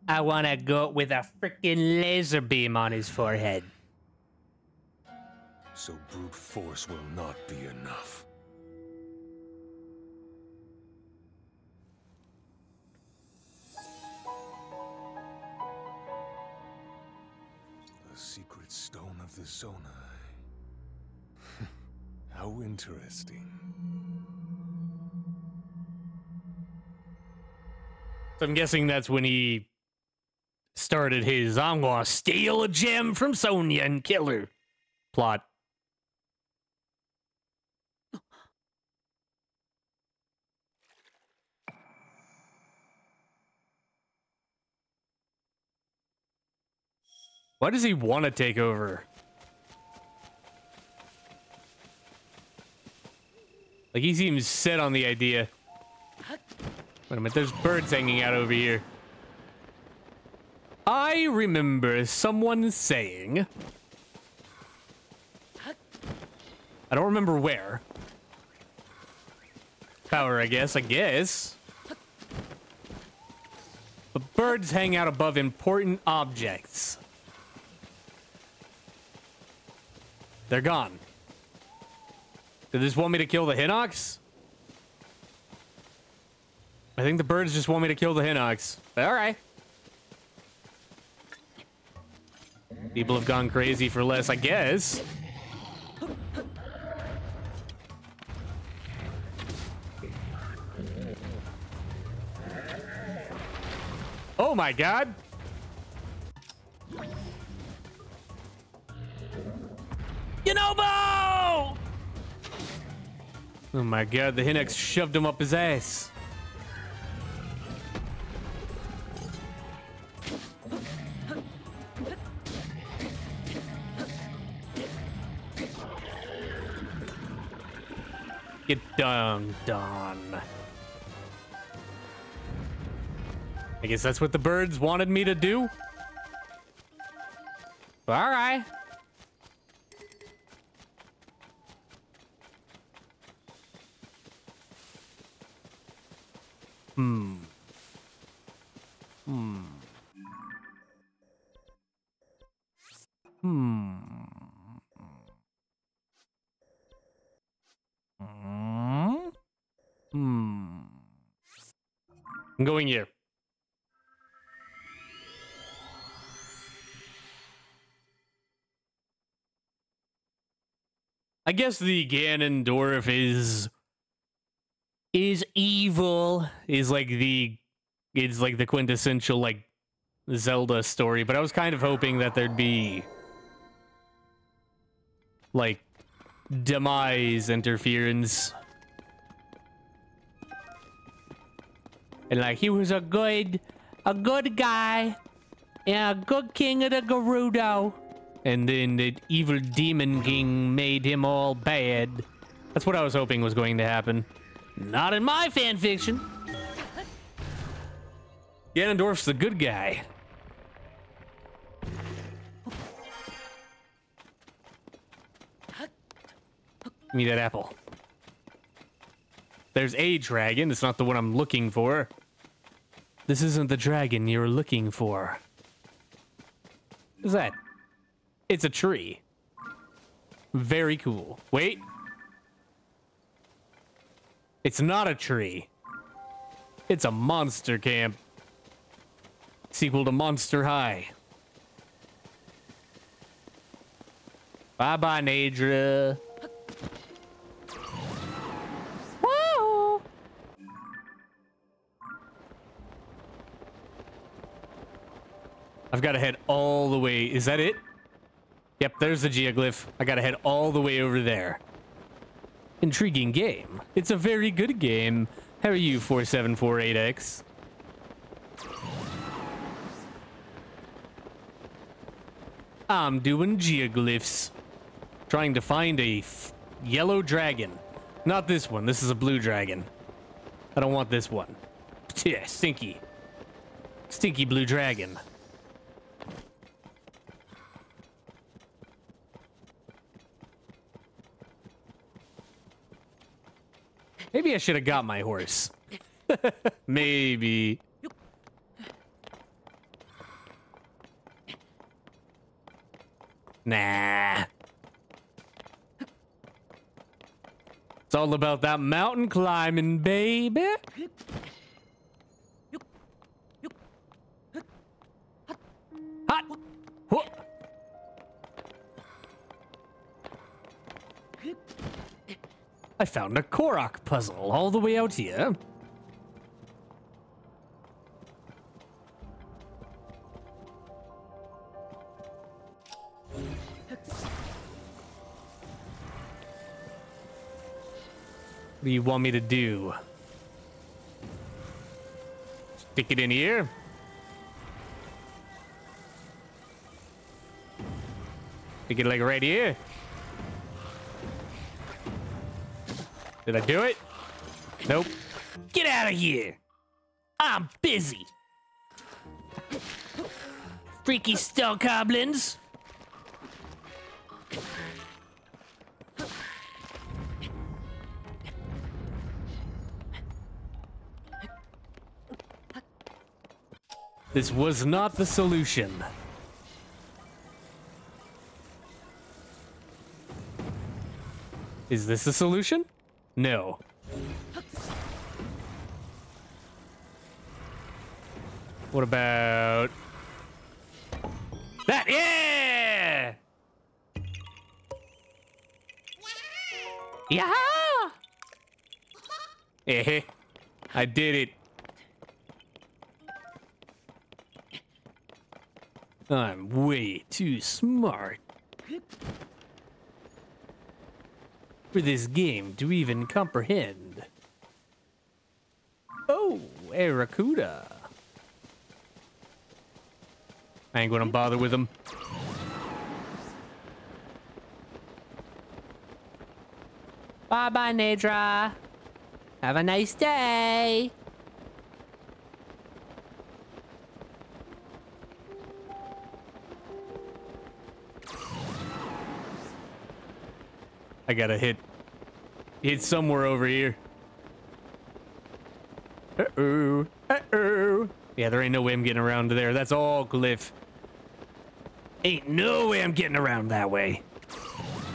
I wanna go with a freaking laser beam on his forehead. So brute force will not be enough. I'm guessing that's when he started his I'm gonna steal a gem from Sonia and kill her plot. Why does he want to take over? Like he seems set on the idea. Wait a minute, there's birds hanging out over here. I remember someone saying. I don't remember where. Power, I guess, I guess. But birds hang out above important objects. They're gone. Did this want me to kill the Hinox? I think the birds just want me to kill the Hinox. Alright. People have gone crazy for less, I guess. Oh my god! Yunobo! Oh my god, the Hinox shoved him up his ass. Get done, done. I guess that's what the birds wanted me to do. All right. Hmm. Hmm. Hmm. Hmm. Hmm. I'm going here. I guess the Ganondorf is is evil is like the it's like the quintessential like Zelda story, but I was kind of hoping that there'd be like demise interference. And like he was a good a good guy and a good king of the Gerudo. And then the evil demon king made him all bad. That's what I was hoping was going to happen. Not in my fan fiction. Ganondorf's the good guy. Me that apple. There's a dragon. It's not the one I'm looking for. This isn't the dragon you're looking for. What's that? It's a tree. Very cool. Wait. It's not a tree. It's a monster camp. Sequel to Monster High. Bye-bye, Naydra. Woo! I've got to head all the way. Is that it? Yep, there's the geoglyph. I got to head all the way over there. Intriguing game. It's a very good game. How are you, 4748X? I'm doing geoglyphs. Trying to find a yellow dragon. Not this one. This is a blue dragon. I don't want this one. Yeah, stinky. Stinky blue dragon. Maybe I should have got my horse. [laughs] Maybe. Nah. It's all about that mountain climbing, baby. I found a Korok puzzle all the way out here. What do you want me to do? Stick it in here? Stick it like right here? Did I do it? Nope. Get out of here! I'm busy. Freaky stone goblins. This was not the solution. Is this a solution? No. What about that? Yeah! Yeah! Eh, I did it. I'm way too smart for this game to even comprehend. Oh, Aerocuda. I ain't gonna bother with him. Bye bye, Naydra. Have a nice day. I gotta hit hit somewhere over here. Uh-oh. Uh-oh. Yeah, there ain't no way I'm getting around to there. That's all glyph. Ain't no way I'm getting around that way.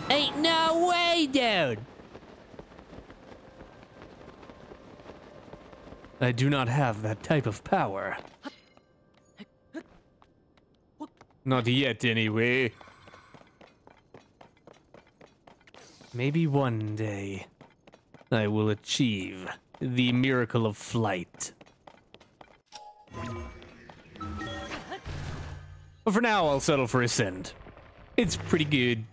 Ain't no way, dude. I do not have that type of power. Not yet, anyway. Maybe one day I will achieve the miracle of flight. But for now, I'll settle for Ascend. It's pretty good.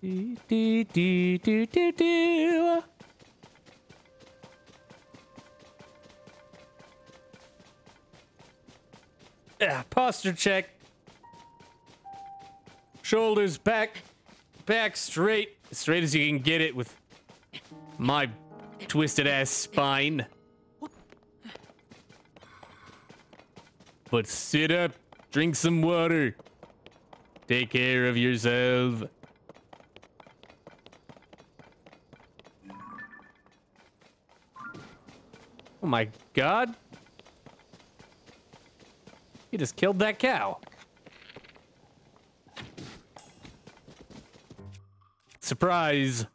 Do, do, do, do, do, do. Ah, posture check. Shoulders back, back straight, straight as you can get it with my twisted ass spine. But sit up, drink some water, take care of yourself. Oh my god. He just killed that cow. Surprise.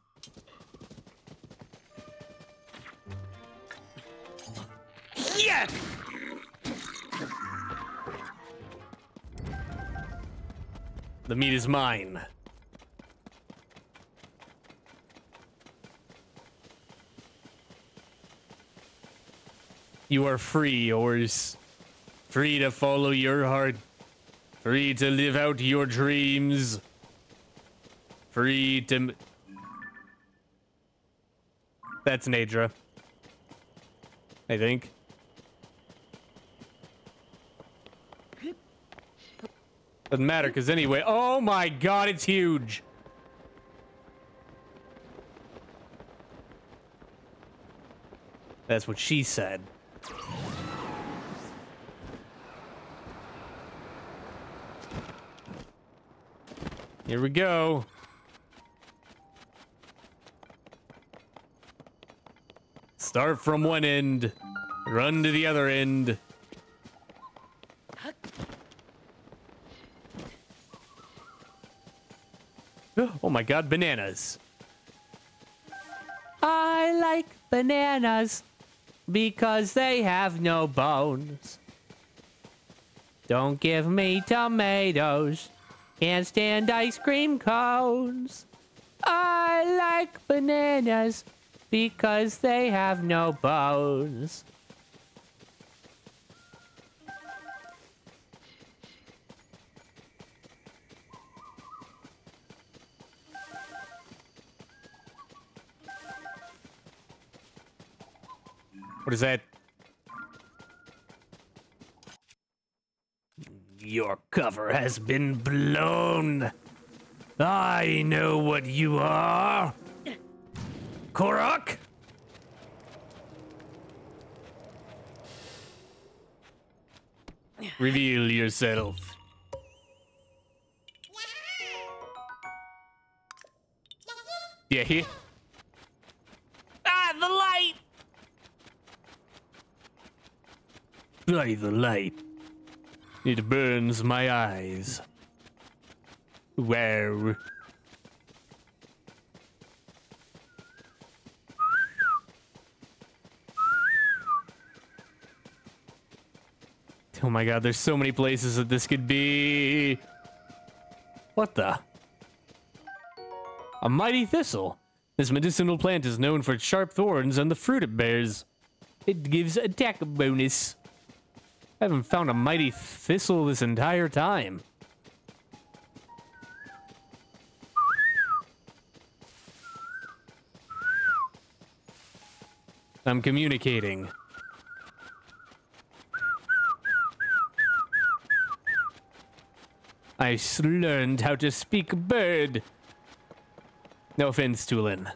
Yeah! The meat is mine. You are free, Ors. Free to follow your heart. Free to live out your dreams. Free to... That's Naydra. I think. Doesn't matter, because anyway... Oh my god, it's huge! That's what she said. Here we go. Start from one end, run to the other end. Oh my god, bananas. I like bananas because they have no bones. Don't give me tomatoes. Can't stand ice cream cones. I like bananas because they have no bones. What is that? Your cover has been blown. I know what you are. Korok? Reveal yourself. Yeah, here. Ah, the light! By the light. It burns my eyes. Wow. Oh my god, there's so many places that this could be. What the? A mighty thistle. This medicinal plant is known for its sharp thorns and the fruit it bears. It gives attack bonus. I haven't found a mighty thistle this entire time. I'm communicating. I learned how to speak bird. No offense, Tulin.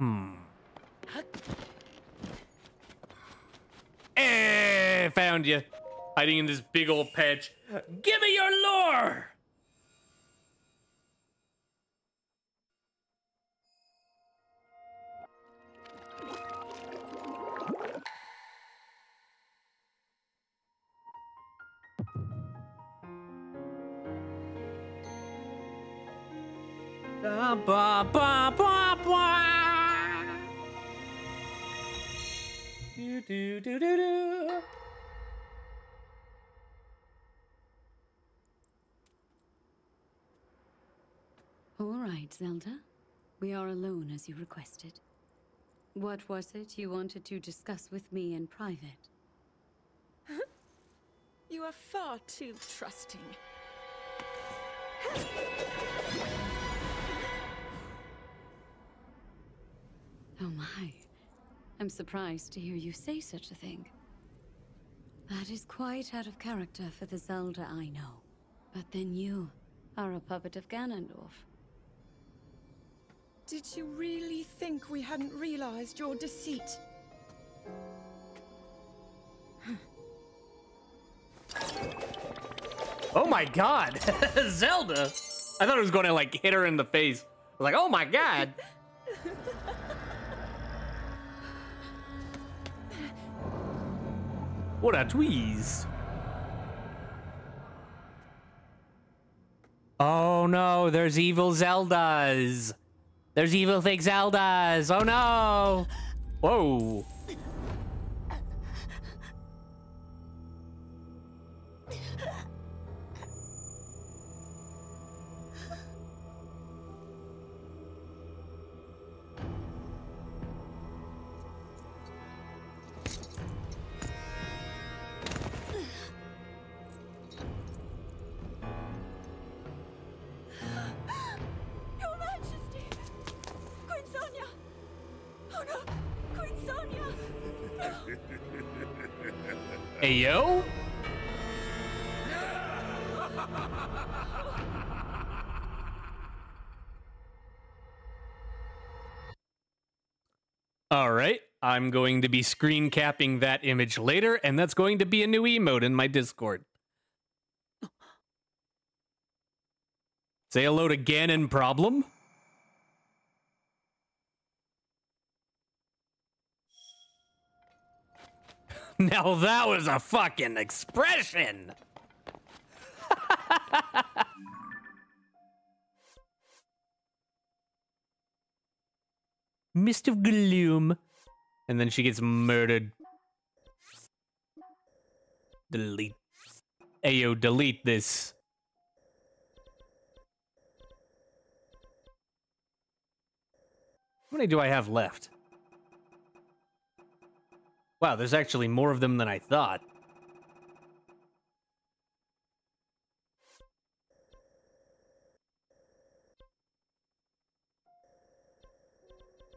Hmm. Eh, found you. Hiding in this big old patch. Give me your lore! Ba, ba, ba, ba. Do, do, do, do, do. All right, Zelda. We are alone as you requested. What was it you wanted to discuss with me in private? [laughs] You are far too trusting. Oh my. I'm surprised to hear you say such a thing. That is quite out of character for the Zelda I know. But then you are a puppet of Ganondorf. Did you really think we hadn't realized your deceit? [laughs] Oh my god! [laughs] Zelda! I thought it was going to like hit her in the face. I was like, oh my god! [laughs] what a tweeze! Oh no, there's evil Zeldas! There's evil fake Zeldas! Oh no! Whoa! I'm going to be screen capping that image later, and that's going to be a new emote in my Discord. Say hello to Ganon Problem. [laughs] now that was a fucking expression. [laughs] Mr. gloom. And then she gets murdered. Delete. Ayo, delete this. How many do I have left? Wow, there's actually more of them than I thought.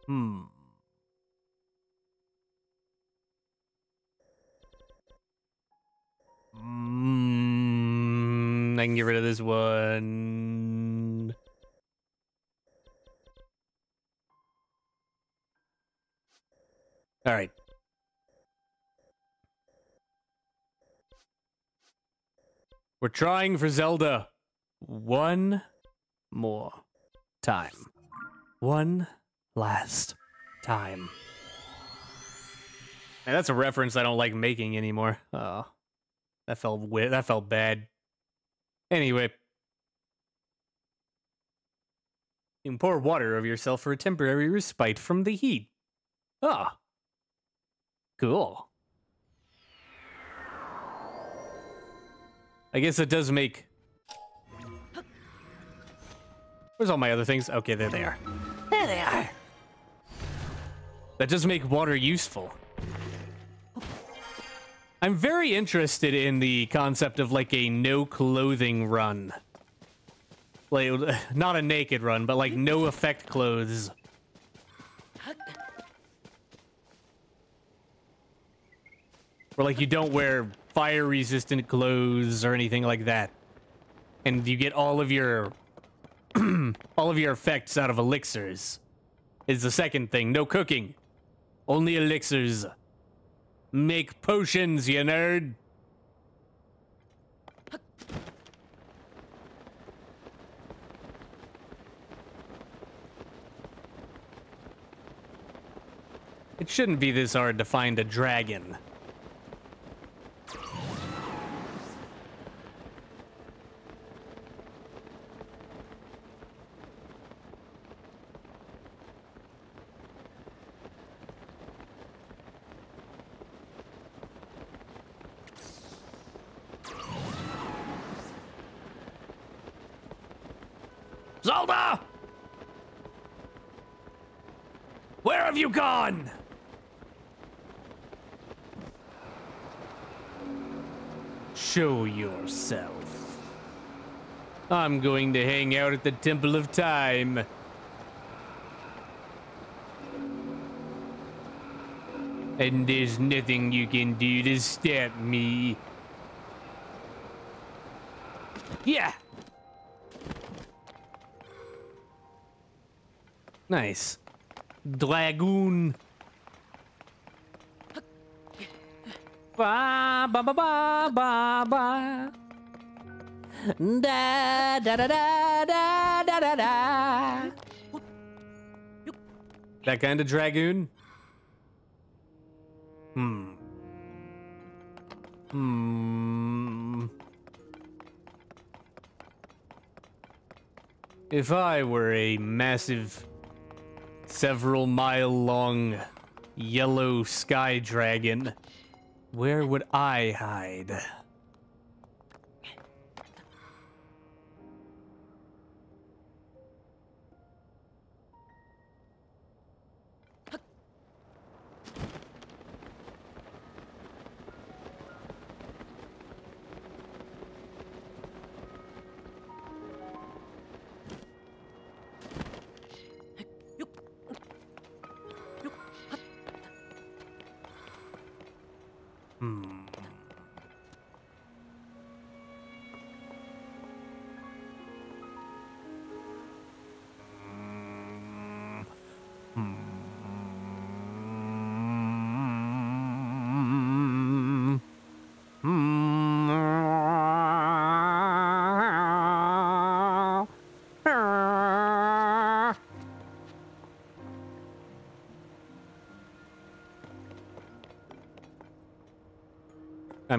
Hmm. Mm, I can get rid of this one. All right. We're trying for Zelda one more time. One last time. And that's a reference I don't like making anymore. Oh, that felt weird. That felt bad. Anyway, you can pour water over yourself for a temporary respite from the heat. Ah, cool. I guess it does make. Where's all my other things? Okay, there they are. There they are. That does make water useful. I'm very interested in the concept of like a no clothing run. Like, [laughs] not a naked run, but like no effect clothes. Where like you don't wear fire resistant clothes or anything like that. And you get all of your [clears throat] all of your effects out of elixirs. Is the second thing. No cooking. Only elixirs. Make potions, you nerd. It shouldn't be this hard to find a dragon. Zelda! Where have you gone? Show yourself. I'm going to hang out at the Temple of Time. And there's nothing you can do to stop me. Yeah. Nice. Dragoon. Ba ba ba ba ba ba. Da da da da da da da da. That kind of dragoon? Hmm. Hmm. If I were a massive, several mile long yellow sky dragon, where would I hide?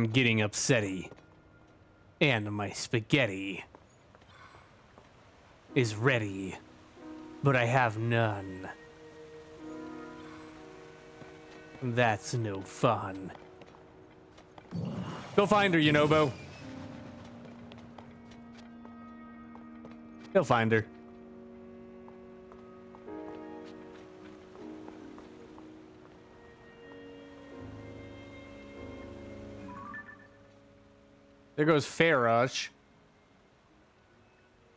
I'm getting upsetty. And my spaghetti is ready, but I have none. That's no fun. Go find her, Yunobo. Go find her. There goes Farosh.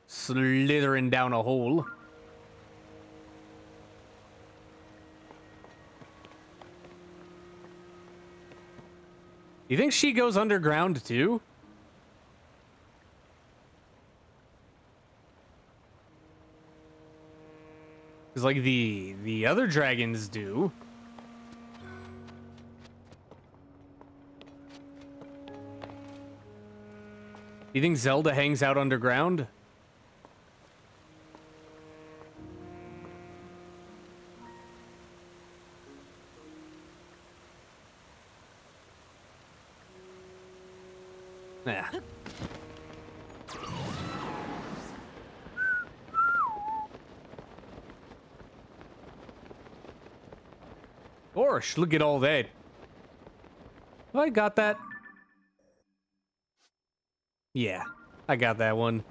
Slithering down a hole. You think she goes underground too? Because like the the other dragons do. You think Zelda hangs out underground? Yeah. Gosh, look at all that. I got that. Yeah, I got that one.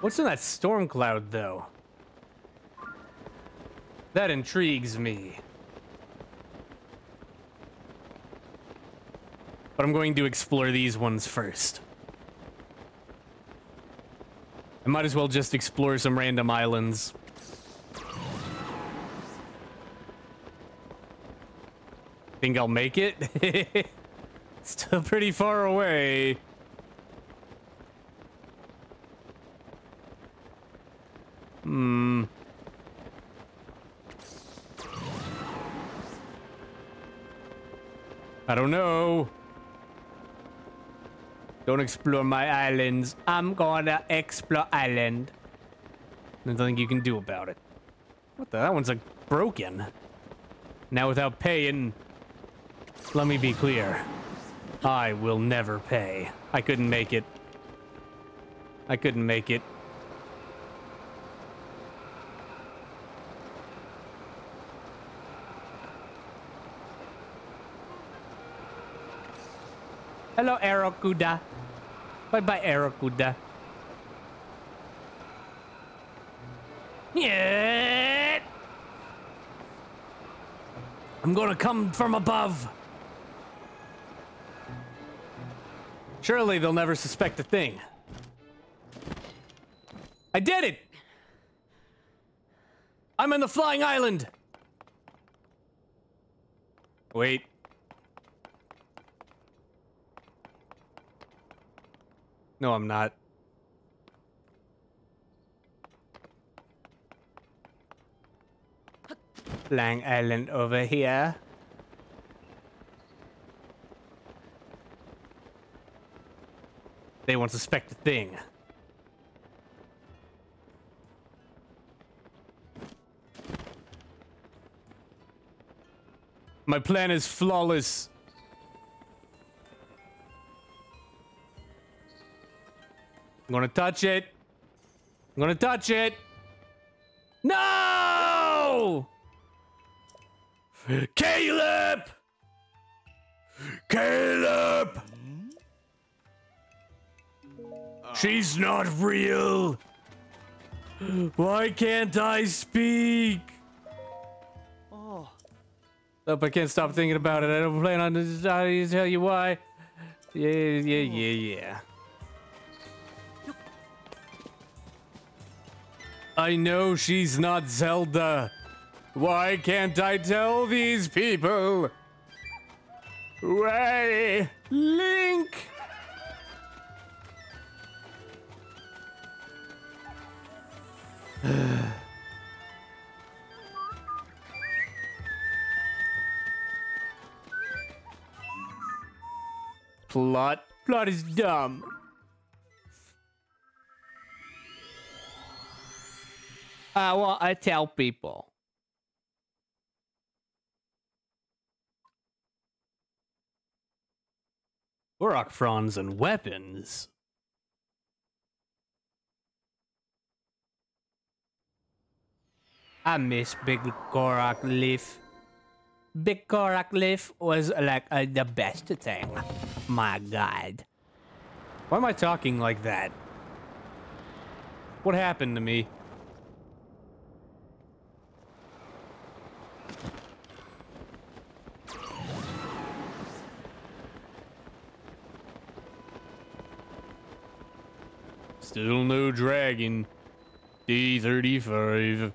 What's in that storm cloud, though? That intrigues me. But I'm going to explore these ones first. I might as well just explore some random islands. Think I'll make it? [laughs] Still pretty far away. Hmm. I don't know. Don't explore my islands. I'm gonna explore island. There's nothing you can do about it. What the? That one's like broken. Now without paying, let me be clear. I will never pay. I couldn't make it. I couldn't make it. Hello, Aerocuda. Bye-bye, Aerocuda. Yeah. I'm gonna come from above. Surely they'll never suspect a thing. I did it! I'm in the flying island! Wait. No, I'm not. Flying island over here. They won't suspect a thing. My plan is flawless. I'm gonna touch it. I'm gonna touch it. No! Caleb! Caleb! She's not real. Why can't I speak? Oh. Nope, I can't stop thinking about it. I don't plan on to tell you why. Yeah, yeah, yeah, yeah. I know she's not Zelda. Why can't I tell these people? Why? Link! Plot. Plot is dumb. Uh, I want to tell people. Rock fronds and weapons. I miss Big Korok Leaf. Big Leaf was like uh, the best thing. My God. Why am I talking like that? What happened to me? Still no dragon. D35.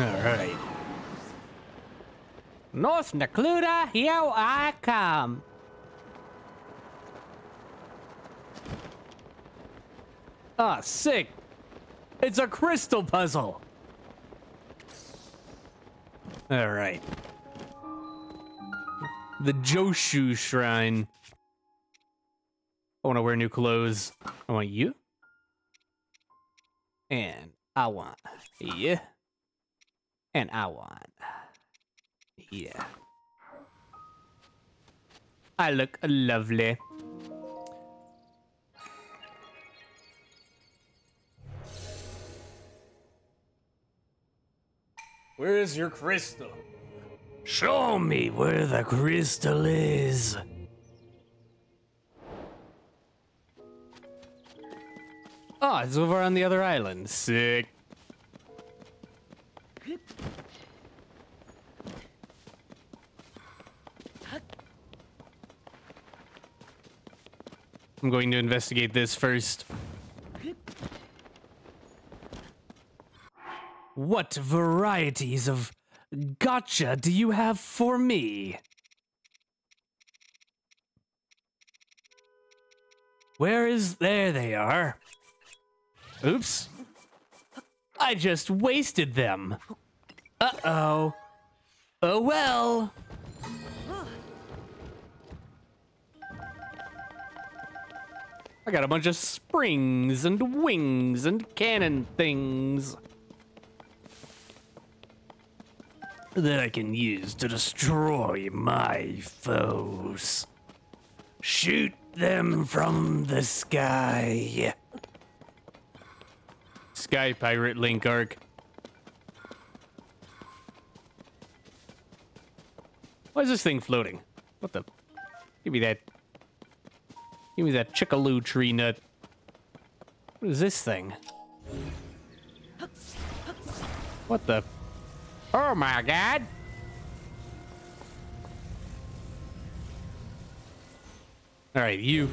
Alright. North Necluda, here I come. Ah, sick. It's a crystal puzzle. All right. The Joshu Shrine. I want to wear new clothes. I want you. And I want you. And I want yeah. I look lovely. Where's your crystal? Show me where the crystal is. Oh, it's over on the other island. Sick. I'm going to investigate this first. What varieties of gotcha do you have for me? Where is... There they are. Oops. I just wasted them. Uh-oh. Oh well. I got a bunch of springs and wings and cannon things. That I can use to destroy my foes. Shoot them from the sky. Sky Pirate Link Arc. Why is this thing floating? What the? Give me that. Give me that chickaloo tree nut. What is this thing? What the? Oh my god! Alright, you.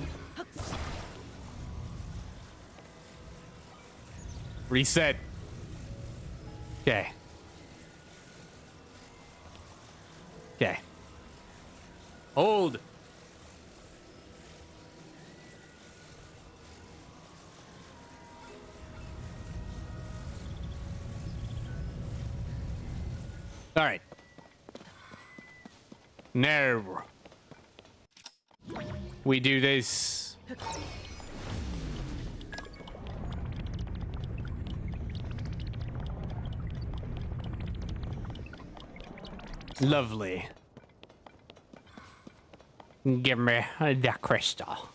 Reset. Okay. Okay. Hold. All right. Now we do this. Lovely. Give me the crystal.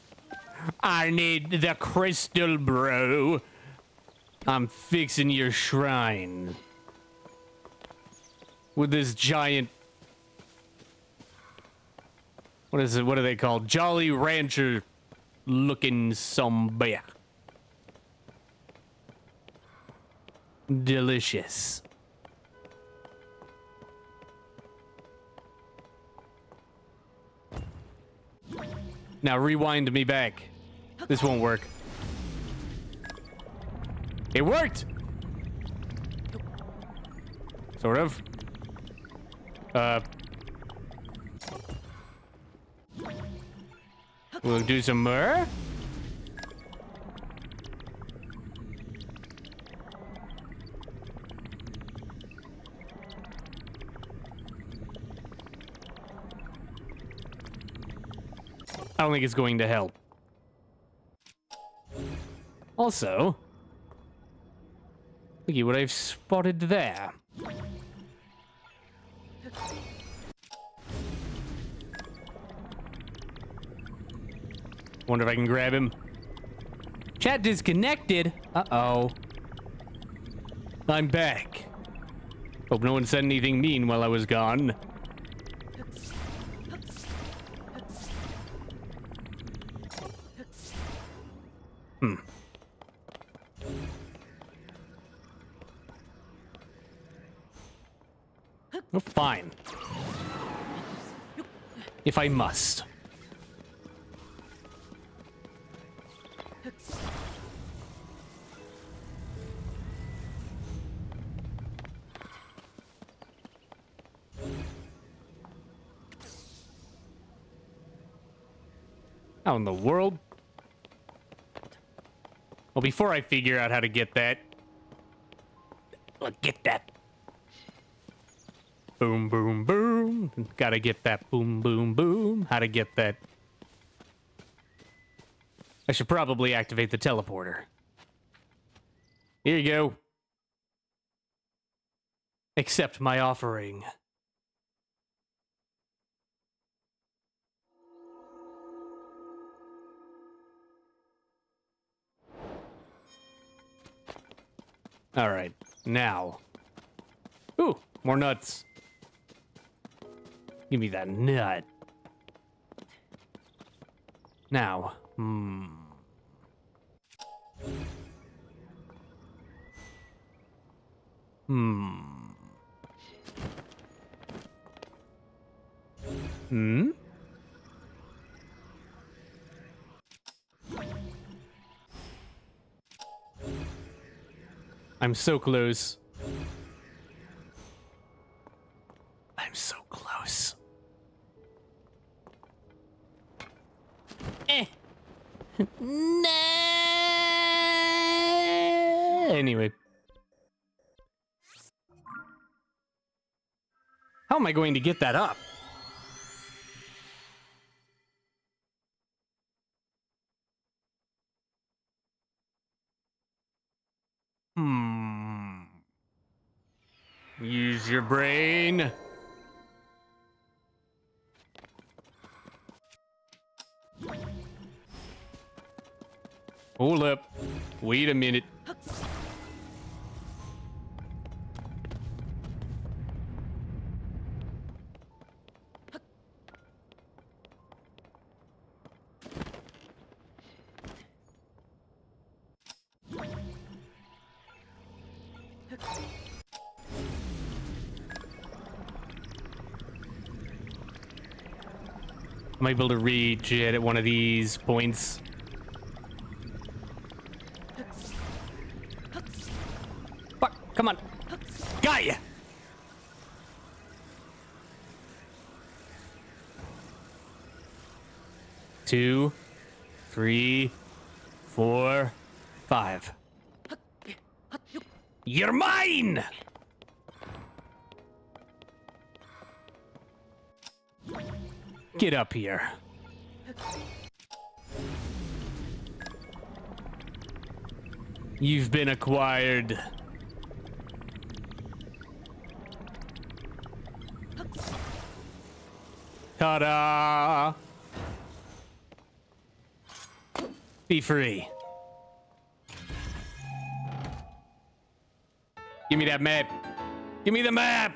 I need the crystal, bro. I'm fixing your shrine. With this giant... What is it? What are they called? Jolly Rancher looking somebody. Delicious. Now rewind me back. This won't work. It worked! Sort of. Uh. We'll do some more. I don't think it's going to help. Also, look at what I've spotted there. Wonder if I can grab him. Chat disconnected. Uh-oh. I'm back. Hope no one said anything mean while I was gone. Fine. If I must. How in the world? Well, before I figure out how to get that... Look, get that. Boom, boom, boom. Gotta get that boom, boom, boom. How to get that... I should probably activate the teleporter. Here you go. Accept my offering. All right, now. Ooh, more nuts. Give me that nut. Now, hmm. Hmm. Hmm? I'm so close. Anyway. How am I going to get that up? Hold up. Wait a minute. I'm able to reach it at one of these points? Fuck, come on. Got ya! Two, three, four, five. You're Get up here. You've been acquired. Ta-da! Be free. Me that map. Give me the map.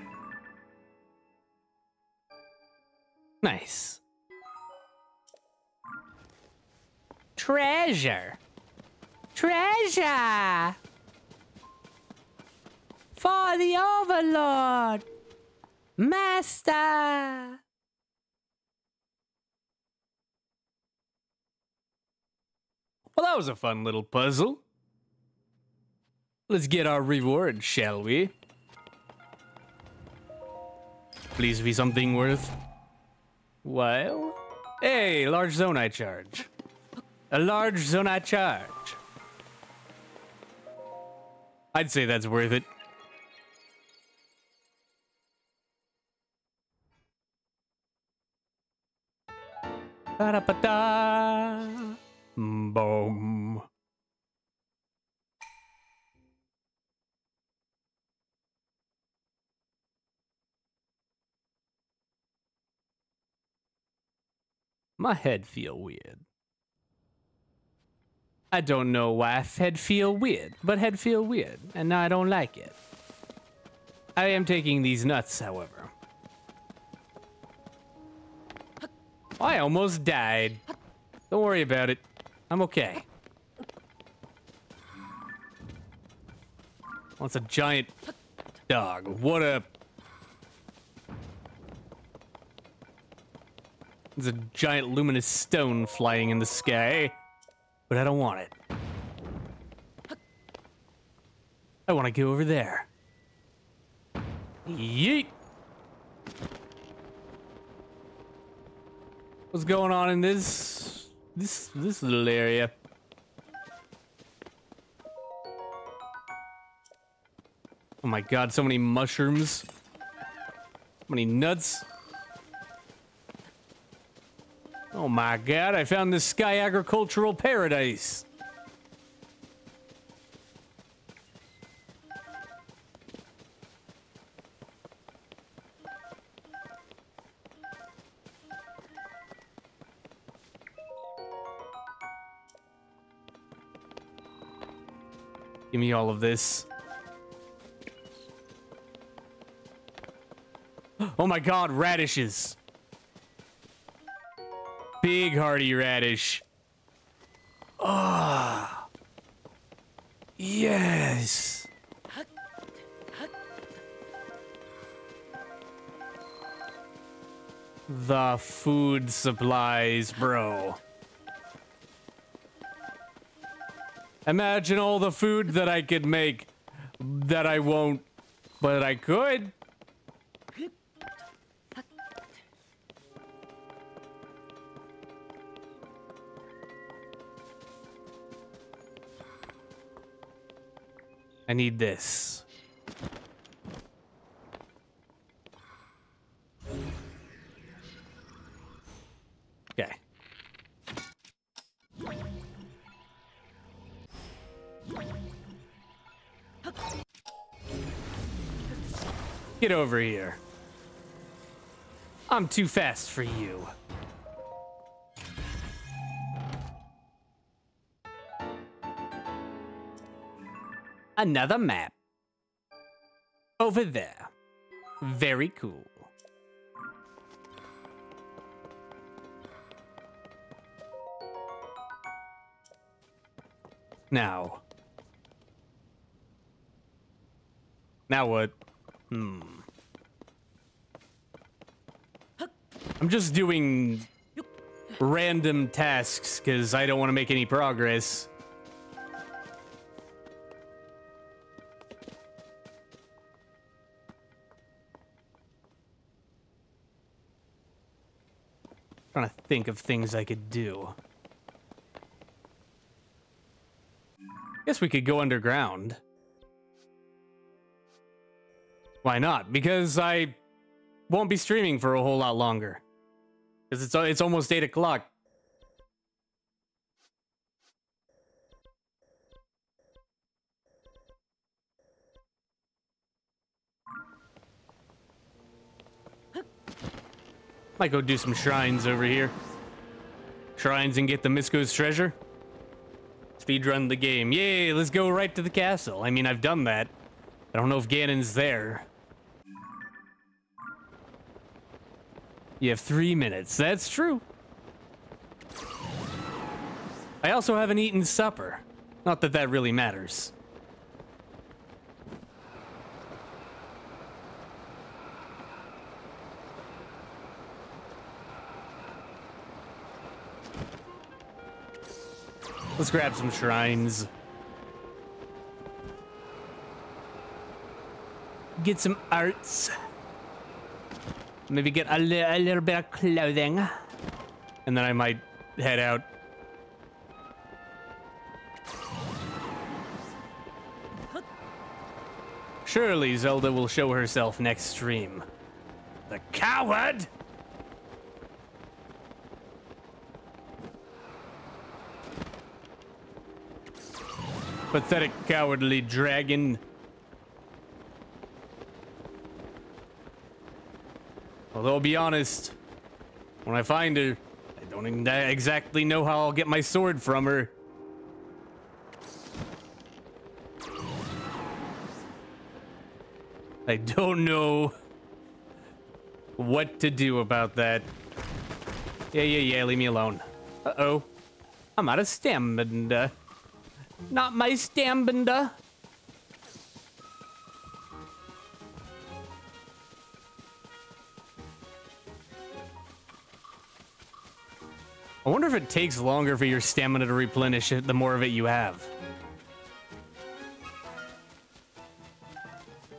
Nice. Treasure. Treasure. For the Overlord. Master. Well, that was a fun little puzzle. Let's get our reward, shall we? Please be something worth Well... Hey, large zonaite charge. A large zonaite charge. I'd say that's worth it. Ba-da-ba-da. Boom. My head feel weird. I don't know why head feel weird, but head feel weird, and now I don't like it. I am taking these nuts, however. I almost died. Don't worry about it. I'm okay. What's a giant dog? What a... There's a giant luminous stone flying in the sky, but I don't want it. I want to go over there. Yeet! What's going on in this this this little area? Oh my god, so many mushrooms. So many nuts. Oh my god, I found this sky agricultural paradise. Give me all of this. [gasps] Oh my god, radishes. Big hearty radish. Ah. Oh. Yes. The food supplies, bro. Imagine all the food that I could make that I won't, but I could. I need this. Okay. Get over here. I'm too fast for you. Another map. Over there. Very cool. Now. Now what? Hmm. I'm just doing random tasks because I don't want to make any progress. Trying to think of things I could do. Guess we could go underground. Why not? Because I won't be streaming for a whole lot longer. Because it's, it's almost 8 o'clock. Might go do some shrines over here. Shrines and get the Misko's treasure. Speedrun the game. Yay, let's go right to the castle. I mean, I've done that. I don't know if Ganon's there. You have three minutes. That's true. I also haven't eaten supper. Not that that really matters. Let's grab some shrines. Get some arts. Maybe get a, li a little bit of clothing. And then I might head out. Surely Zelda will show herself next stream. The coward! Pathetic, cowardly dragon. Although, I'll be honest, when I find her, I don't exactly know how I'll get my sword from her. I don't know what to do about that. Yeah, yeah, yeah, leave me alone. Uh-oh. I'm out of stamina. Not my stamina. I wonder if it takes longer for your stamina to replenish it the more of it you have.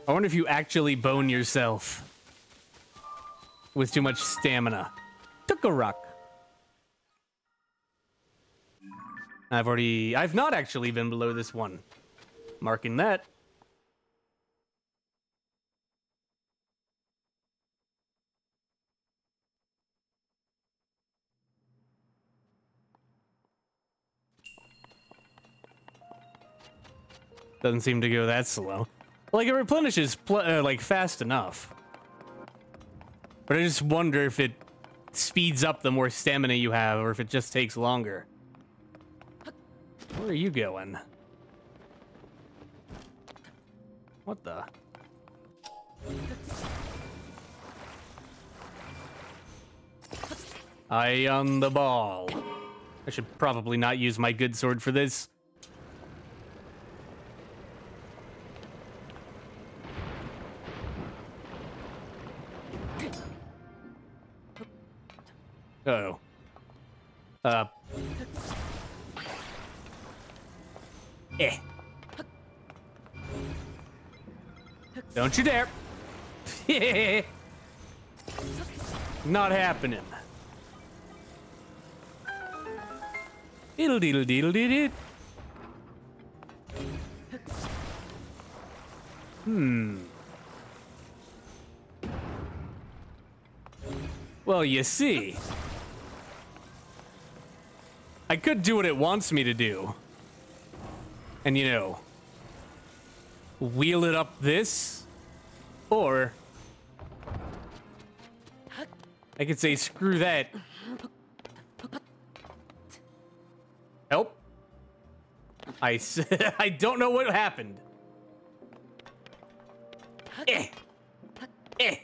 I wonder if you actually bone yourself with too much stamina. Took a rock. I've already... I've not actually been below this one. Marking that. Doesn't seem to go that slow. Like, it replenishes, uh, like, fast enough. But I just wonder if it speeds up the more stamina you have, or if it just takes longer. Where are you going? What the? I on the ball. I should probably not use my good sword for this. Uh oh. Uh. Eh. Don't you dare. [laughs] Not happening. Diddle diddle diddle diddle. Hmm. Well, you see. I could do what it wants me to do. And, you know, wheel it up this, or I could say, screw that. Help. I, [laughs] I don't know what happened. Eh. Eh.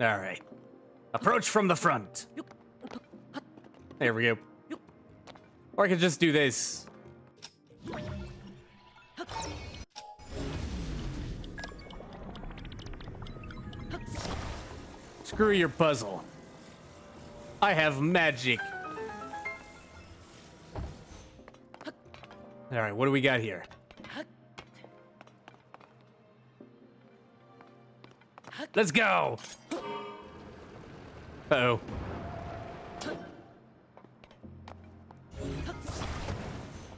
All right. Approach from the front. There we go. Or I could just do this. Screw your puzzle. I have magic. All right, what do we got here? Let's go. Uh oh.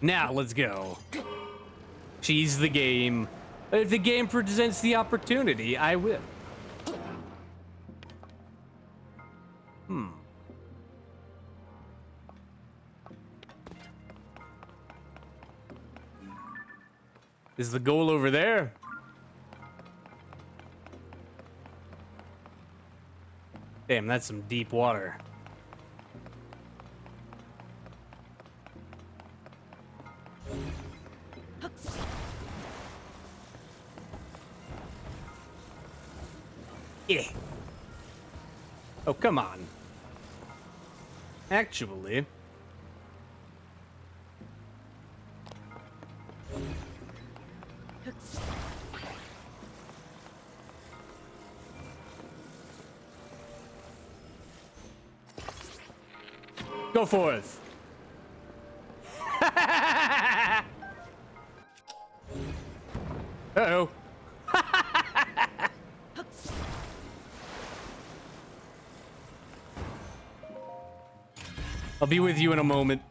Now, let's go. Cheese the game. If the game presents the opportunity, I will. Hmm. Is the goal over there? Damn, that's some deep water. Yeah. Oh, come on. Actually... Go forth. Be with you in a moment.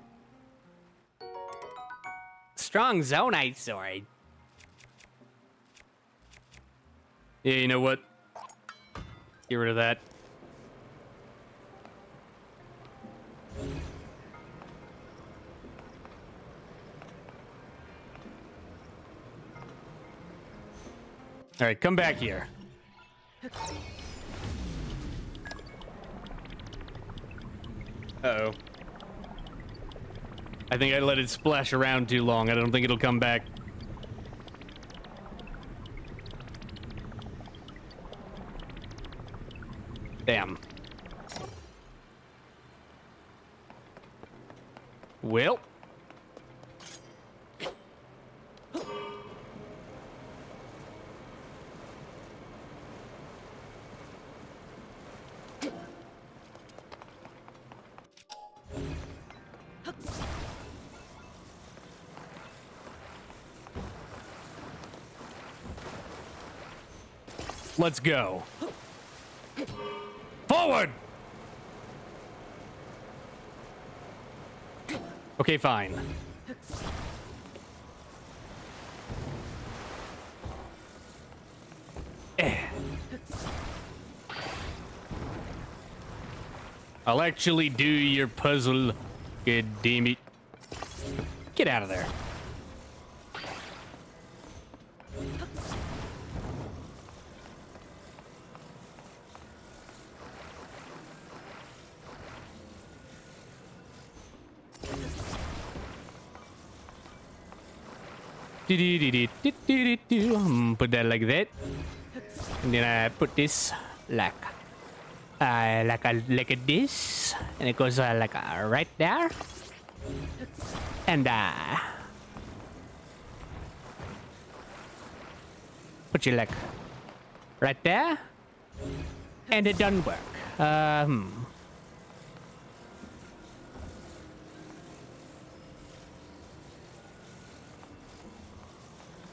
Strong Zonaite sword. Yeah, you know what? Get rid of that. All right, come back here. Uh-oh. I think I let it splash around too long. I don't think it'll come back. Let's go. Forward! Okay, fine. Eh. I'll actually do your puzzle. God damn it. Get out of there. Put that like that. And then I put this like uh, like a like a this, and it goes uh, like uh, right there, and uh, put your leg right there, and it doesn't work.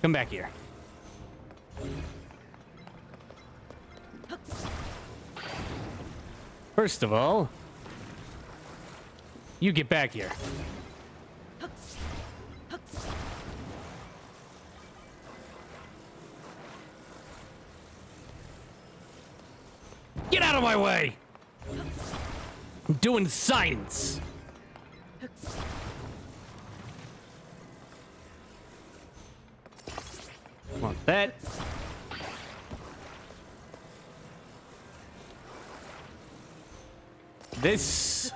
Come back here. First of all, you get back here. Get out of my way! I'm doing science. Want that. This.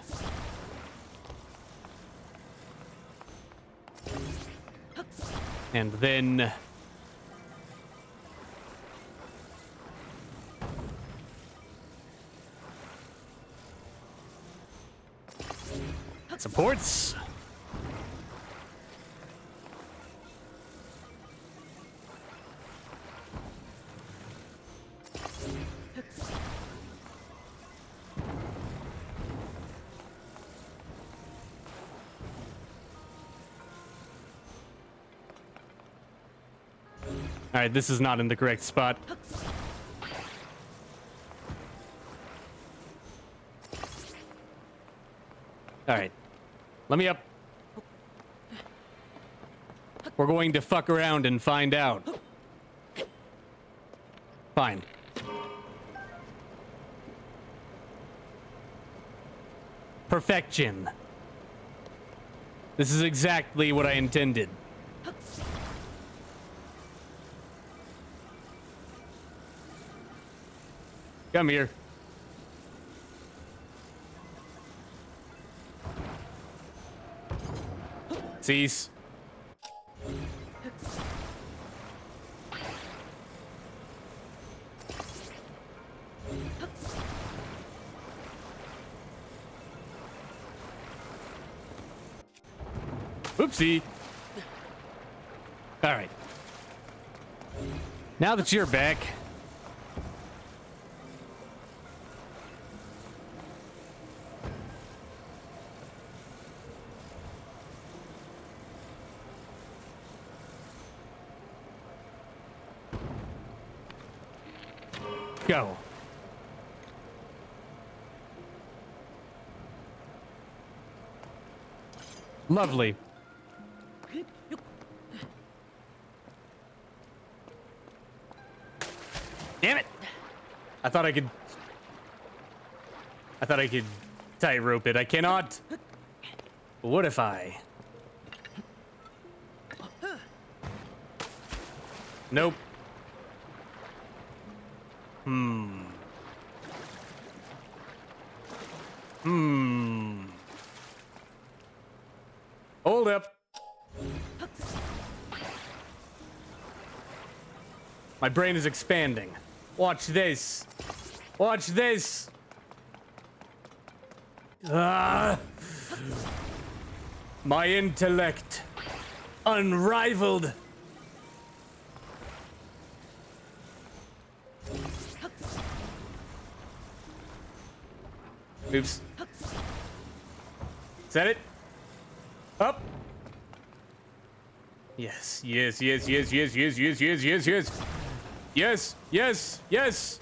And then... Supports. All right, this is not in the correct spot. All right, let me up. We're going to fuck around and find out. Fine. Perfection. This is exactly what I intended. Come here. Cease. Oopsie. All right. Now that you're back, Lovely. Damn it! I thought I could... I thought I could tightrope it. I cannot. What if I... Nope. My brain is expanding. Watch this. Watch this. Ah. My intellect. Unrivaled. Oops. Is that it? Up. Yes, yes, yes, yes, yes, yes, yes, yes, yes, yes. Yes, yes, yes.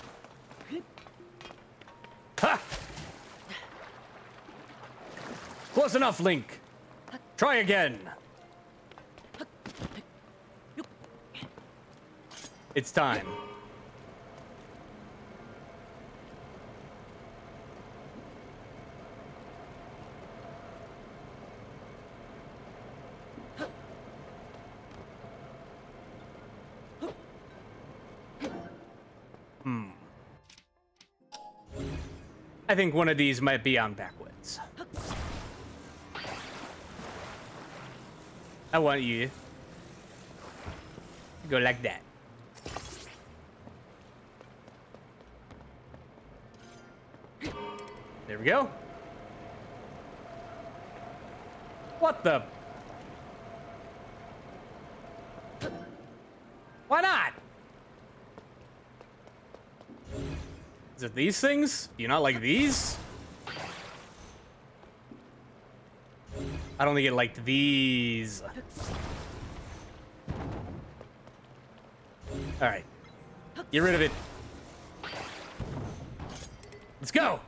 Ha! Close enough, Link. Try again. It's time. I think one of these might be on backwards. I want you to go like that. There we go. What the? Why not? Is it these things? Do you not like these? I don't think it liked these. All right. Get rid of it. Let's go.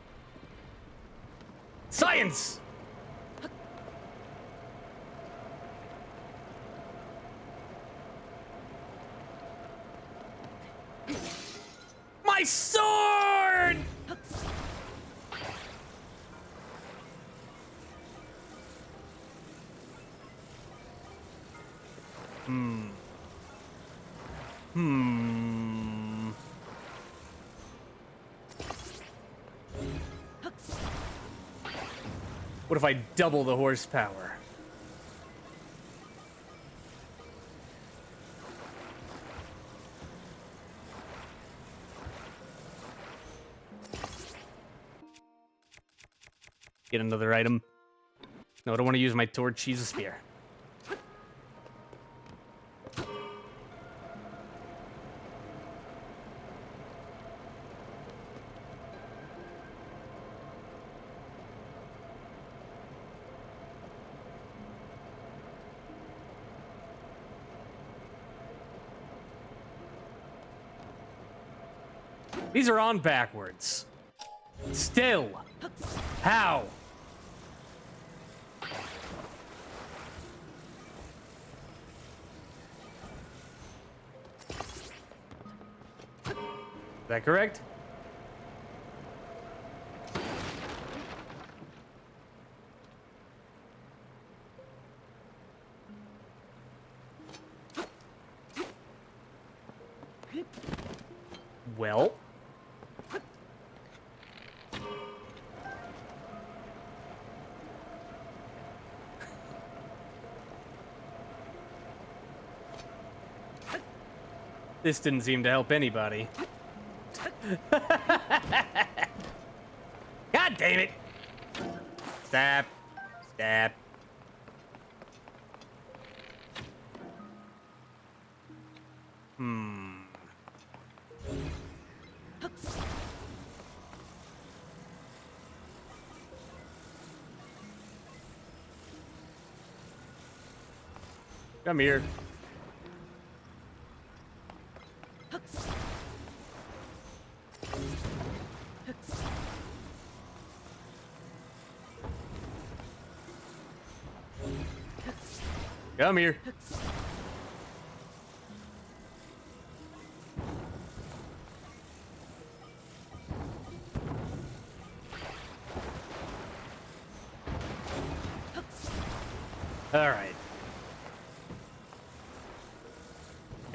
Double the horsepower? Get another item. No, I don't want to use my torch. Use a spear. These are on backwards. Still. How? Is that correct? Well. This didn't seem to help anybody. [laughs] God damn it! Stop. Stop. Hmm. Come here. Come here. All right.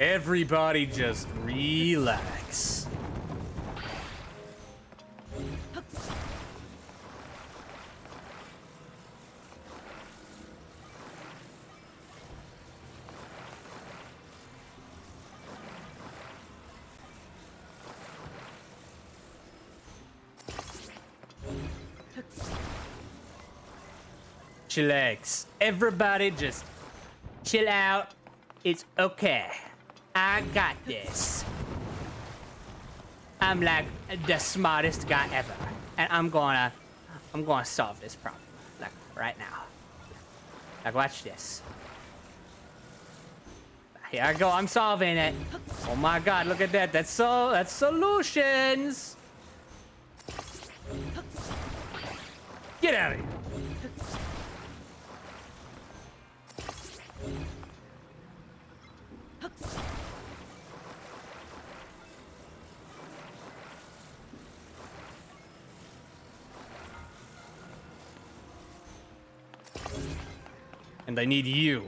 Everybody just relax. Chillax. Everybody just chill out. It's okay. I got this. I'm like the smartest guy ever. And I'm gonna, I'm gonna solve this problem. Like, right now. Like, watch this. Here I go, I'm solving it. Oh my god, look at that. That's so, that's solutions. And I need you.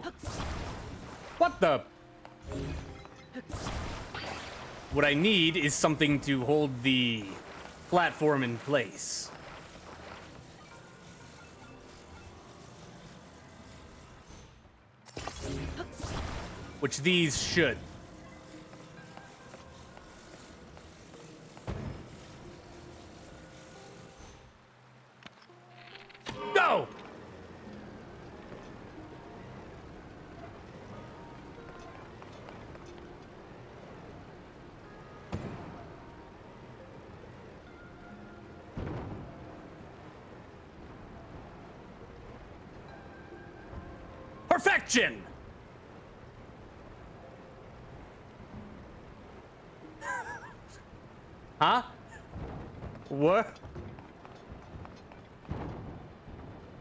What the? What I need is something to hold the platform in place. Which these should. Perfection! huh? What?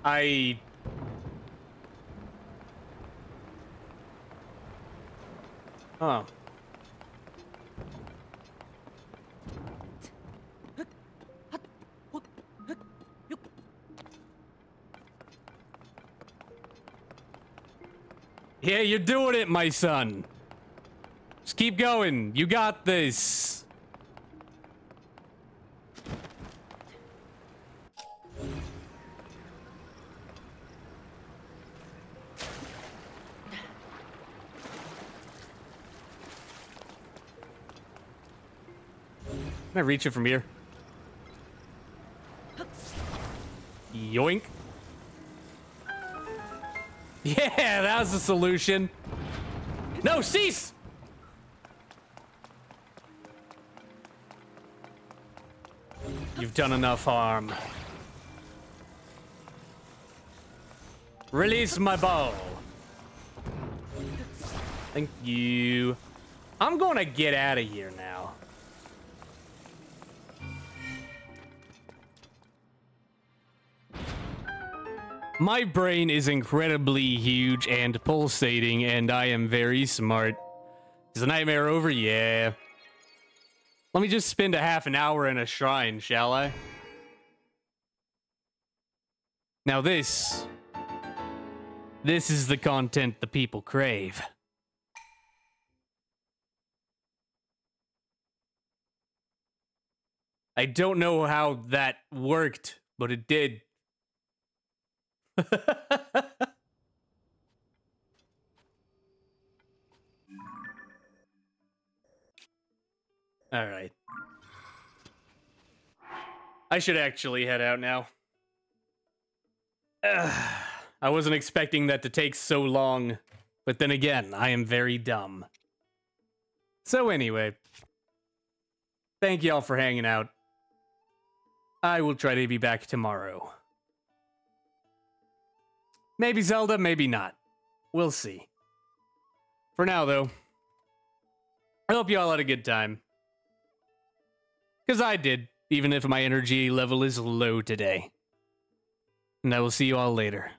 I... you're doing it, my son. Just keep going. You got this. Can I reach it from here? [laughs] Yeah, that was the solution. No, cease! You've done enough harm. Release my bow. Thank you. I'm gonna get out of here now. My brain is incredibly huge and pulsating, and I am very smart. Is the nightmare over? Yeah. Let me just spend a half an hour in a shrine, shall I? Now this... This is the content the people crave. I don't know how that worked, but it did. [laughs] All right. I should actually head out now. Ugh, [sighs] I wasn't expecting that to take so long, but then again, I am very dumb. So anyway, thank y'all for hanging out. I will try to be back tomorrow. Maybe Zelda, maybe not. We'll see. For now, though, I hope you all had a good time. Because I did, even if my energy level is low today. And I will see you all later.